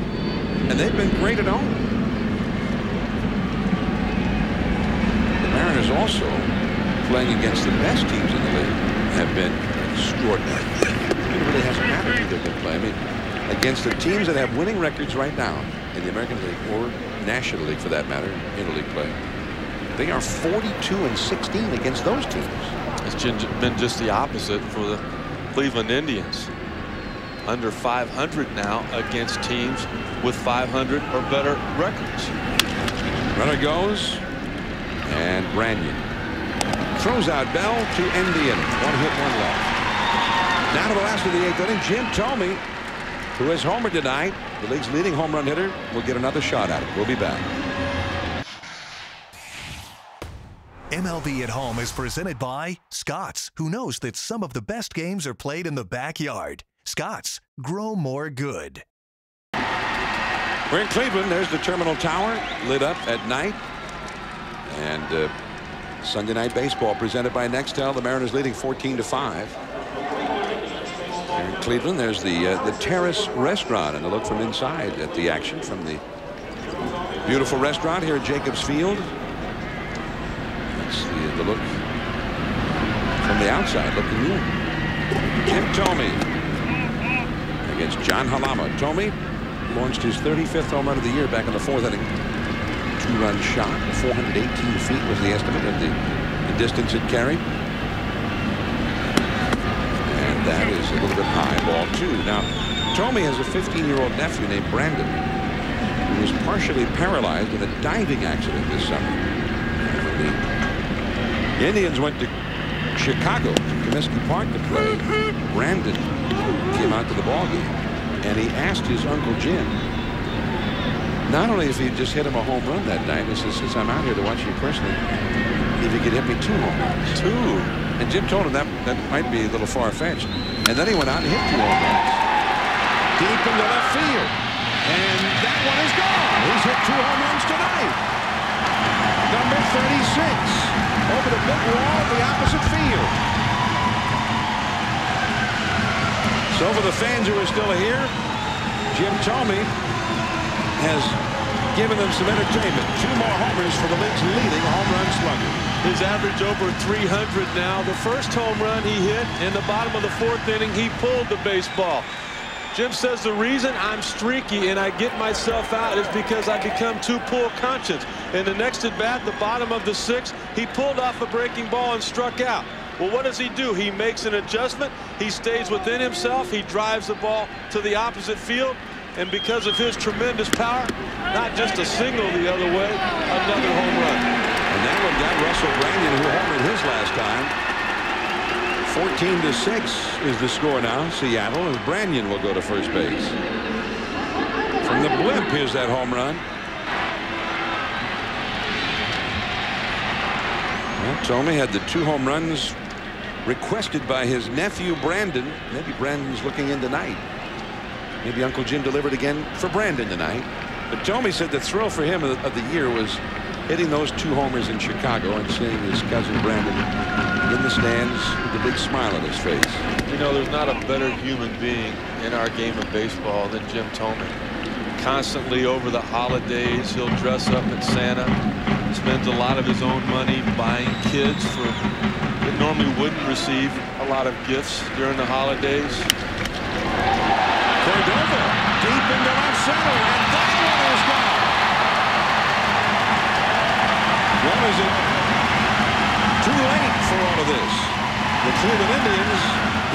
And they've been great at home. The Mariners also, playing against the best teams in the league, have been extraordinary. It really hasn't mattered who they've playing. I mean, against the teams that have winning records right now in the American League or National League for that matter, interleague play, they are 42 and 16 against those teams. It's been just the opposite for the Cleveland Indians. Under 500 now against teams with 500 or better records. Runner goes, and Branyan throws out Bell to end the inning. One hit, one left. Now to the last of the eighth inning, Jim Thome, who has homer tonight, the league's leading home run hitter, will get another shot at it. We'll be back. MLB at Home is presented by Scotts, who knows that some of the best games are played in the backyard. Scotts, grow more good. We're in Cleveland. There's the Terminal Tower lit up at night. And uh, Sunday Night Baseball presented by Nextel. The Mariners leading 14 to 5. Here in Cleveland, there's the uh, the Terrace Restaurant, and a look from inside at the action from the beautiful restaurant here at Jacobs Field. That's the, the look from the outside looking in. Jim Thome against John Halama. Thome launched his 35th home run of the year back in the fourth inning. Two-run shot, 418 feet was the estimate of the, the distance it carried. And that is a little bit high, ball two. Now, Thome has a 15-year-old nephew named Brandon who was partially paralyzed in a diving accident this summer. The Indians went to Chicago to Comiskey Park to play. Brandon came out to the ball game, and he asked his uncle Jim not only if he just hit him a home run that night, he says, since I'm out here to watch you personally, if he could hit me two home runs. Two. And Jim told him that that might be a little far-fetched. And then he went out and hit two home runs. Deep into left field. And that one is gone. He's hit two home runs tonight. Number 36. Over the big wall of the opposite field. So for the fans who are still here, Jim Thome has giving them some entertainment. Two more homers for the league's leading home run slugger. His average over 300 now. The first home run he hit in the bottom of the fourth inning, he pulled the baseball. Jim says the reason I'm streaky and I get myself out is because I become too poor conscious. In the next at bat, the bottom of the sixth, he pulled off a breaking ball and struck out. Well, what does he do? He makes an adjustment. He stays within himself. He drives the ball to the opposite field. And because of his tremendous power, not just a single the other way, another home run. And that one got Russell Branyan, who homered his last time. 14 to 6 is the score now. Seattle and Branyan will go to first base. From the blimp, here's that home run. Well, Thome had the two home runs requested by his nephew Brandon. Maybe Brandon's looking in tonight. Maybe Uncle Jim delivered again for Brandon tonight. But Thome said the thrill for him of the, year was hitting those two homers in Chicago and seeing his cousin Brandon in the stands with a big smile on his face. You know, there's not a better human being in our game of baseball than Jim Thome. Constantly over the holidays, he'll dress up at Santa, spends a lot of his own money buying kids for that normally wouldn't receive a lot of gifts during the holidays. Cordova deep into left center, and that one is gone. Well, is it too late for all of this? The Cleveland Indians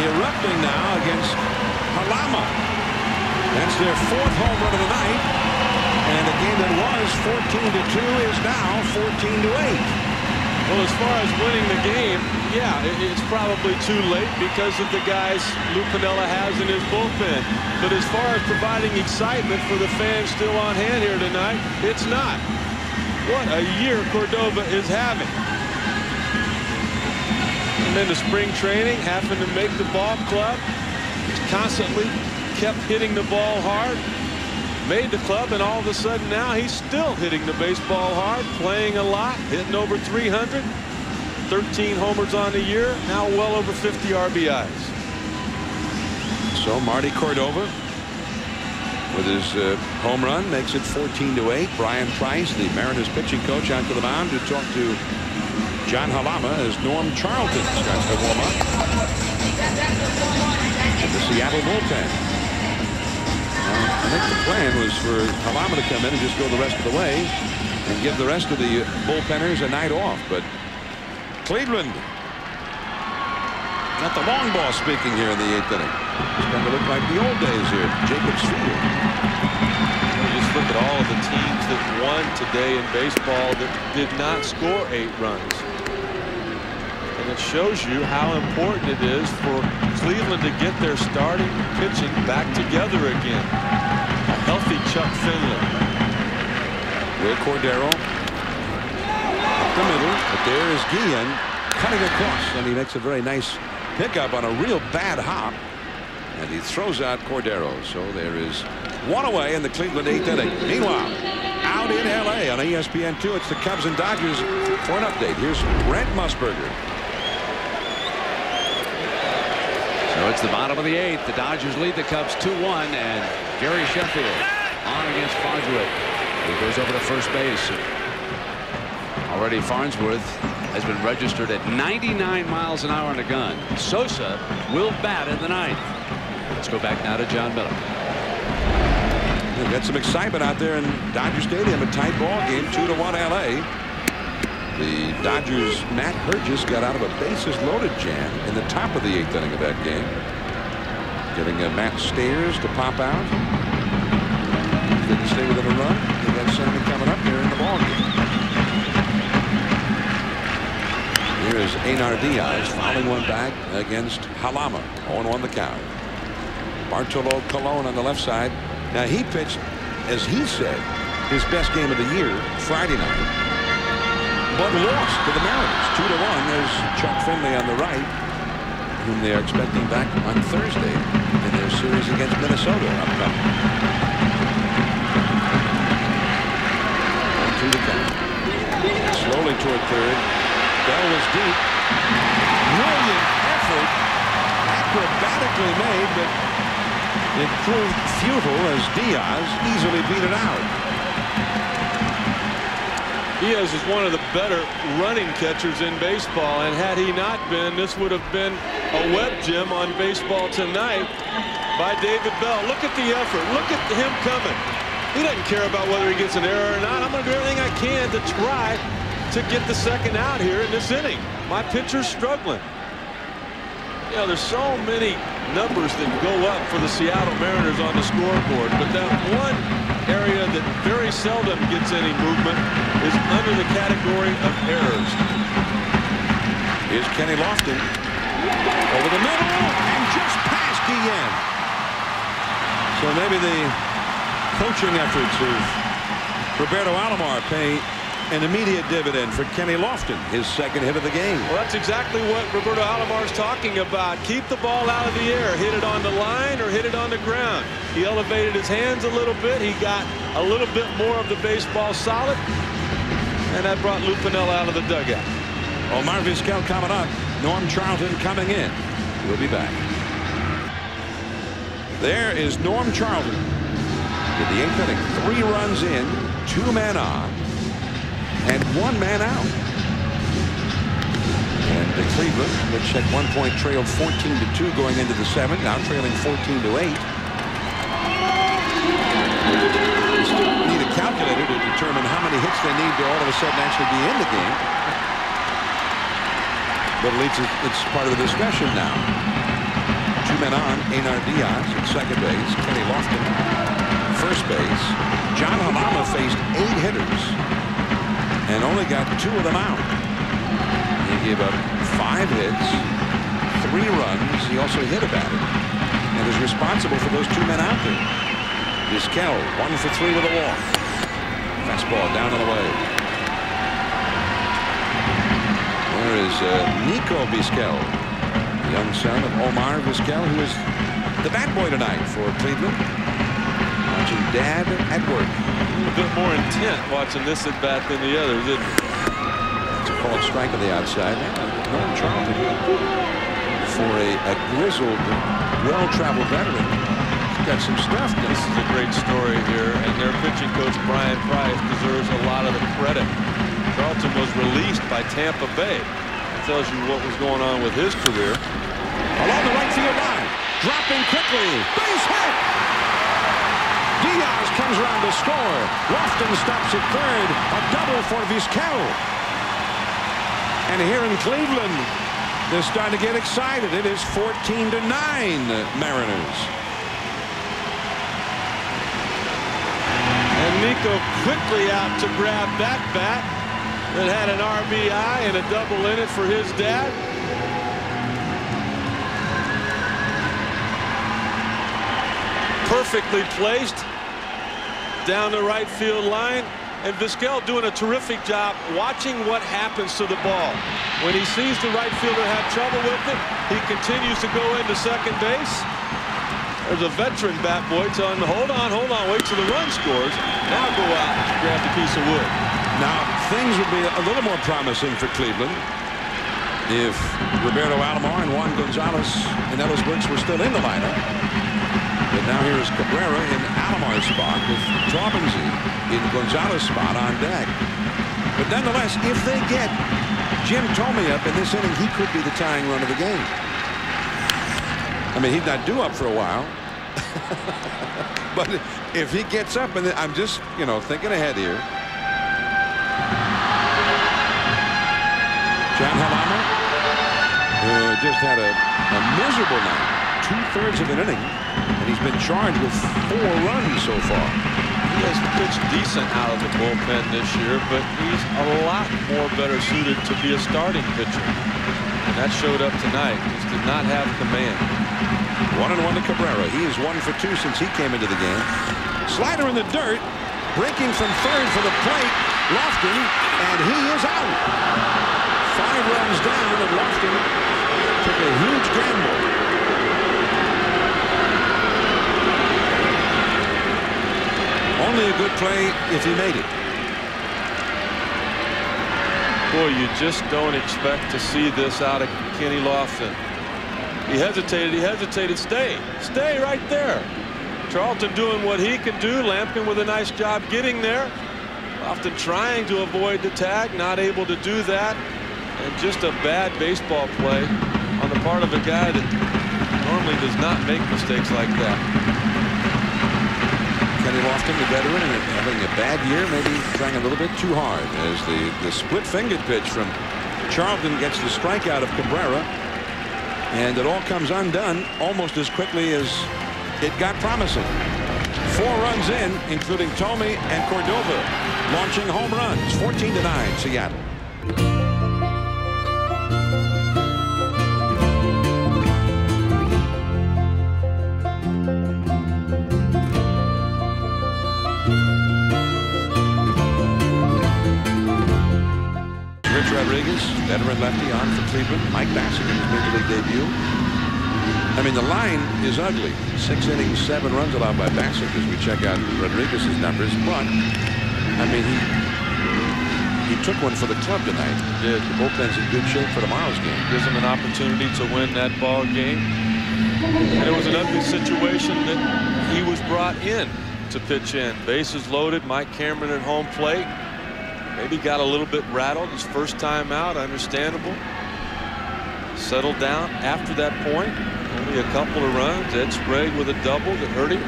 erupting now against Halama. That's their fourth home run of the night. And the game that was 14 to 2 is now 14 to 8. Well, as far as winning the game, yeah, it's probably too late because of the guys Lou Piniella has in his bullpen. But as far as providing excitement for the fans still on hand here tonight, it's not. What a year Cordova is having. And then the spring training, having to make the ball club, constantly kept hitting the ball hard, made the club, and all of a sudden now he's still hitting the baseball hard, playing a lot, hitting over 300, 13 homers on the year, now well over 50 RBIs. So Marty Cordova with his uh, home run makes it 14 to 8. Brian Price, the Mariners pitching coach, out to the mound to talk to John Halama as Norm Charlton starts to warm up. The Seattle bullpen. I think the plan was for Halama to come in and just go the rest of the way and give the rest of the bullpenners a night off. But Cleveland got the long ball speaking here in the eighth inning. It's going to look like the old days here. Jacobs Field. just look at all of the teams that won today in baseball that did not score eight runs. It shows you how important it is for Cleveland to get their starting pitching back together again. A healthy Chuck Finley. Wil Cordero up the middle, but there is Guillen cutting across, and he makes a very nice pickup on a real bad hop. And he throws out Cordero. So there is one away in the Cleveland eighth inning. Meanwhile, out in L.A. on ESPN2, it's the Cubs and Dodgers for an update. Here's Brent Musburger. It's the bottom of the eighth. The Dodgers lead the Cubs 2-1, and Gary Sheffield on against Farnsworth. He goes over to first base. Already Farnsworth has been registered at 99 miles an hour on a gun. Sosa will bat in the ninth. Let's go back now to Jon Miller. We've got some excitement out there in Dodger Stadium. A tight ball game, two to one LA. The Dodgers Matt Herges got out of a bases loaded jam in the top of the eighth inning of that game. Getting Matt Stairs to pop out. Didn't stay within a run. They got Sammy coming up here in the ball game. Here is Einar Diaz fouling one back against Halama. 0-1 the count. Bartolo Colon on the left side. Now he pitched, as he said, his best game of the year Friday night, but lost to the Mariners. Two to one. There's Chuck Finley on the right, whom they are expecting back on Thursday in their series against Minnesota upcoming. One two to count. Slowly toward third. Bell was deep. Brilliant effort, acrobatically made, but it proved futile as Diaz easily beat it out. Diaz is one of the better running catchers in baseball, and had he not been, this would have been a web gem on Baseball Tonight by David Bell. Look at the effort. Look at him coming. He doesn't care about whether he gets an error or not. I'm going to do everything I can to try to get the second out here in this inning. My pitcher's struggling. You know, there's so many numbers that go up for the Seattle Mariners on the scoreboard, but that one area that very seldom gets any movement is under the category of errors. Here's Kenny Lofton over the middle and just past Guillen. So maybe the coaching efforts of Roberto Alomar pay an immediate dividend for Kenny Lofton, his second hit of the game. Well, that's exactly what Roberto Alomar is talking about. Keep the ball out of the air. Hit it on the line or hit it on the ground. He elevated his hands a little bit. He got a little bit more of the baseball solid. And that brought Lou Piniella out of the dugout. Omar Vizquel coming up. Norm Charlton coming in. We'll be back. There is Norm Charlton. In the eighth inning, three runs in, two men on and one man out. And the Cleveland, which at one point trailed 14 to 2 going into the seventh, now trailing 14 to 8. You still need a calculator to determine how many hits they need to all of a sudden actually be in the game. But at least it's part of the discussion now. Two men on, Einar Diaz at second base, Kenny Lofton first base. John Halama faced eight hitters and only got two of them out. He gave up five hits, three runs. He also hit a batter and is responsible for those two men out there. Vizquel, one for three with a walk. Fastball down and away. There is uh, Nico Vizquel, young son of Omar Vizquel, who is the bat boy tonight for Cleveland. Watching dad at work a bit more intent watching this at bat than the others, isn't it? It's a called strike on the outside. Norm Charlton for a, a grizzled, well-traveled veteran. He's got some stuff. This is a great story here, and their pitching coach Brian Price deserves a lot of the credit. Charlton was released by Tampa Bay. That tells you what was going on with his career. Along the right field line, dropping quickly, base hit. Diaz comes around to score. Lofton stops at third. A double for Vizquel. And here in Cleveland, they're starting to get excited. It is 14 to 9 Mariners. And Nico quickly out to grab that bat that had an RBI and a double in it for his dad. Perfectly placed down the right field line. And Vizquel doing a terrific job watching what happens to the ball. When he sees the right fielder have trouble with it, he continues to go into second base. There's a veteran bat boy telling him, hold on, hold on, wait till the run scores. Now go out and grab the piece of wood. Now, things would be a little more promising for Cleveland if Roberto Alomar and Juan Gonzalez and Ellis Burks were still in the lineup. But now here's Cabrera in Alomar's spot with Taubensee in Gonzalez's spot on deck. But nonetheless, if they get Jim Thome up in this inning, he could be the tying run of the game. I mean, he's not due up for a while. but if he gets up, and I'm just, you know, thinking ahead here. John Halama, who uh, just had a, a miserable night, two-thirds of an inning, and he's been charged with four runs so far. He has pitched decent out of the bullpen this year, but he's a lot more better suited to be a starting pitcher. And that showed up tonight. Just did not have command. One and one to Cabrera. He is one for two since he came into the game. Slider in the dirt. Breaking from third for the plate. Lofton, and he is out. Five runs down, and Lofton took a huge gamble. Only a good play if he made it. Boy, you just don't expect to see this out of Kenny Lofton. He hesitated. He hesitated. Stay. Stay right there. Charlton doing what he can do. Lampkin with a nice job getting there. Lofton trying to avoid the tag, not able to do that. And just a bad baseball play on the part of a guy that normally does not make mistakes like that. Kenny Lofton, the veteran, and having a bad year, maybe trying a little bit too hard as the, the split-fingered pitch from Charlton gets the strikeout of Cabrera. And it all comes undone almost as quickly as it got promising. Four runs in, including Thome and Cordova, launching home runs, 14 to 9, Seattle. Veteran lefty on for Cleveland. Mike Bassett in his major league debut. I mean, the line is ugly. Six innings, seven runs allowed by Bassett as we check out Rodriguez's numbers. But, I mean, he he took one for the club tonight. Did. The bullpen's in good shape for tomorrow's game. Gives him an opportunity to win that ball game. And it was an ugly situation that he was brought in to pitch in. Bases loaded, Mike Cameron at home plate. Maybe got a little bit rattled his first time out, understandable. Settled down after that point. Only a couple of runs. Ed Sprague with a double that hurt him.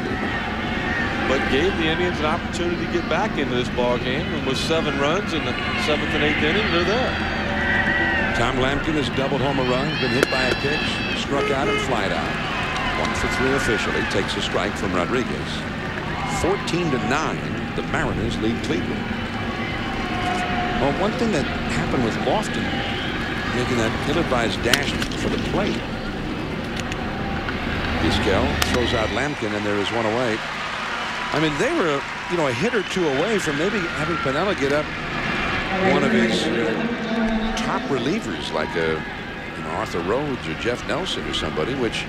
But gave the Indians an opportunity to get back into this ball game. And with seven runs in the seventh and eighth inning, they're there. Tom Lampkin has doubled home a run, been hit by a pitch, struck out and flied out. One for three officially, takes a strike from Rodriguez. 14 to 9, the Mariners lead Cleveland. Well, one thing that happened with Lofton, making that ill-advised dash for the plate. Vizquel throws out Lampkin, and there is one away. I mean, they were, you know, a hit or two away from maybe having Piniella get up one of his top relievers, like a, you know, Arthur Rhodes or Jeff Nelson or somebody, which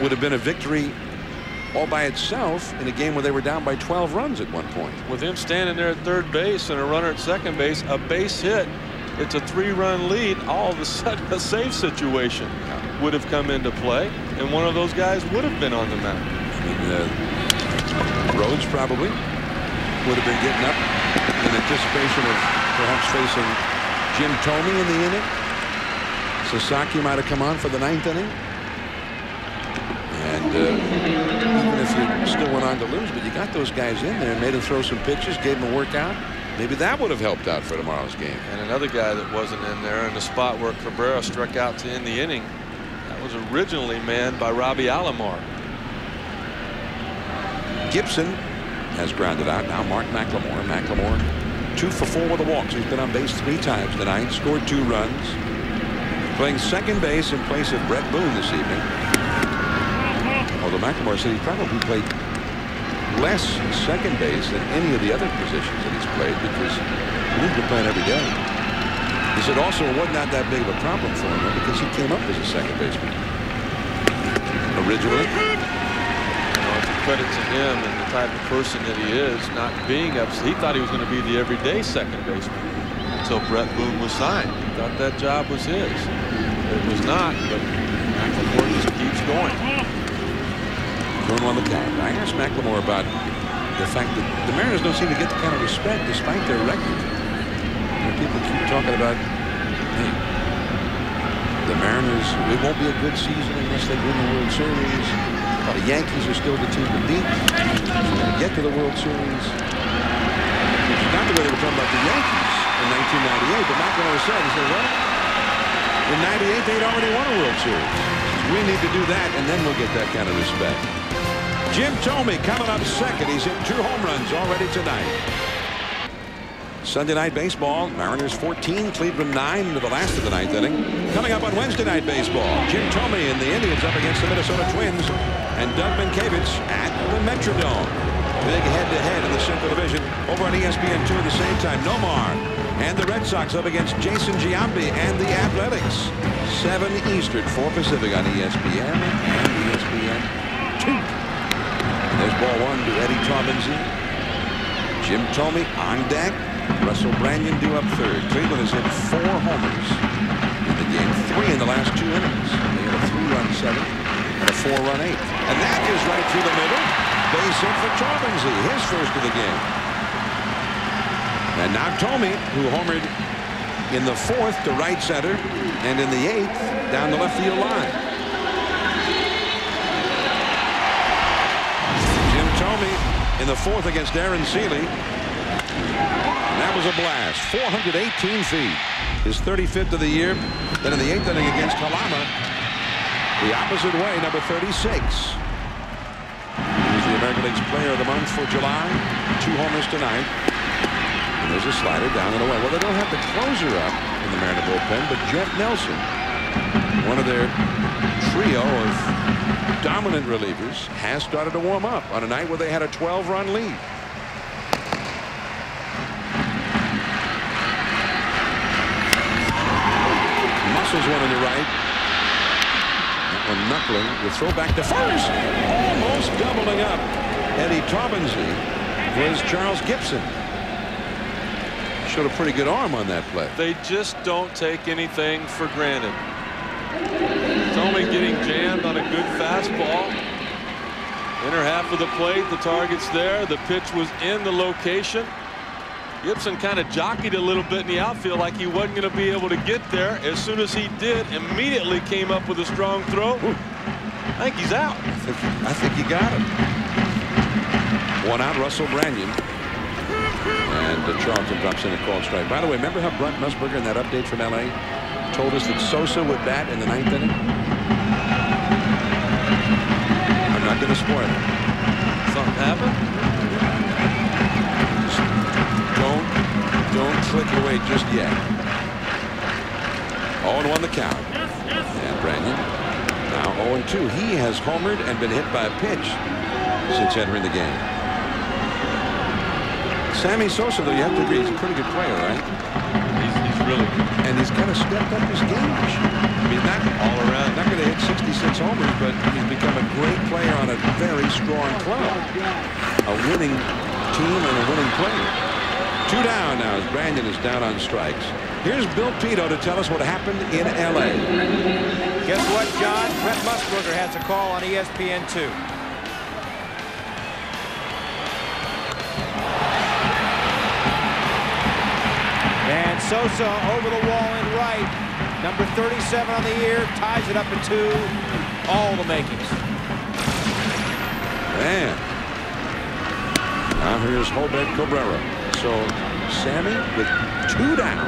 would have been a victory all by itself in a game where they were down by 12 runs at one point. With him standing there at third base and a runner at second base, a base hit, it's a three-run lead. All of a sudden, a save situation would have come into play, and one of those guys would have been on the mound. I mean, uh, Rhodes probably would have been getting up in anticipation of perhaps facing Jim Thome in the inning. Sasaki might have come on for the ninth inning. And uh, even if you still went on to lose, but you got those guys in there and made them throw some pitches, gave them a workout. Maybe that would have helped out for tomorrow's game. And another guy that wasn't in there in the spot where Cabrera struck out to end the inning. That was originally manned by Robbie Alomar. Gipson has grounded out. Now Mark McLemore. McLemore two for four with the walks. He's been on base three times tonight. Scored two runs. Playing second base in place of Bret Boone this evening. McLemore said he probably played less second base than any of the other positions that he's played because Boone's been playing every day. He said also it wasn't that big of a problem for him because he came up as a second baseman. Originally. credit to him and the type of person that he is, not being upset. He thought he was going to be the everyday second baseman until Bret Boone was signed. He thought that job was his. It was not, but McLemore just keeps going. Going on the. I asked McLemore about the fact that the Mariners don't seem to get the kind of respect despite their record. Know, people keep talking about, hey, the Mariners, it won't be a good season unless they win the World Series. Well, the Yankees are still the team to beat. To get to the World Series. Not the way they were talking about the Yankees in 1998. But McLemore said, he said, well, in 98, they'd already won a World Series. We need to do that, and then we'll get that kind of respect. Jim Thome coming up second. He's hit two home runs already tonight. Sunday night baseball, Mariners 14, Cleveland 9 into the last of the ninth inning. Coming up on Wednesday night baseball, Jim Thome and the Indians up against the Minnesota Twins and Doug Mientkiewicz at the Metrodome. Big head-to-head -head in the Central Division over on ESPN2 at the same time. Nomar and the Red Sox up against Jason Giambi and the Athletics. 7 Eastern, 4 Pacific on ESPN and ESPN2. And there's ball one to Eddie Taubensee. Jim Thome on deck. Russell Branyan due up third. Cleveland has hit four homers in the game, three in the last two innings. They had a three-run seventh and a four-run eighth. And that is right through the middle. Base hit for Taubensee, his first of the game. And now Thome, who homered in the fourth to right center and in the eighth down the left field line. Jim Thome in the fourth against Aaron Sele. And that was a blast. 418 feet. His 35th of the year. Then in the eighth inning against Halama, the opposite way, number 36. He's the American League's Player of the Month for July. Two homers tonight. And there's a slider down and away. Well, they don't have the closer up in the Mariner bullpen, but Jeff Nelson, one of their trio of dominant relievers, has started to warm up on a night where they had a 12-run lead. Muscles one on the right. One knuckling. The throw back to first. Almost doubling up. Eddie Taubensee was Charles Gipson. Showed a pretty good arm on that play. They just don't take anything for granted. Thome getting jammed on a good fastball. Inner half of the plate, the target's there. The pitch was in the location. Gipson kind of jockeyed a little bit in the outfield like he wasn't going to be able to get there. As soon as he did, immediately came up with a strong throw. Ooh. I think he's out. I think, I think he got him. One out, Russell Branyan. And uh, Charlton drops in a called strike. By the way, remember how Brent Musburger in that update from L.A. told us that Sosa would bat in the ninth inning? I'm not going to spoil it. Something happened? Don't, don't click away just yet. 0-1 the count. And Branyan now 0-2. He has homered and been hit by a pitch since entering the game. Sammy Sosa, though, you have to agree, he's a pretty good player, right? He's, he's really good. And he's kind of stepped up his game this year. I mean, not all around, not going to hit 66 homers, but he's become a great player on a very strong club. A winning team and a winning player. Two down now as Branyan is down on strikes. Here's Bill Pidto to tell us what happened in L.A. Guess what, Jon? Brent Musburger has a call on ESPN2. Sosa over the wall in right. Number 37 on the year. Ties it up at two. All the makings. Man. Now here's Jolbert Cabrera. So Sammy with two down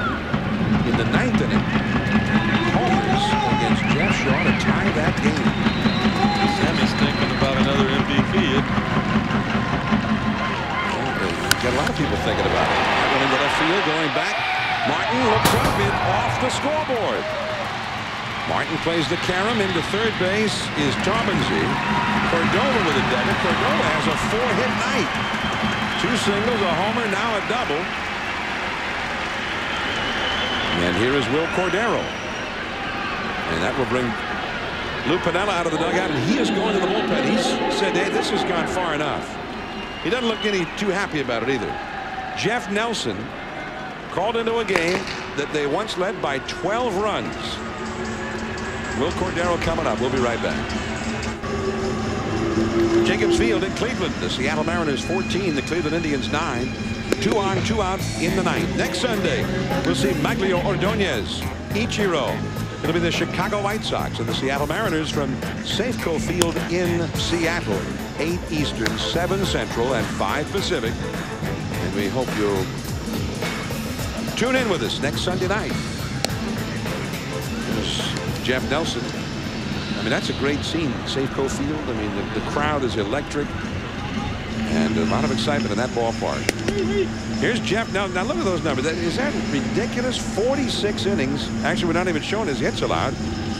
in the ninth inning. Homers against Jeff Shaw to tie that game. Sammy's thinking about another MVP. Got a lot of people thinking about it. That one into left field, going back. Martin looks up and off the scoreboard. Martin plays the carom into third base is Taubensee. Cordova with a double. Cordova has a four-hit night. Two singles, a homer, now a double. And here is Wil Cordero. And that will bring Lou Piniella out of the dugout, and he is going to the bullpen. He's said, hey, this has gone far enough. He doesn't look any too happy about it either. Jeff Nelson called into a game that they once led by 12 runs. Wil Cordero coming up. We'll be right back. Jacobs Field in Cleveland. The Seattle Mariners 14, the Cleveland Indians 9. Two on, two out in the ninth. Next Sunday, we'll see Magglio Ordonez, Ichiro. It'll be the Chicago White Sox and the Seattle Mariners from Safeco Field in Seattle. 8 Eastern, 7 Central, and 5 Pacific. And we hope you'll tune in with us next Sunday night. There's Jeff Nelson. I mean, that's a great scene. Safeco Field. I mean, the, the crowd is electric. And a lot of excitement in that ballpark. Here's Jeff. Now, now look at those numbers. That, is that ridiculous? 46 innings. Actually, we're not even showing his hits allowed.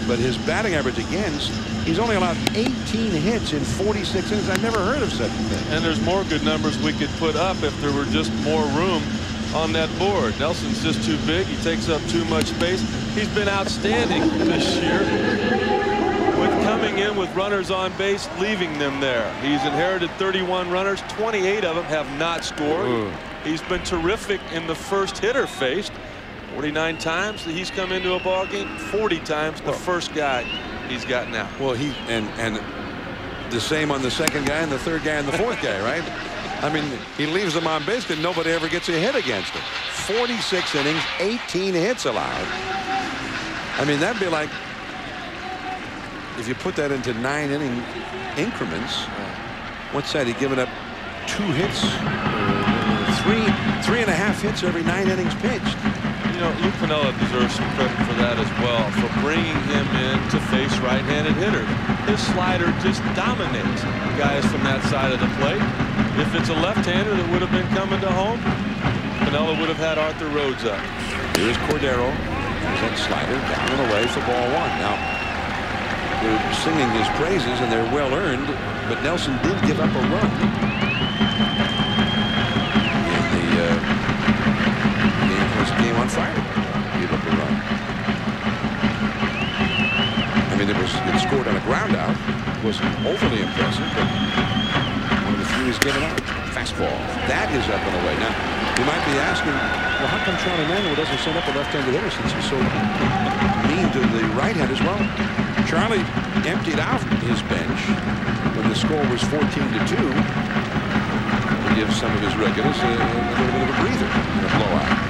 But his batting average against, he's only allowed 18 hits in 46 innings. I've never heard of such a thing. And there's more good numbers we could put up if there were just more room on that board. Nelson's just too big. He takes up too much space. He's been outstanding this year with coming in with runners on base, leaving them there. He's inherited 31 runners. 28 of them have not scored. Ooh. He's been terrific in the first hitter faced. 49 times that he's come into a ball game. 40 times the first guy he's gotten out. Well, he and and the same on the second guy and the third guy and the fourth guy, right? I mean, he leaves them on base and nobody ever gets a hit against him. 46 innings, 18 hits allowed. I mean, that'd be like if you put that into nine inning increments. What's that? He given up two hits, three, three and a half hits every nine innings pitched. You know, Lou Piniella deserves some credit for that as well, for bringing him in to face right-handed hitters. His slider just dominates guys from that side of the plate. If it's a left-hander that would have been coming to home, Piniella would have had Arthur Rhodes up. Here's Cordero. Here's that slider down and away for ball one. Now, they're singing his praises, and they're well earned, but Nelson did give up a run a run. I mean, it was it scored on a ground out. It wasn't overly impressive, but one of the few he's given up. Fastball. That is up and away. Now, you might be asking, well, how come Charlie Manuel doesn't send up a left-handed hitter since he's so mean to the right-handers? Well, Charlie emptied out his bench when the score was 14 to 2 to give some of his regulars a, a little bit of a breather a blowout.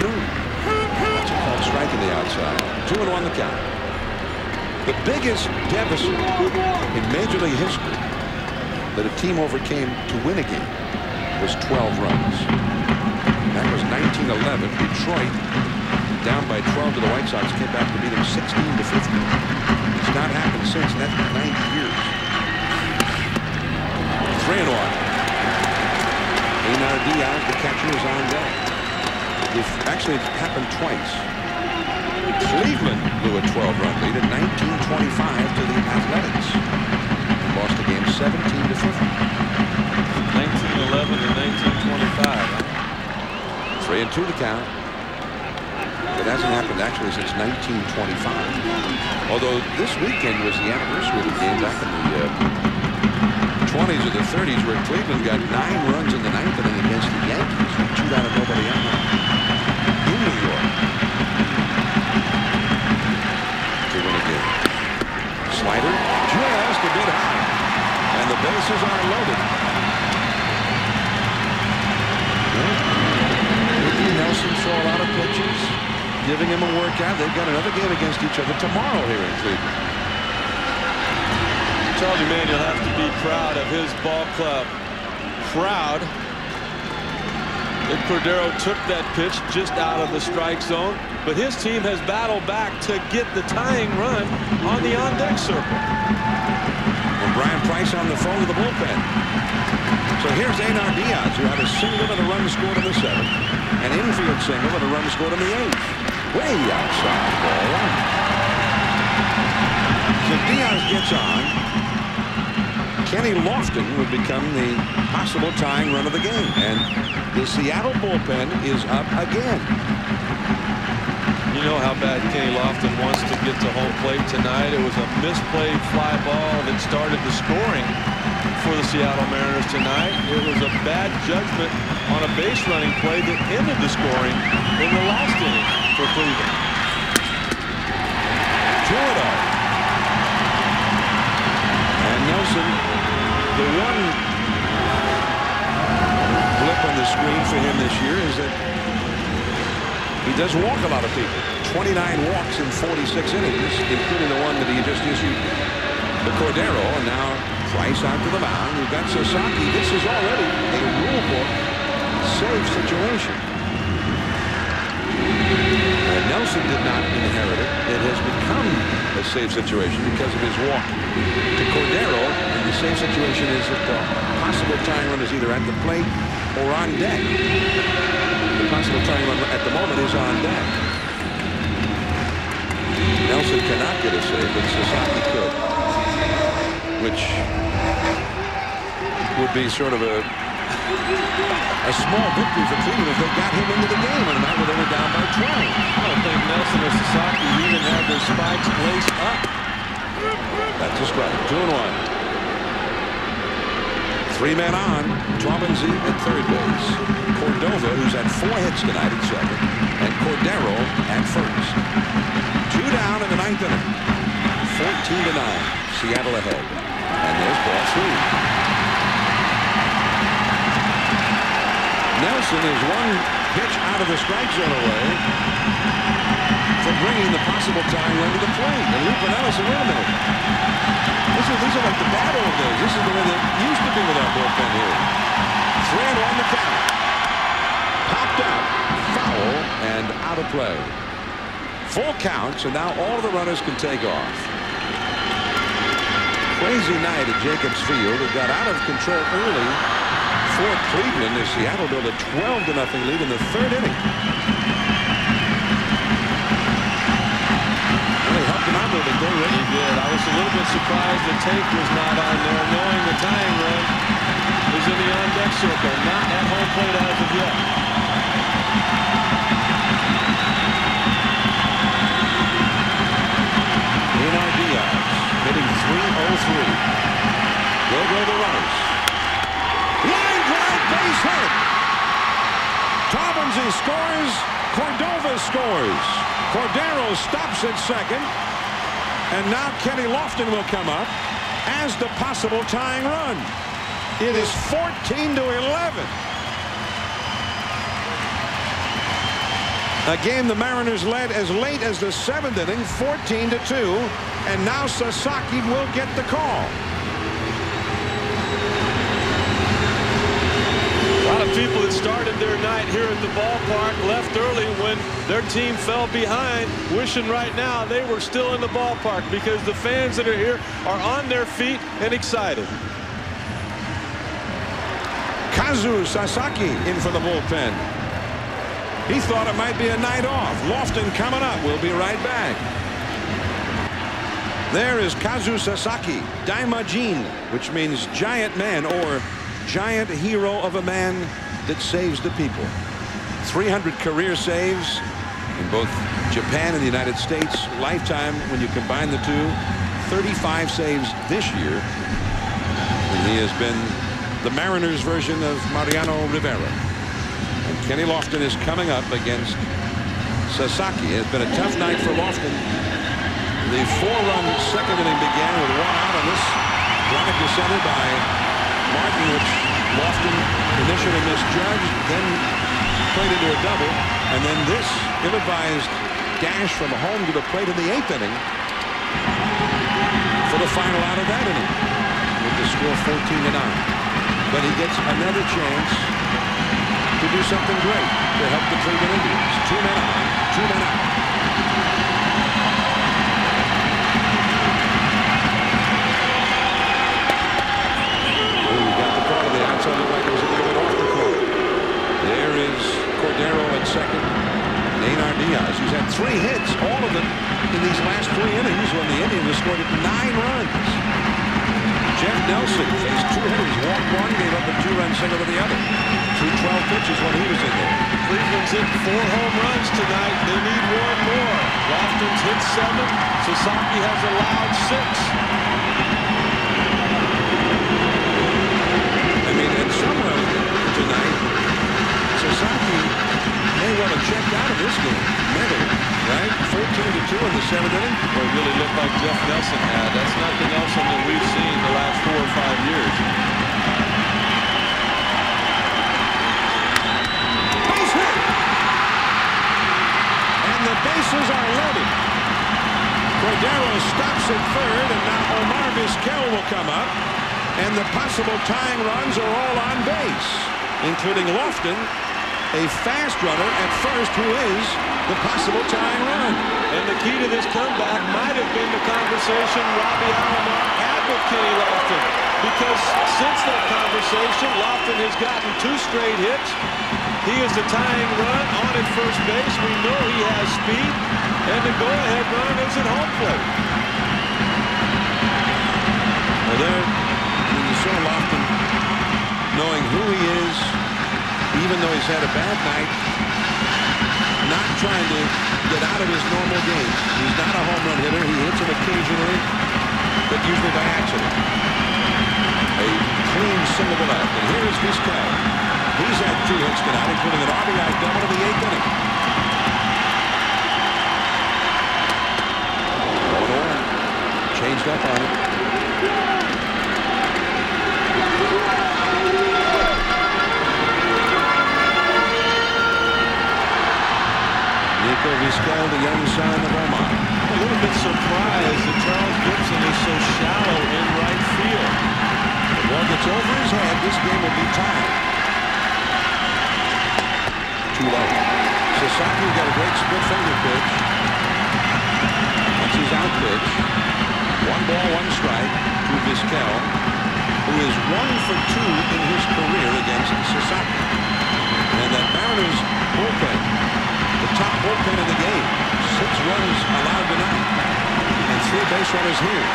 Called strike in the outside. Two and one the count. The biggest deficit in Major League history that a team overcame to win a game was 12 runs. That was 1911. Detroit down by 12 to the White Sox came back to beat them 16 to 15. It's not happened since. That's 90 years. Three and one. Einar Diaz, the catcher, is on deck. If actually it happened twice. Cleveland blew a 12-run lead in 1925 to the Athletics. Lost the game 17 to 50. 1911 and 1925. Three and two to count. It hasn't happened actually since 1925. Although this weekend was the anniversary of the game back in the uh, 20s or the 30s where Cleveland got nine runs in the ninth inning against the Yankees chewed out of nobody out in New York to win a game. Slider just a bit high. And the bases are loaded. Ricky Nelson saw a lot of pitches giving him a workout. They've got another game against each other tomorrow here in Cleveland. Charlie Manuel has to be proud of his ball club. Proud that Cordero took that pitch just out of the strike zone, but his team has battled back to get the tying run on the on-deck circle. And Brian Price on the phone to the bullpen. So here's Einar Diaz, who had a single and a run scored in the seventh, an infield single and a run scored in the eighth. Way outside ball. So Diaz gets on. Kenny Lofton would become the possible tying run of the game. And the Seattle bullpen is up again. You know how bad Kenny Lofton wants to get to home plate tonight. It was a misplayed fly ball that started the scoring for the Seattle Mariners tonight. It was a bad judgment on a base running play that ended the scoring in the last inning for Cleveland. Florida. And Nelson, the one on the screen for him this year is that he does walk a lot of people. 29 walks in 46 innings, including the one that he just issued the Cordero, and now Price out to the mound. We've got Sasaki. This is already a rule book save situation. And Nelson did not inherit it. It has become a save situation because of his walk to Cordero. And the save situation is that the possible tying run is either at the plate or on deck. The possible run at the moment is on deck. Nelson cannot get a save, but Sasaki could. Which would be sort of a a small victory for Cleveland if they got him into the game on a night where they were down by 12. I don't think Nelson or Sasaki even had their spikes placed up. That's a strike. Two and one. Three men on. Taubensee at third base. Cordova, who's had four hits tonight at second, and Cordero at first. Two down in the ninth inning. 14 to 9. Seattle ahead. And there's ball three. Nelson is one pitch out of the strike zone away from bringing the possible tying run to the plate. And Lou Piniella said, wait a minute. Is, these are like the bad old days. This is the way that used to be with our bullpen here. Three and one the count. Popped up, foul, and out of play. Full count, so now all the runners can take off. Crazy night at Jacobs Field. It got out of control early for Cleveland as Seattle built a 12 to nothing lead in the third inning. Really helped him out a little bit there, Rick. He did. I was a little bit surprised the tape was not on there, knowing the tying run is in the on-deck circle, not at home plate as of yet. Einar Diaz hitting 303. Go go the runners. Line drive base hit. Taubensee scores. Cordova scores. Cordero stops at second. And now Kenny Lofton will come up as the possible tying run. It is 14 to 11. A game the Mariners led as late as the seventh inning, 14 to 2. And now Sasaki will get the call. A lot of people that started their night here at the ballpark left early when their team fell behind, wishing right now they were still in the ballpark because the fans that are here are on their feet and excited. Kazu Sasaki in for the bullpen. He thought it might be a night off. Lofton coming up. We'll be right back. There is Kazu Sasaki, Daimajin, which means giant man or giant hero of a man that saves the people. 300 career saves in both Japan and the United States. Lifetime, when you combine the two, 35 saves this year. And he has been the Mariners version of Mariano Rivera. And Kenny Lofton is coming up against Sasaki. It's been a tough night for Lofton. The four-run second inning began with one out on this drive to center by Martin, which Lofton initially misjudged, then played into a double, and then this ill-advised dash from home to the plate in the eighth inning for the final out of that inning with the score 14 to 9 but he gets another chance to do something great to help the Cleveland Indians. Two men out. Two men out. Ooh, we got the a little bit off the corner. There is Cordero at second. Einar Diaz, who's had three hits, all of them in these last three innings when the Indians have scored nine runs. Jeff Nelson faced two hitters, walked one, gave up a two-run single to the other. Through 12 pitches when he was in there. Cleveland's hit four home runs tonight. They need one more. Lofton's hit seven. Sasaki has allowed six. I mean, in some way tonight, Sasaki well checked out of this game mentally, right? 14 to 2 in the seventh inning. Well, it really looked like Jeff Nelson had. That's not the Nelson that we've seen the last four or five years. Base hit! And the bases are loaded. Cordero stops at third, and now Omar Vizquel will come up. And the possible tying runs are all on base, including Lofton, a fast runner at first who is the possible tying run. And the key to this comeback might have been the conversation Robbie Alomar had with Kenny Lofton. Because since that conversation, Lofton has gotten two straight hits. He is the tying run on at first base. We know he has speed. And the go-ahead run is at home plate. Well, there, you saw Lofton knowing who he is, even though he's had a bad night, not trying to get out of his normal game. He's not a home run hitter. He hits it occasionally, but usually by accident. A clean single to left. And here is Vizquel. He's had two hits tonight, including an RBI double in the eighth inning. Changed up on it. Ogilvie Skull, the young son of Omaha. A little bit surprised that Charles Gipson is so shallow in right field. The one gets over his head. This game will be tied. Too low. Sasaki got a great split finger pitch. That's his out pitch. One ball, one strike to Vizquel, who is one for two in his career against Sasaki. And that Mariners bullpen the top bullpen in the game, six runs allowed tonight, and three base runners here.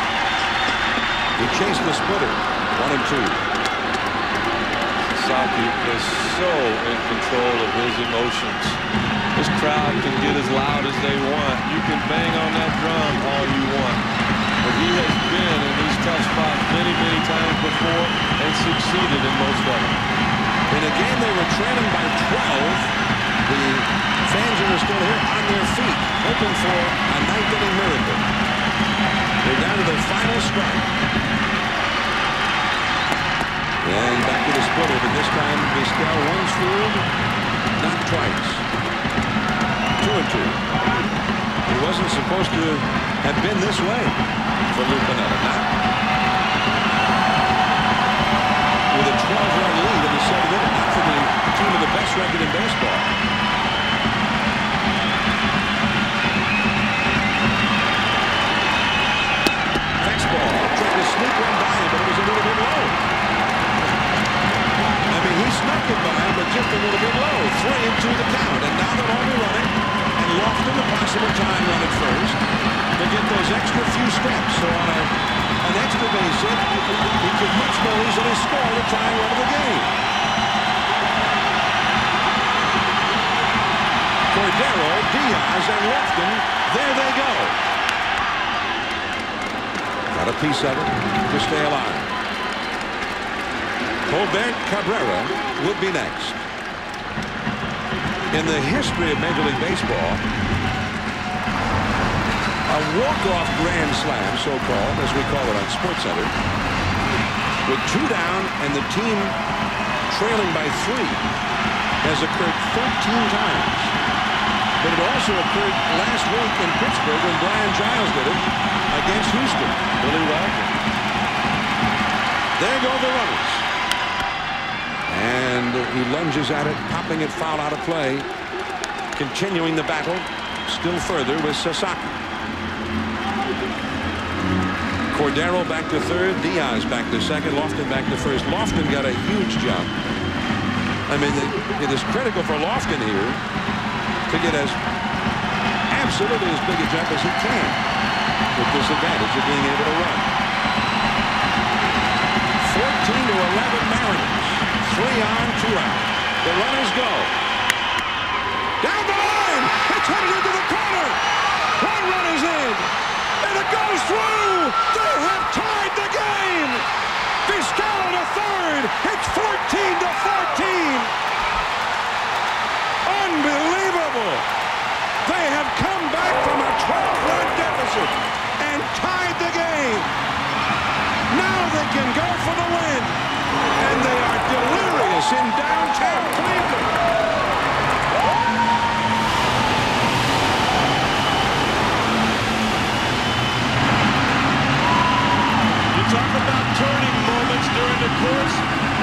He chased the splitter, one and two. Sasaki is so in control of his emotions. This crowd can get as loud as they want. You can bang on that drum all you want. But he has been in these tough spots many, many times before and succeeded in most of them. In a game they were trailing by 12, the fans are still here on their feet, hoping for a ninth inning miracle. They're down to their final strike. And back to the splitter, but this time Vizquel runs field, not twice. Two and two. He wasn't supposed to have been this way for Lou Piniella. Not with a 12-run lead in the seventh inning. Not for the team with the best record in baseball. Sneak one by him, but it was a little bit low. I mean, he snuck it by him, but just a little bit low. Three into the count, and now they're be running. And Lofton, a possible time run at first, to get those extra few steps. So on a, an extra base hit, he could much more easily score the tying run of the game. Cordero, Diaz, and Lofton, there they go. Got a piece of it to stay alive. Jolbert Cabrera would be next. In the history of Major League Baseball, a walk-off grand slam, so-called, as we call it on SportsCenter, with two down and the team trailing by three, has occurred 13 times. But it also occurred last week in Pittsburgh when Brian Giles did it against Houston. Billy Wagner. There go the runners. And he lunges at it, popping it foul out of play. Continuing the battle still further with Sasaki. Cordero back to third. Diaz back to second. Lofton back to first. Lofton got a huge jump. I mean, it is critical for Lofton here to get as absolutely as big a jump as he can with this advantage of being able to run. 14 to 11 Mariners. Three on, two out. The runners go. Down the line. It's headed into the corner. One run is in. And it goes through. They have tied the game. On a third. It's 14 to 14. Unbelievable. They have come back from a 12-run deficit and tied the game. Now they can go for the win. And they are delirious in downtown Cleveland. You talk about turning moments during the course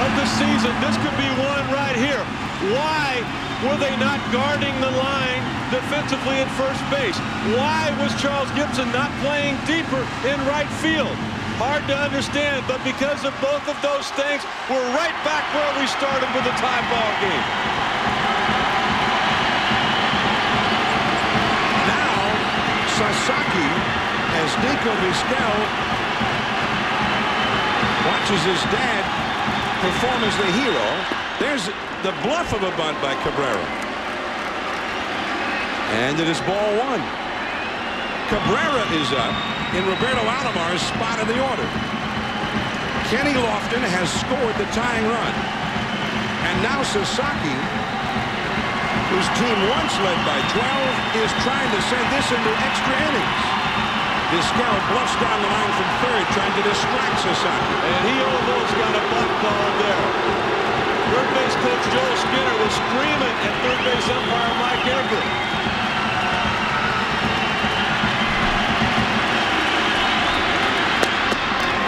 of the season. This could be one right here. Why were they not guarding the line defensively at first base? Why was Charles Gipson not playing deeper in right field? Hard to understand, but because of both of those things, we're right back where we started with a tie ball game. Now, Sasaki, as Nico Vizquel watches his dad perform as the hero. There's the bluff of a bunt by Cabrera. And it is ball one. Cabrera is up in Roberto Alomar's spot in the order. Kenny Lofton has scored the tying run. And now Sasaki, whose team once led by 12, is trying to send this into extra innings. Vizquel bluffs down the line from third, trying to distract Sasaki. And he almost got a bunt call there. Third base coach Joel Skinner was screaming at third base umpire Mike Everitt.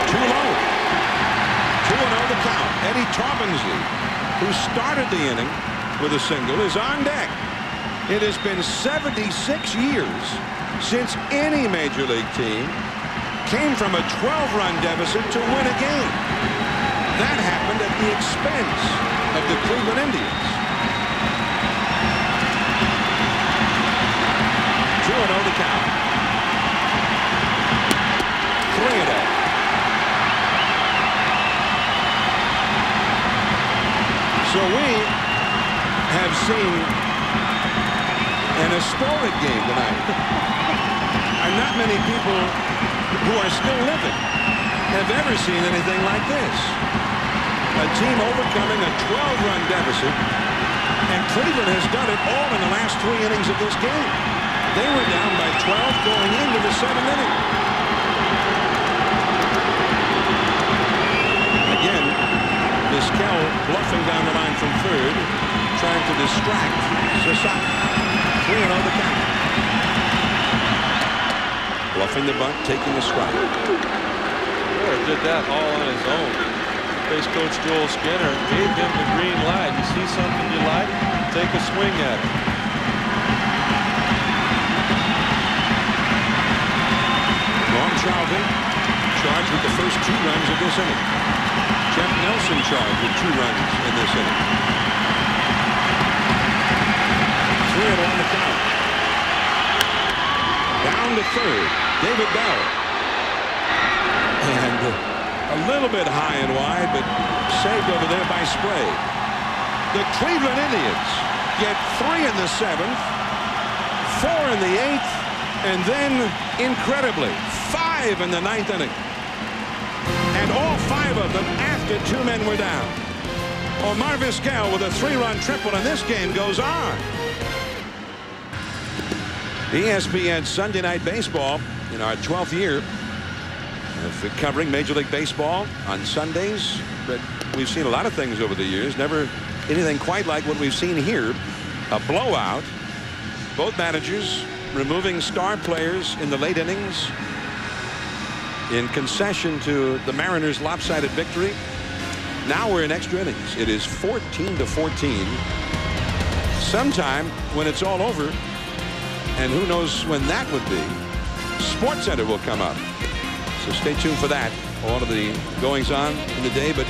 Too low. 2 0 the count. Eddie Taubensee, who started the inning with a single, is on deck. It has been 76 years since any major league team came from a 12-run deficit to win a game. That happened at the expense of the Cleveland Indians. 2-0 the count. 3-0. So we have seen an historic game tonight. and not many people who are still living have ever seen anything like this. A team overcoming a 12-run deficit, and Cleveland has done it all in the last three innings of this game. They were down by 12 going into the seventh inning. Again, Vizquel bluffing down the line from third, trying to distract Sasaki. 3 0 the count. Bluffing the bunt, taking a strike. Did that all on his own. Base coach Joel Skinner gave him the green light. You see something you like, take a swing at it. Norm Charlton charged with the first two runs of this inning. Jeff Nelson charged with two runs in this inning. Three and on the count. Down to third, David Bell. And uh, a little bit high and wide, but saved over there by Sprague. The Cleveland Indians get three in the seventh, four in the eighth, and then, incredibly, five in the ninth inning. Five of them after two men were down. Omar Vizquel with a three-run triple, and this game goes on. ESPN Sunday Night Baseball in our 12th year of covering Major League Baseball on Sundays. But we've seen a lot of things over the years. Never anything quite like what we've seen here. A blowout. Both managers removing star players in the late innings in concession to the Mariners' lopsided victory. Now we're in extra innings. It is 14 to 14. Sometime when it's all over, and who knows when that would be, Sports Center will come up. So stay tuned for that. All of the goings on in the day, but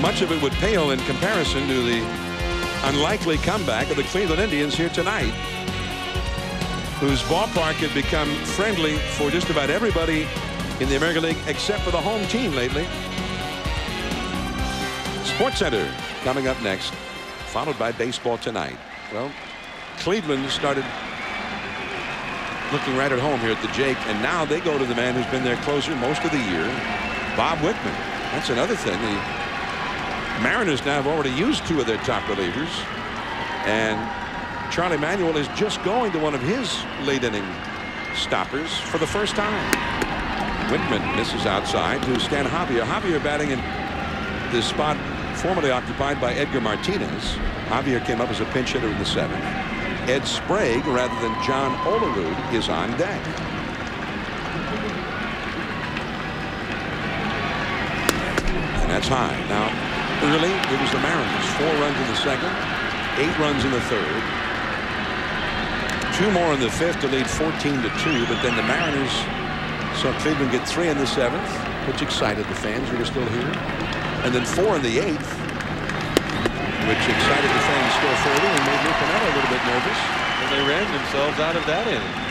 much of it would pale in comparison to the unlikely comeback of the Cleveland Indians here tonight, whose ballpark had become friendly for just about everybody in the American League except for the home team lately. Sports Center coming up next, followed by baseball tonight. Well, Cleveland started looking right at home here at the Jake, and now they go to the man who's been their closer most of the year, Bob Wickman. That's another thing. The Mariners now have already used two of their top relievers, and Charlie Manuel is just going to one of his late inning stoppers for the first time. Wickman misses outside to Stan Javier. Javier batting in the spot formerly occupied by Edgar Martinez. Javier came up as a pinch hitter in the seventh. Ed Sprague, rather than John Olerud, is on deck. And that's high. Now, early, it was the Mariners. Four runs in the second, eight runs in the third. Two more in the fifth to lead 14 to 2, but then the Mariners saw Cleveland get three in the seventh, which excited the fans who were still here. And then four in the eighth, which excited the fans still further and made Lou Piniella a little bit nervous. And they ran themselves out of that inning.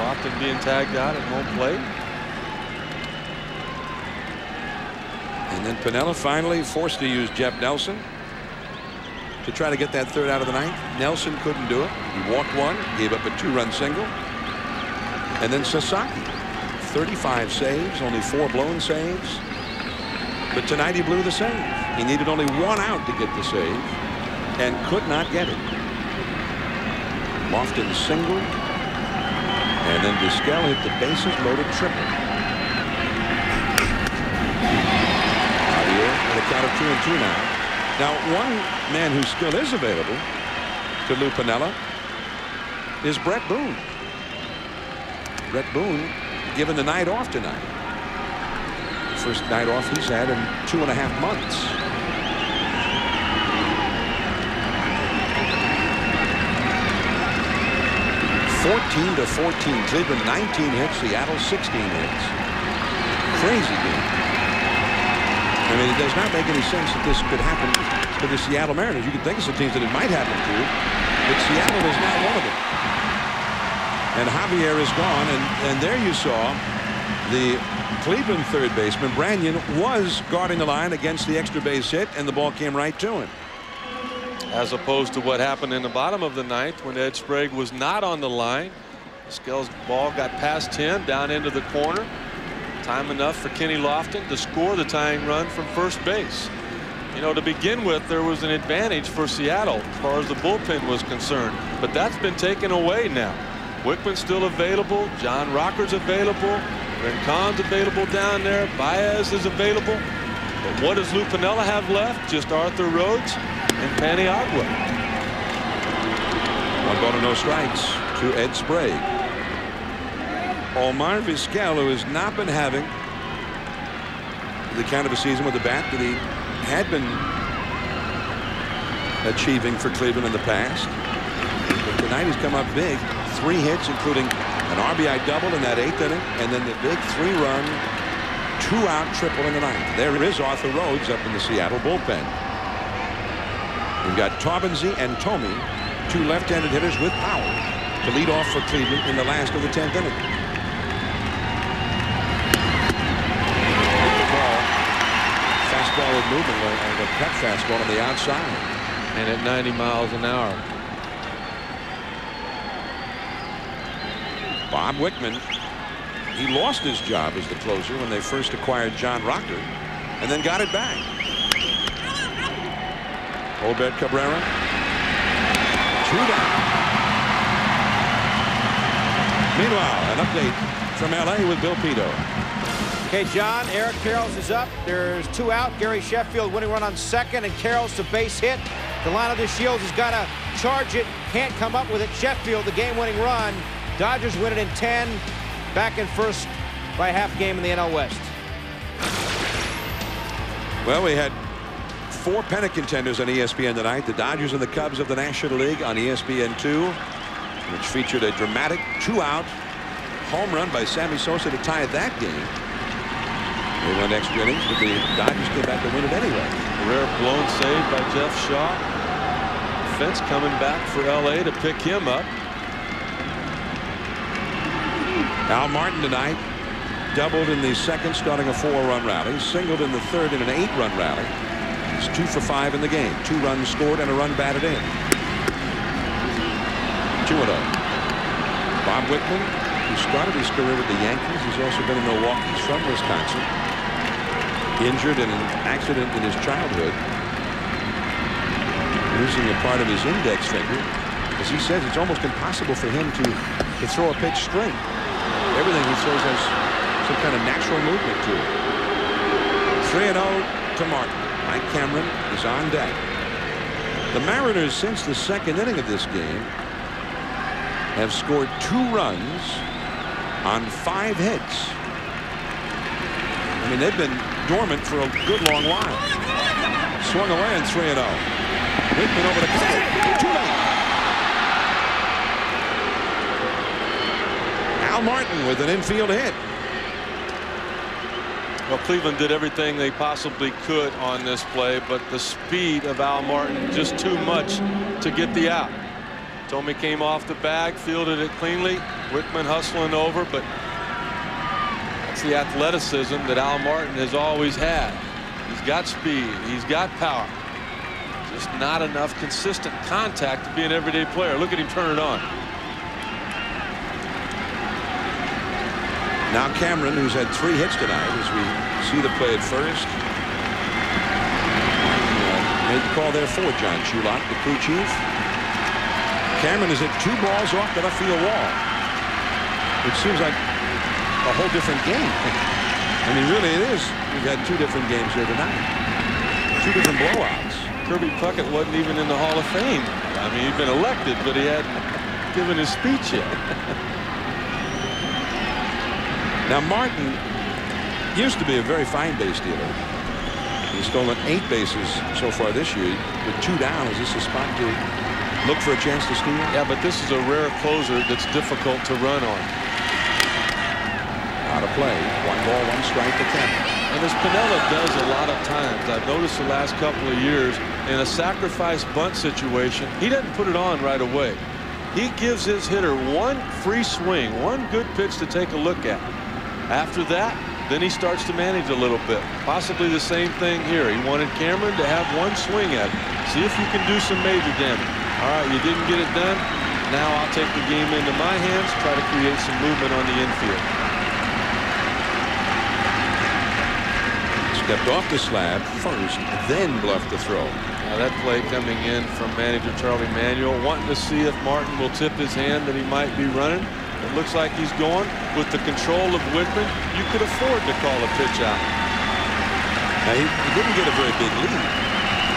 Lofton being tagged out at home plate. And then Piniella finally forced to use Jeff Nelson to try to get that third out of the ninth. Nelson couldn't do it. He walked one, gave up a two-run single. And then Sasaki, 35 saves, only four blown saves. But tonight he blew the save. He needed only one out to get the save and could not get it. Lofton single. And then Vizquel hit the bases loaded triple. Javier a count of two and two now. Now, one man who still is available to Lou Piniella is Bret Boone. Bret Boone given the night off tonight. First night off he's had in two and a half months. Fourteen to fourteen, Cleveland 19 hits, Seattle 16 hits. Crazy game. I mean, it does not make any sense that this could happen to the Seattle Mariners. You can think of some teams that it might happen to, but Seattle is not one of them. And Javier is gone, and, and there you saw the Cleveland third baseman, Branyan, was guarding the line against the extra base hit, and the ball came right to him. As opposed to what happened in the bottom of the ninth when Ed Sprague was not on the line. Skell's ball got past him down into the corner. Time enough for Kenny Lofton to score the tying run from first base. You know, to begin with, there was an advantage for Seattle as far as the bullpen was concerned. But that's been taken away now. Wickman's still available. John Rocker's available. Rincon's available down there. Baez is available. But what does Lou Piniella have left? Just Arthur Rhodes and Paniagua. One ball to no strikes to Ed Sprague. Omar Vizquel, who has not been having the kind of a season with the bat that he had been achieving for Cleveland in the past. But tonight he's come up big. Three hits, including an RBI double in that eighth inning, and then the big three-run, two-out triple in the ninth. There is Arthur Rhodes up in the Seattle bullpen. We've got Taubensee and Thome, two left-handed hitters with power to lead off for Cleveland in the last of the 10th inning. Fastball with movement, a cut fastball on the outside. And at 90 miles an hour. Bob Wickman, he lost his job as the closer when they first acquired John Rocker and then got it back. Jolbert Cabrera. Two down. Meanwhile, an update from L.A. with Bill Pidto. Okay, John, Eric Karros is up. There's two out. Gary Sheffield winning run on second, and Carroll's to base hit. Delino DeShields has got to charge it. Can't come up with it. Sheffield, the game-winning run. Dodgers win it in 10. Back in first by half game in the NL West. Well, we had four pennant contenders on ESPN tonight. The Dodgers and the Cubs of the National League on ESPN2, which featured a dramatic two-out home run by Sammy Sosa to tie that game. They went extra innings, but the Dodgers came back to win it anyway. Rare blown save by Jeff Shaw. Fence coming back for L.A. to pick him up. Al Martin tonight doubled in the second, starting a four-run rally. Singled in the third in an eight-run rally. He's two for five in the game. Two runs scored and a run batted in. 2 0. Bob Wickman, who started his career with the Yankees, he's also been in Milwaukee. He's from Wisconsin. Injured in an accident in his childhood. Losing a part of his index finger. As he says, it's almost impossible for him to, to throw a pitch straight. Everything he throws has some kind of natural movement to it. 3 0 to Martin. Mike Cameron is on deck. The Mariners, since the second inning of this game, have scored two runs on five hits. I mean, they've been dormant for a good long while. Swung away in 3 0. Wickman over the cover. Too late. Al Martin with an infield hit. Well, Cleveland did everything they possibly could on this play, but the speed of Al Martin just too much to get the out. Thome came off the bag, fielded it cleanly. Wickman hustling over, but that's the athleticism that Al Martin has always had. He's got speed. He's got power. Just not enough consistent contact to be an everyday player. Look at him turn it on. Now Cameron, who's had three hits tonight, as we see the play at first. Uh, made the call there for John Shulock, the crew chief. Cameron is at two balls off the left field wall. It seems like a whole different game. I mean, really, it is. We've had two different games here tonight. Two different blowouts. Kirby Puckett wasn't even in the Hall of Fame. I mean, he'd been elected, but he hadn't given his speech yet. Now, Martin used to be a very fine base dealer. He's stolen eight bases so far this year. With two down, is this a spot to look for a chance to steal. Yeah, but this is a rare closer that's difficult to run on. Out of play. One ball, one strike to Campbell. And as Piniella does a lot of times, I've noticed the last couple of years, in a sacrifice bunt situation, he doesn't put it on right away. He gives his hitter one free swing, one good pitch to take a look at. After that, then he starts to manage a little bit. Possibly the same thing here. He wanted Cameron to have one swing at it. See if you can do some major damage. All right, you didn't get it done. Now I'll take the game into my hands, try to create some movement on the infield. Stepped off the slab first, then bluffed the throw. Now that play coming in from manager Charlie Manuel, wanting to see if Martin will tip his hand that he might be running. It looks like he's going. With the control of Wickman, you could afford to call a pitch out. Now, he, he didn't get a very big lead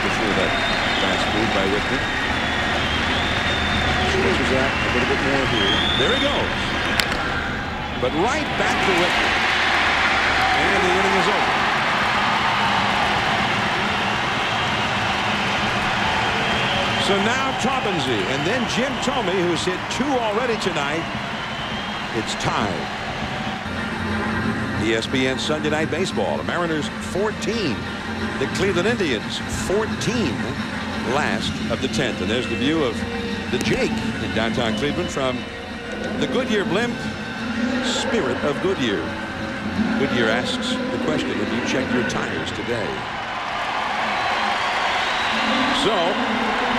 before that last move by Wickman. Shows that a little bit more here. There he goes. But right back to Wickman. And the inning is over. So now Taubensee and then Jim Thome, who's hit two already tonight. It's tied. ESPN Sunday Night Baseball. The Mariners 14. The Cleveland Indians 14 last of the 10th. And there's the view of the Jake in downtown Cleveland from the Goodyear blimp Spirit of Goodyear. Goodyear asks the question, have you checked your tires today? So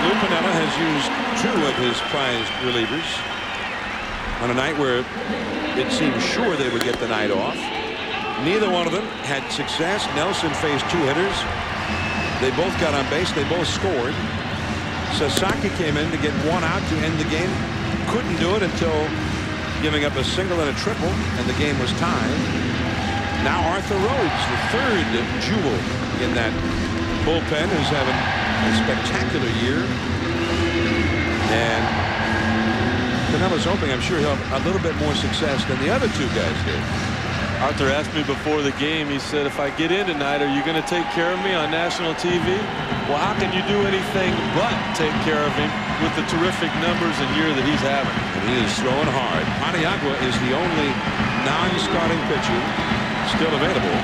Lou Piniella has used two of his prized relievers on a night where it seemed sure they would get the night off. Neither one of them had success. Nelson faced two hitters. They both got on base. They both scored. Sasaki came in to get one out to end the game. Couldn't do it until giving up a single and a triple, and the game was tied. Now Arthur Rhodes, the third jewel in that bullpen, who's having a spectacular year. And Piniella's hoping, I'm sure he'll have a little bit more success than the other two guys did. Arthur asked me before the game, he said, if I get in tonight, are you going to take care of me on national TV? Well, how can you do anything but take care of him with the terrific numbers and year that he's having? And he is throwing hard. Paniagua is the only non-starting pitcher still available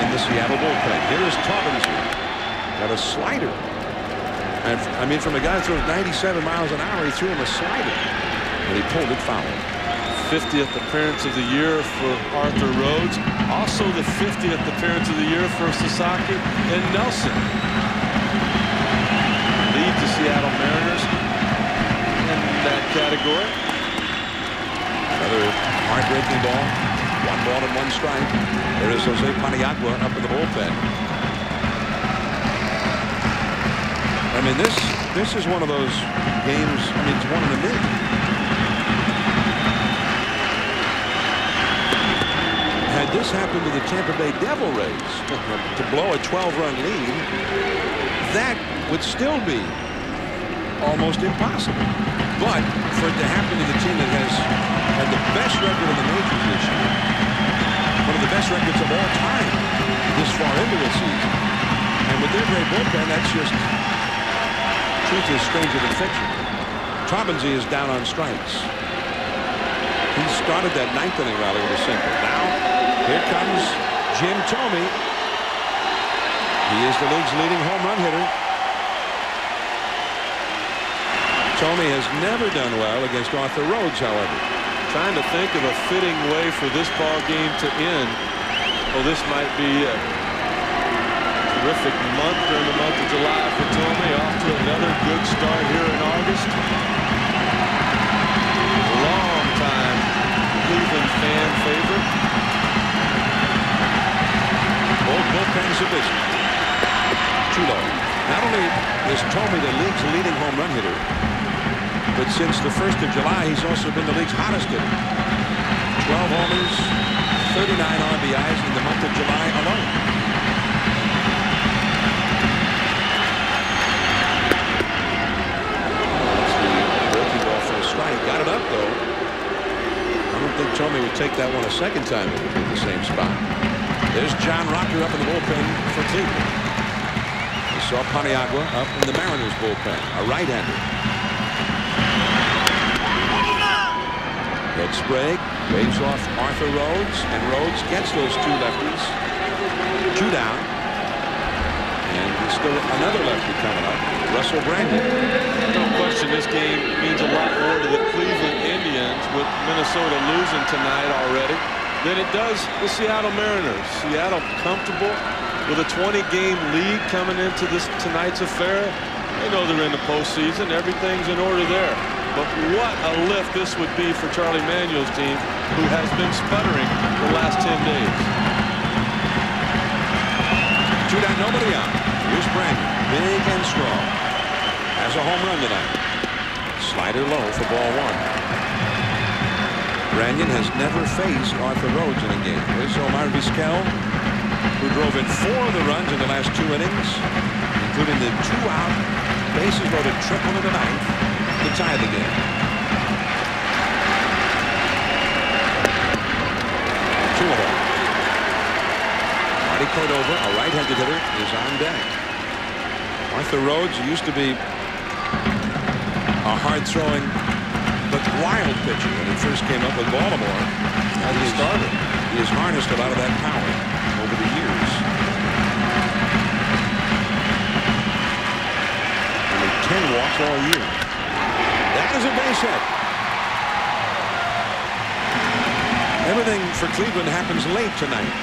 in the Seattle bullpen. Here is Taubensee. Got a slider and I mean, from a guy who throws 97 miles an hour, he threw him a slider, and he pulled it foul. 50th appearance of the year for Arthur Rhodes. Also the 50th appearance of the year for Sasaki and Nelson. Lead the Seattle Mariners in that category. Another heartbreaking ball. One ball and one strike. There is Jose Paniagua up in the bullpen. I mean, this this is one of those games. I mean, it's one in a million. Had this happened to the Tampa Bay Devil Rays to blow a 12-run lead, that would still be almost impossible. But for it to happen to the team that has had the best record in the majors this year, one of the best records of all time this far into the season, and with their great bullpen, that's just truth is stranger than fiction. Taubensee is down on strikes. He started that ninth inning rally with a single. Now, here comes Jim Thome. He is the league's leading home run hitter. Thome has never done well against Arthur Rhodes, however. Trying to think of a fitting way for this ball game to end. Well, this might be a terrific month during the month of July for Thome. Off to another good start here in August. Long time Cleveland fan favorite. Both bullpens are busy. Chulo. Not only is Thome the league's leading home run hitter, but since the 1st of July, he's also been the league's hottest hitter. 12 homers, 39 RBIs in the month of July alone. Got it up, though. I don't think Thome would take that one a second time in the same spot. There's John Rocker up in the bullpen for Cleveland. We saw Paniagua up in the Mariners bullpen, a right-hander. Ed Sprague waves off Arthur Rhodes, and Rhodes gets those two lefties. Two down. And there's still another lefty coming up, Russell Branyan. No question, this game means a lot more to the Cleveland Indians with Minnesota losing tonight already than it does the Seattle Mariners. Seattle comfortable with a 20-game lead coming into this tonight's affair. They know they're in the postseason. Everything's in order there. But what a lift this would be for Charlie Manuel's team, who has been sputtering the last 10 days. Two down, nobody out. Here's Branyan, big and strong. Has a home run tonight. Slider low for ball one. Branyan has never faced Arthur Rhodes in a game. There's Omar Vizquel, who drove in four of the runs in the last two innings, including the two-out bases loaded triple in the ninth to tie the game. Two of them. Marty Cordova, a right-handed hitter, is on deck. Arthur Rhodes used to be a hard-throwing but wild pitcher when he first came up with Baltimore. As he started, he has harnessed a lot of that power over the years. Only 10 walks all year. That is a base hit. Everything for Cleveland happens late tonight.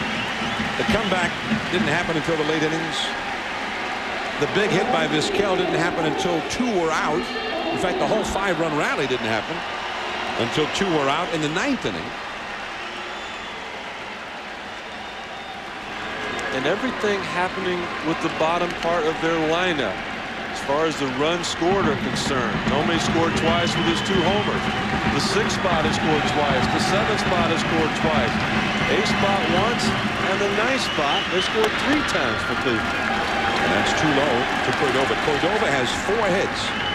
The comeback didn't happen until the late innings. The big hit by Vizquel didn't happen until two were out. In fact, the whole five-run rally didn't happen until two were out in the ninth inning. And everything happening with the bottom part of their lineup. As far as the runs scored are concerned, Thome scored twice with his two homers. The sixth spot has scored twice. The seventh spot has scored twice. Eighth spot once, and the ninth spot has scored three times for Cleveland. And that's too low to Cordova. Cordova has four hits.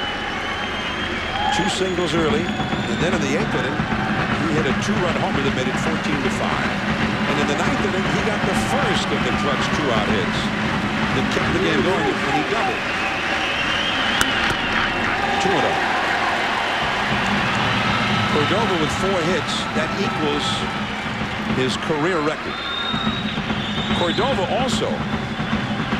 Two singles early, and then in the eighth inning, he hit a two-run homer that made it 14 to 5. And in the ninth inning, he got the first of the clutch two-out hits that kept the game going, and he doubled. Two of oh. them. Cordova with four hits, that equals his career record. Cordova also,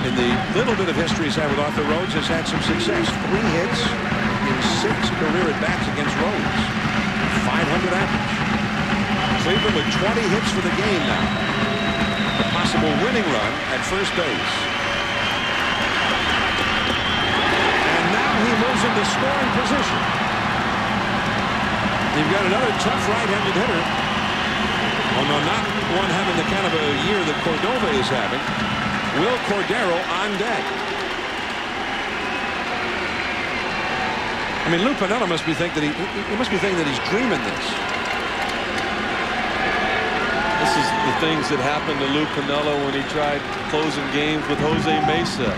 in the little bit of history he's had with Arthur Rhodes, has had some success. Three hits six career at-bats against Rhodes. 500 average. Cleveland with 20 hits for the game now. A possible winning run at first base. And now he moves into scoring position. You've got another tough right-handed hitter. Although not one having the kind of a year that Cordova is having. Wil Cordero on deck. Mean, Lou Piniella must be thinking that he, he must be thinking that he's dreaming this. This is the things that happened to Lou Piniella when he tried closing games with Jose Mesa.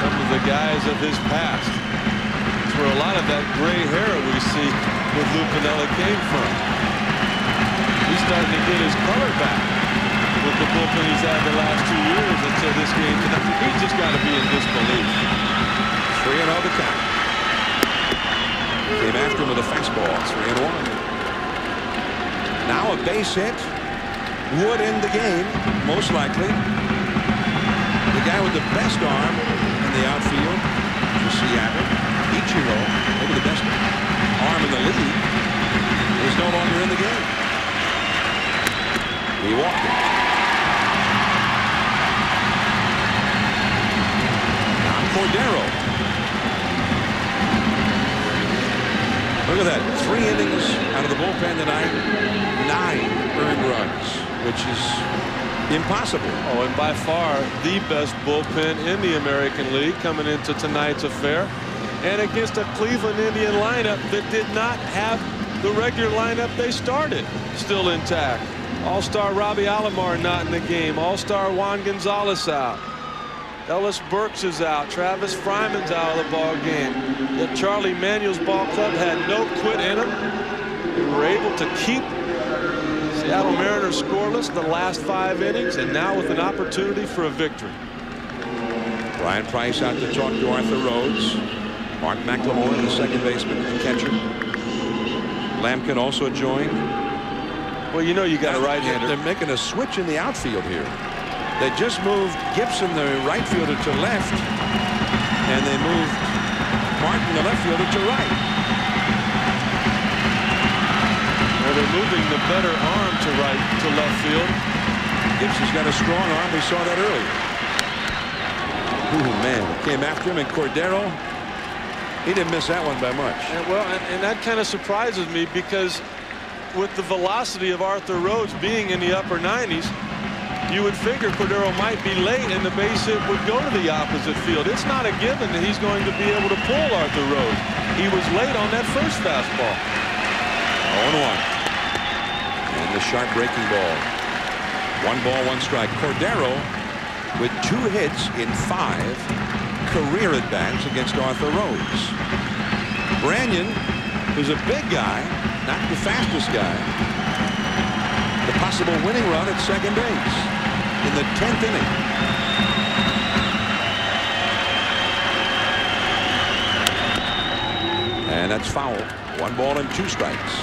Some of the guys of his past. It's where a lot of that gray hair we see with Lou Piniella came from. He's starting to get his color back with the bullpen he's had the last two years until this game tonight. He's just got to be in disbelief. Three and all the count. Came after him with a fastball. Three and one. Now a base hit would end the game, most likely. The guy with the best arm in the outfield for Seattle, Ichiro, maybe the best arm in the league, is no longer in the game. He walked it. Cordero. Look at that. Three innings out of the bullpen tonight. Nine earned runs, which is impossible. Oh, and by far the best bullpen in the American League coming into tonight's affair. And against a Cleveland Indian lineup that did not have the regular lineup they started still intact. All-star Robbie Alomar not in the game. All-star Juan Gonzalez out. Ellis Burks is out. Travis Fryman's out of the ball game. The Charlie Manuel's ball club had no quit in them. They were able to keep Seattle Mariners scoreless the last five innings, and now with an opportunity for a victory. Bryan Price out to talk to Arthur Rhodes. Mark McLemore, the second baseman and catcher. Lampkin also joined. Well, you know you got a right-hander. They're making a switch in the outfield here. They just moved Gipson, the right fielder, to left, and they moved Martin, the left fielder, to right. Well, they're moving the better arm to right to left field. Gipson's got a strong arm. We saw that earlier. Ooh, man. Came after him, and Cordero, he didn't miss that one by much. And, well, and, and that kind of surprises me because with the velocity of Arthur Rhodes being in the upper 90s, you would figure Cordero might be late and the base hit would go to the opposite field. It's not a given that he's going to be able to pull Arthur Rhodes. He was late on that first fastball. 0-1. And the sharp breaking ball. One ball, one strike. Cordero with two hits in five career at bats against Arthur Rhodes. Branyan, who's a big guy, not the fastest guy, the possible winning run at second base in the 10th inning. And that's foul. One ball and two strikes.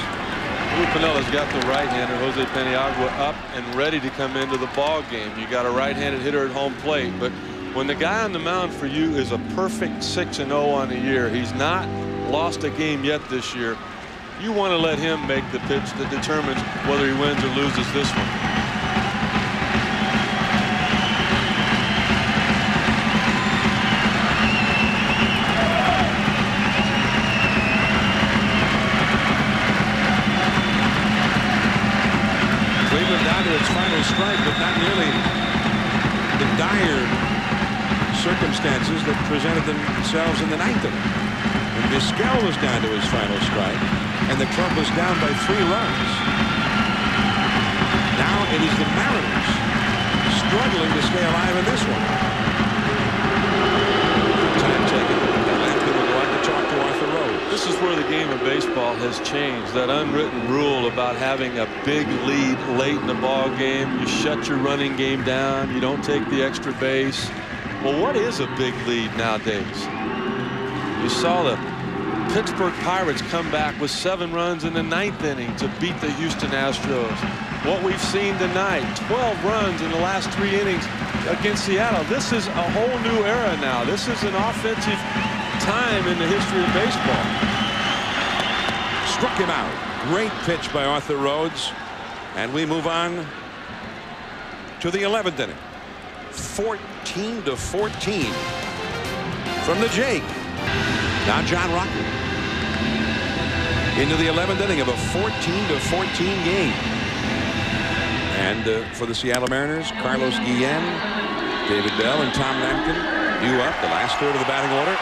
Lou Piniella's got the right-hander Jose Paniagua up and ready to come into the ball game. You got a right-handed hitter at home plate, but when the guy on the mound for you is a perfect 6 and 0 on the year, he's not lost a game yet this year. You want to let him make the pitch that determines whether he wins or loses this one. Strike, but not nearly the dire circumstances that presented themselves in the ninth inning. Vizquel was down to his final strike, and the club was down by three runs. Now it is the Mariners struggling to stay alive in this one. Time taken. This is where the game of baseball has changed. That unwritten rule about having a big lead late in the ball game. You shut your running game down. You don't take the extra base. Well, what is a big lead nowadays? You saw the Pittsburgh Pirates come back with seven runs in the ninth inning to beat the Houston Astros. What we've seen tonight, 12 runs in the last three innings against Seattle. This is a whole new era now. This is an offensive time in the history of baseball. Struck him out. Great pitch by Arthur Rhodes. And we move on to the 11th inning. 14 to 14 from the Jake. Now John Rocker into the 11th inning of a 14 to 14 game. And uh, for the Seattle Mariners, Carlos Guillen, David Bell, and Tom Lampkin due up the last third of the batting order.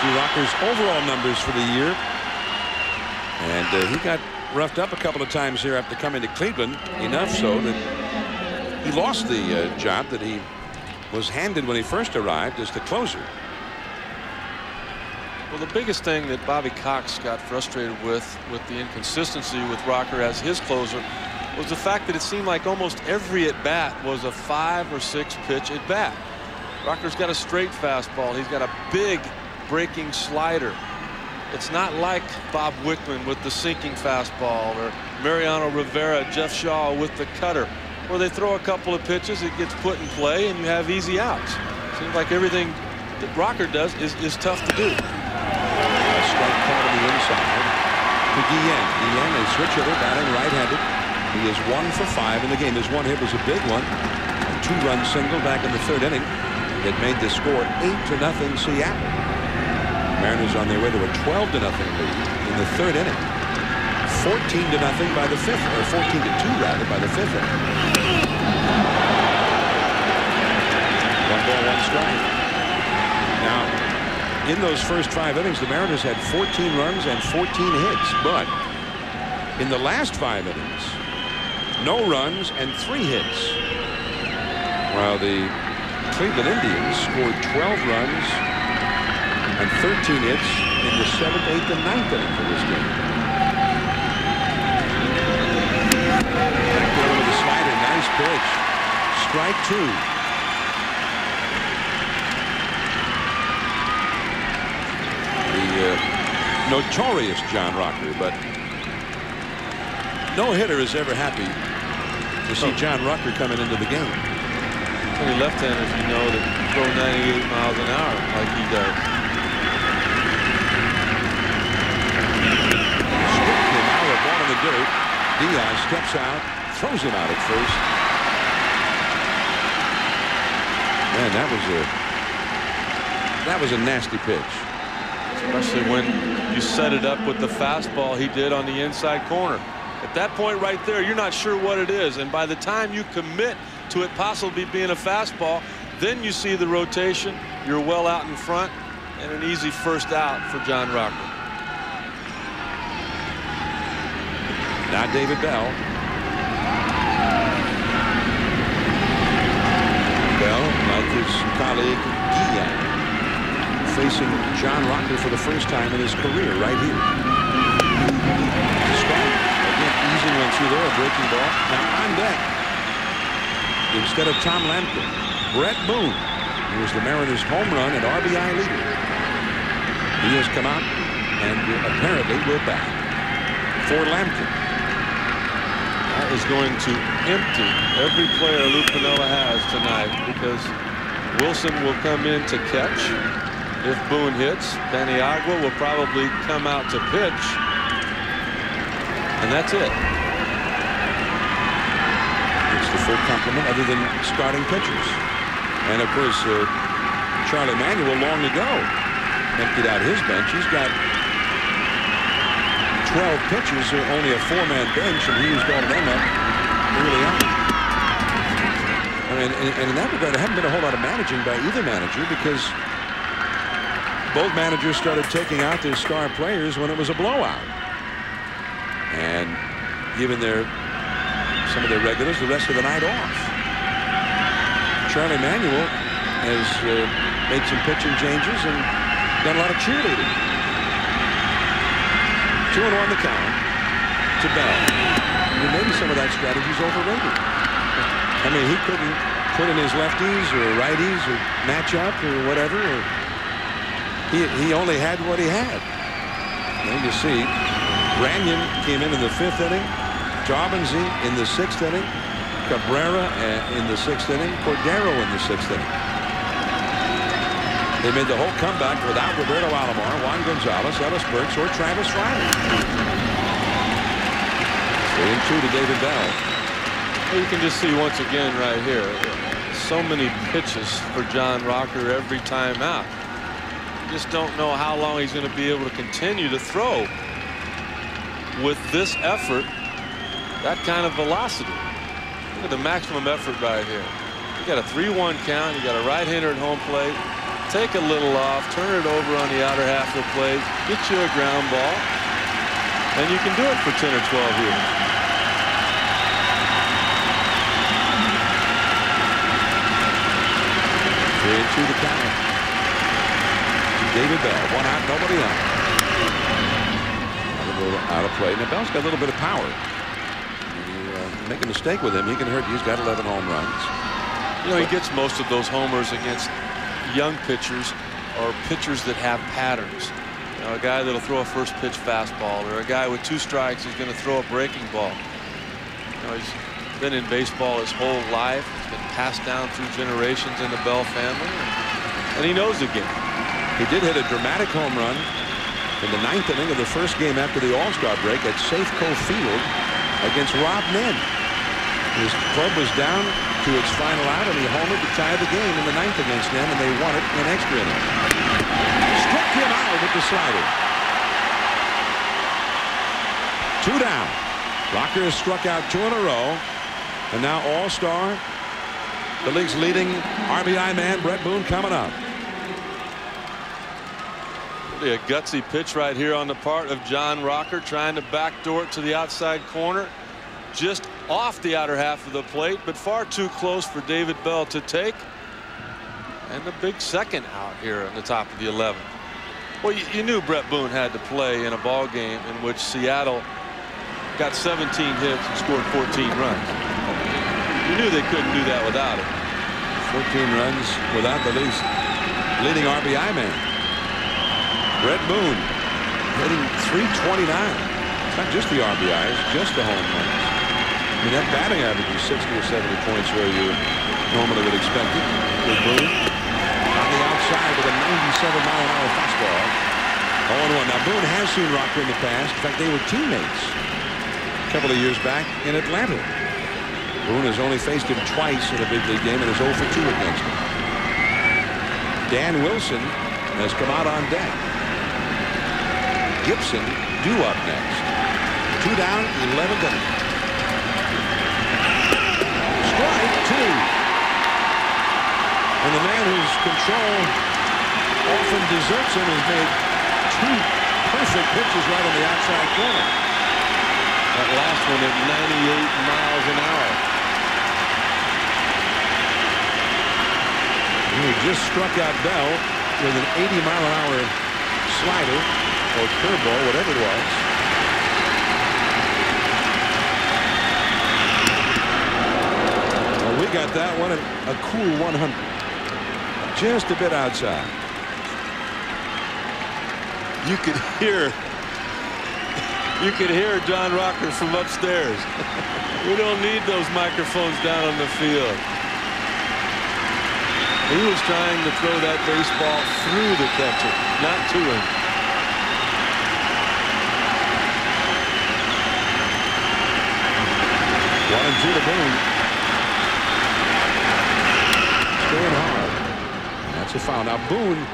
See Rocker's overall numbers for the year. And uh, he got roughed up a couple of times here after coming to Cleveland, enough so that he lost the uh, job that he was handed when he first arrived as the closer. Well, the biggest thing that Bobby Cox got frustrated with, with the inconsistency with Rocker as his closer, was the fact that it seemed like almost every at bat was a five or six pitch at bat. Rocker's got a straight fastball. He's got a big breaking slider. It's not like Bob Wickman with the sinking fastball or Mariano Rivera, Jeff Shaw with the cutter, where they throw a couple of pitches, it gets put in play, and you have easy outs. Seems like everything that Rocker does is, is tough to do. Strike caught on the inside to Guillen. Guillen, a hitter, batting right-handed. He is one for five in the game. His one hit was a big one. A two-run single back in the third inning that made the score eight to nothing Seattle. Mariners on their way to a 12 to nothing lead in the third inning. 14 to nothing by the fifth, or 14 to 2 rather by the fifth inning. One ball, one strike. Now, in those first five innings, the Mariners had 14 runs and 14 hits, but in the last five innings, no runs and three hits. While the Cleveland Indians scored 12 runs and 13 hits in the seventh, eighth, and ninth inning for this game. Back there with the slider, nice pitch. Strike two. The uh, notorious John Rocker, but no hitter is ever happy to see John Rocker coming into the game. Any left-handers you know that throw 98 miles an hour like he does. Stripped him out of ball in the dirt. Diaz steps out, throws him out at first. Man, that was a that was a nasty pitch. Especially when you set it up with the fastball he did on the inside corner. At that point right there, you're not sure what it is. And by the time you commit to it possibly being a fastball, then you see the rotation. You're well out in front and an easy first out for John Rocker. Now David Bell. Bell, like his colleague Guillen, facing John Rocker for the first time in his career right here. Strike. Again, easing one through there, a breaking ball. Now on deck, instead of Tom Lampkin, Bret Boone, who was the Mariners' home run and RBI leader. He has come out and apparently will bat for Lampkin. Is going to empty every player Lou Piniella has tonight because Wilson will come in to catch if Boone hits. Paniagua will probably come out to pitch. And that's it. It's the full complement other than starting pitchers. And of course, uh, Charlie Manuel long ago emptied out his bench. He's got 12 pitchers, or only a four-man bench, and he all of them up early on. I mean, and, and in that regard, there haven't been a whole lot of managing by either manager because both managers started taking out their star players when it was a blowout. And giving their some of their regulars the rest of the night off. Charlie Manuel has uh, made some pitching changes and done a lot of cheerleading. Two and one the count to Bell. Maybe some of that strategy is overrated. I mean, he couldn't put in his lefties or righties or match up or whatever. Or he, he only had what he had. And you see, Branyan came in in the fifth inning. Taubensee in the sixth inning. Cabrera uh, in the sixth inning. Cordero in the sixth inning. They made the whole comeback without Roberto Alomar, Juan Gonzalez, Ellis Burks, or Travis Riley. Three and two to David Bell. Well, you can just see once again right here, so many pitches for John Rocker every time out. Just don't know how long he's going to be able to continue to throw with this effort, that kind of velocity. Look at the maximum effort right here. You got a 3-1 count. You got a right-hander at home plate. Take a little off, turn it over on the outer half of the plate, get you a ground ball, and you can do it for 10 or 12 years. Three and two to count. David Bell, one out, nobody on. A little out of play. Now Bell's got a little bit of power. You uh, make a mistake with him, he can hurt you. He's got 11 home runs. You know, he gets most of those homers against young pitchers are pitchers that have patterns. You know, a guy that'll throw a first pitch fastball or a guy with two strikes is going to throw a breaking ball. You know, he's been in baseball his whole life. It's been passed down through generations in the Bell family. And he knows the game. He did hit a dramatic home run in the ninth inning of the first game after the All-Star break at Safeco Field against Rob Nen. His club was down to its final out, and he homered to tie the game in the ninth against them, and they won it in extra innings. Struck him out with the slider. Two down. Rocker has struck out two in a row, and now All-Star, the league's leading RBI man, Bret Boone, coming up. Really a gutsy pitch right here on the part of John Rocker, trying to backdoor it to the outside corner just off the outer half of the plate, but far too close for David Bell to take. And the big second out here on the top of the 11th. Well, you, you knew Bret Boone had to play in a ball game in which Seattle got 17 hits and scored 14 runs. You knew they couldn't do that without it. 14 runs without the least leading RBI man. Bret Boone hitting 329. It's Not just the RBIs, just the home runs. I mean, that batting average is 60 or 70 points where you normally would expect it. With Boone on the outside with a 97 mile an hour fastball. 0-1. Now, Boone has seen Rocker in the past. In fact, they were teammates a couple of years back in Atlanta. Boone has only faced him twice in a big league game and is 0 for 2 against him. Dan Wilson has come out on deck. Gipson due up next. Two down, 11th inning. Strike two. And the man whose control often deserts him has made two perfect pitches right on the outside corner. That last one at 98 miles an hour. He just struck out Bell with an 80 mile an hour slider or curveball, whatever it was. Well, we got that one a cool 100. Just a bit outside. You could hear you could hear John Rocker from upstairs. we don't need those microphones down on the field. He was trying to throw that baseball through the catcher, not to him. One and two to Boone. Staying hard. A foul. Now Boone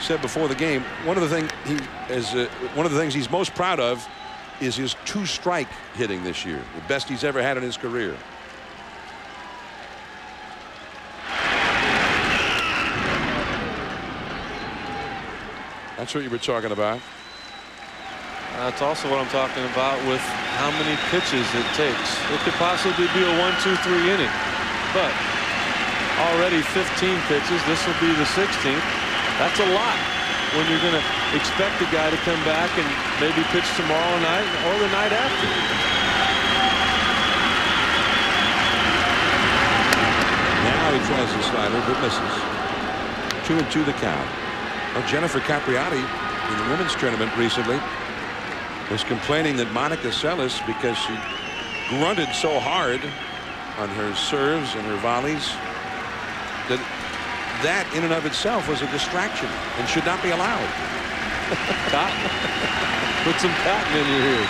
said before the game one of the thing he is uh, one of the things he's most proud of is his two strike hitting this year the best he's ever had in his career. That's what you were talking about. That's also what I'm talking about with how many pitches it takes. It could possibly be a one, two, three inning, but already 15 pitches. This will be the 16th. That's a lot when you're going to expect the guy to come back and maybe pitch tomorrow night or the night after. Now he tries the slider but misses. Two and two the count. Well, Jennifer Capriati in the women's tournament recently was complaining that Monica Seles because she grunted so hard on her serves and her volleys that that in and of itself was a distraction and should not be allowed. cotton. Put some cotton in your ear.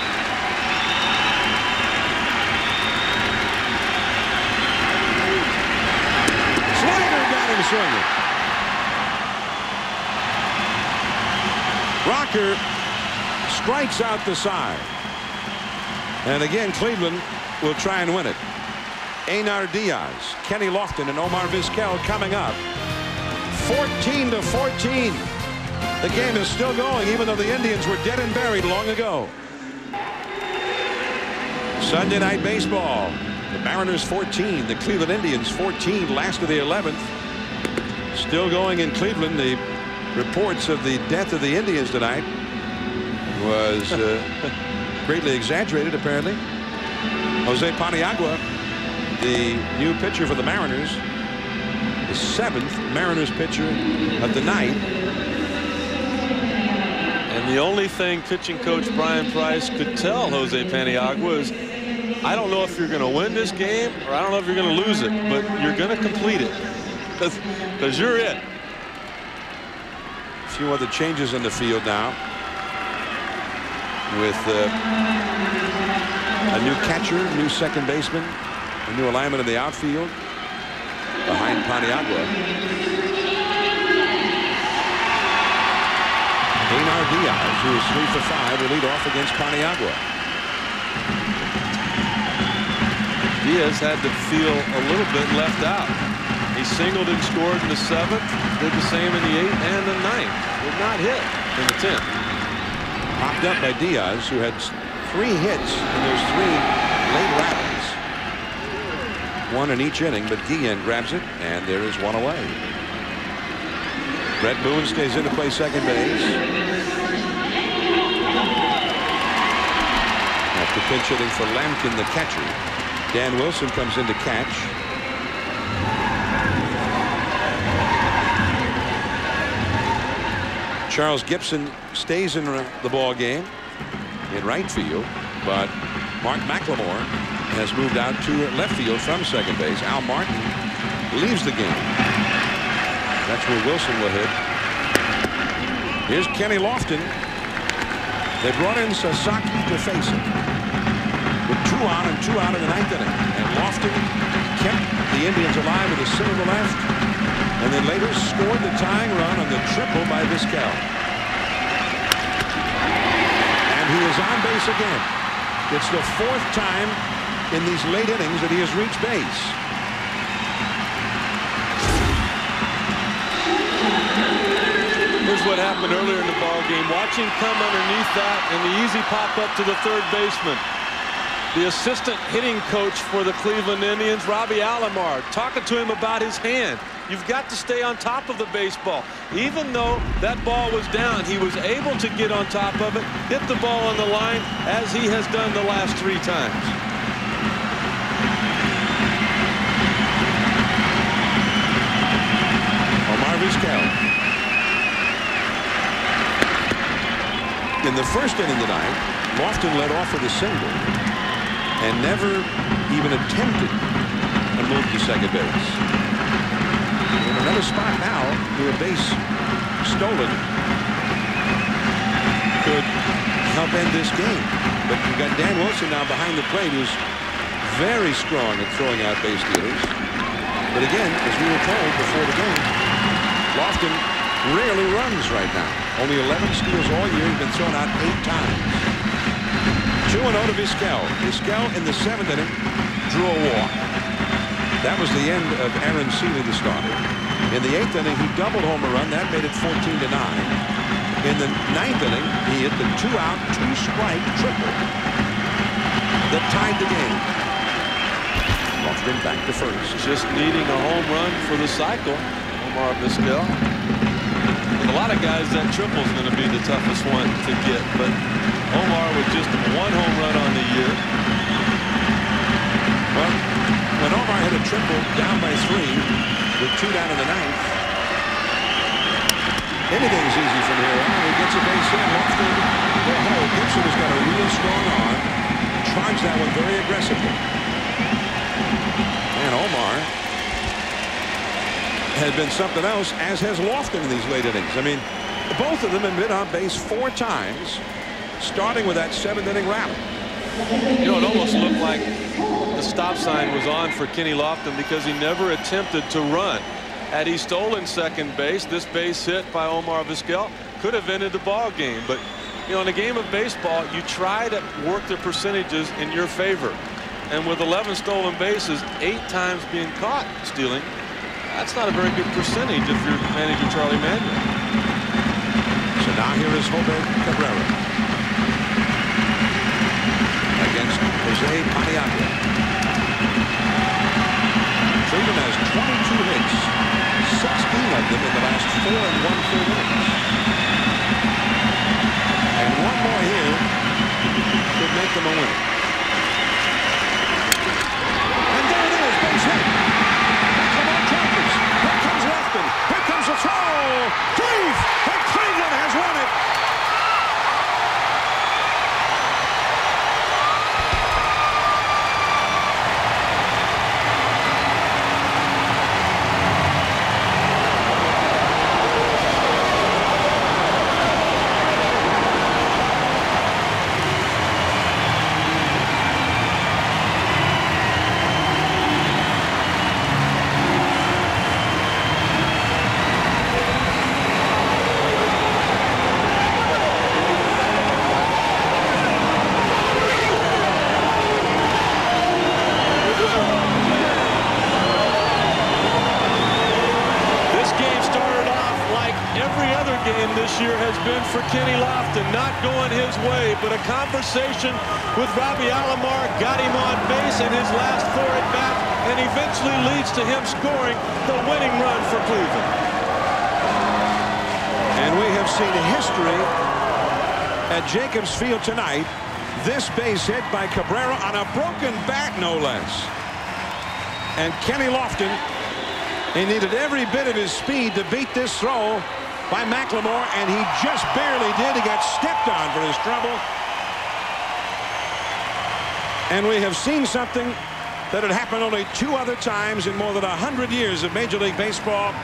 Slider got him swinging. Rocker strikes out the side. And again, Cleveland will try and win it. Einar Diaz, Kenny Lofton, and Omar Vizquel coming up. 14 to 14. The game is still going, even though the Indians were dead and buried long ago. Sunday night baseball. The Mariners 14, the Cleveland Indians 14, last of the 11th. Still going in Cleveland. The reports of the death of the Indians tonight was uh, greatly exaggerated, apparently. Jose Paniagua, the new pitcher for the Mariners, the seventh Mariners pitcher of the night. And the only thing pitching coach Bryan Price could tell Jose Paniagua is, I don't know if you're going to win this game or I don't know if you're going to lose it, but you're going to complete it because you're it. A few other changes in the field now with uh, a new catcher, new second baseman, a new alignment in the outfield behind Paniagua. Einar Diaz, who is three for five, will lead off against Paniagua. Diaz had to feel a little bit left out. He singled and scored in the seventh, did the same in the eighth and the ninth. Did not hit in the tenth. Popped up by Diaz, who had three hits in those three late rallies. One in each inning, but Guillen grabs it, and there is one away. Brett Boone stays in to play second base. After pinch hitting for Lampkin, the catcher, Dan Wilson comes in to catch. Charles Gipson stays in the ball game. in right field, but Mark McLemore has moved out to left field from second base. Al Martin leaves the game. That's where Wilson will hit. Here's Kenny Lofton. They brought in Sasaki to face him. With two on and two out in the ninth inning. And Lofton kept the Indians alive with a single to left. And then later scored the tying run on the triple by Vizquel. And he is on base again. It's the fourth time in these late innings that he has reached base. Here's what happened earlier in the ball game. Watching come underneath that and the easy pop up to the third baseman. The assistant hitting coach for the Cleveland Indians, Robbie Alomar, talking to him about his hand. You've got to stay on top of the baseball. Even though that ball was down, he was able to get on top of it, hit the ball on the line, as he has done the last three times. Omar Vizquel In the first inning tonight, Lofton led off with a single and never even attempted a move to second base. In another spot now, to a base stolen could help end this game. But you've got Dan Wilson now behind the plate who's very strong at throwing out base stealers. But again, as we were told before the game, Lofton rarely runs right now. Only 11 steals all year. He's been thrown out eight times. 2-0 to Vizquel. Vizquel in the seventh inning drew a walk. That was the end of Aaron Sele, the starter. In the eighth inning, he doubled home run. That made it 14 to 9. In the ninth inning, he hit the two-out, two-strike triple that tied the game. Lofton back to first. Just needing a home run for the cycle. Omar Vizquel a lot of guys, that triple is going to be the toughest one to get. But Omar with just one home run on the year. Well, when Omar hit a triple down by three with two down in the ninth, anything's easy from here on. He gets a base hit. Lofton the hole. Gipson has got a real strong arm. Charged that one very aggressively. And Omar has been something else, as has Lofton in these late innings. I mean, both of them have been on base four times, starting with that seventh inning rally. You know, it almost looked like the stop sign was on for Kenny Lofton because he never attempted to run. Had he stolen second base, this base hit by Omar Vizquel could have ended the ball game. But, you know, in a game of baseball, you try to work the percentages in your favor. And with 11 stolen bases, eight times being caught stealing, that's not a very good percentage if you're managing Charlie Manuel. So now here is Jose Cabrera against Jose Paniagua. Cleveland has 22 hits, 16 of them in the last four and one third innings. And one more here could make them a winner. goal. Greaves, and Cleveland has won it. With Robbie Alomar, got him on base in his last four at bat, and eventually leads to him scoring the winning run for Cleveland. And we have seen history at Jacobs Field tonight. This base hit by Cabrera on a broken bat, no less. And Kenny Lofton, he needed every bit of his speed to beat this throw by McLemore, and he just barely did. He got stepped on for his trouble. And we have seen something that had happened only two other times in more than 100 years of Major League Baseball.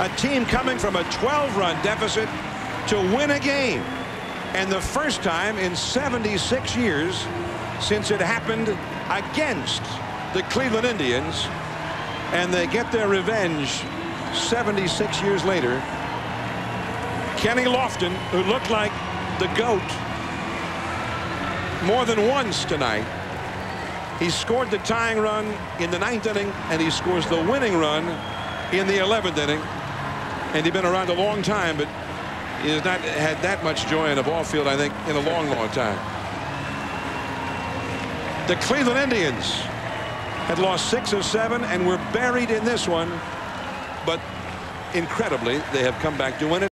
A team coming from a 12-run deficit to win a game. And the first time in 76 years since it happened against the Cleveland Indians. And they get their revenge 76 years later. Kenny Lofton, who looked like the GOAT more than once tonight, he scored the tying run in the ninth inning, and he scores the winning run in the 11th inning. And he's been around a long time, but he has not had that much joy in a ball field, I think, in a long, long time. The Cleveland Indians had lost six of seven and were buried in this one. But incredibly, they have come back to win it.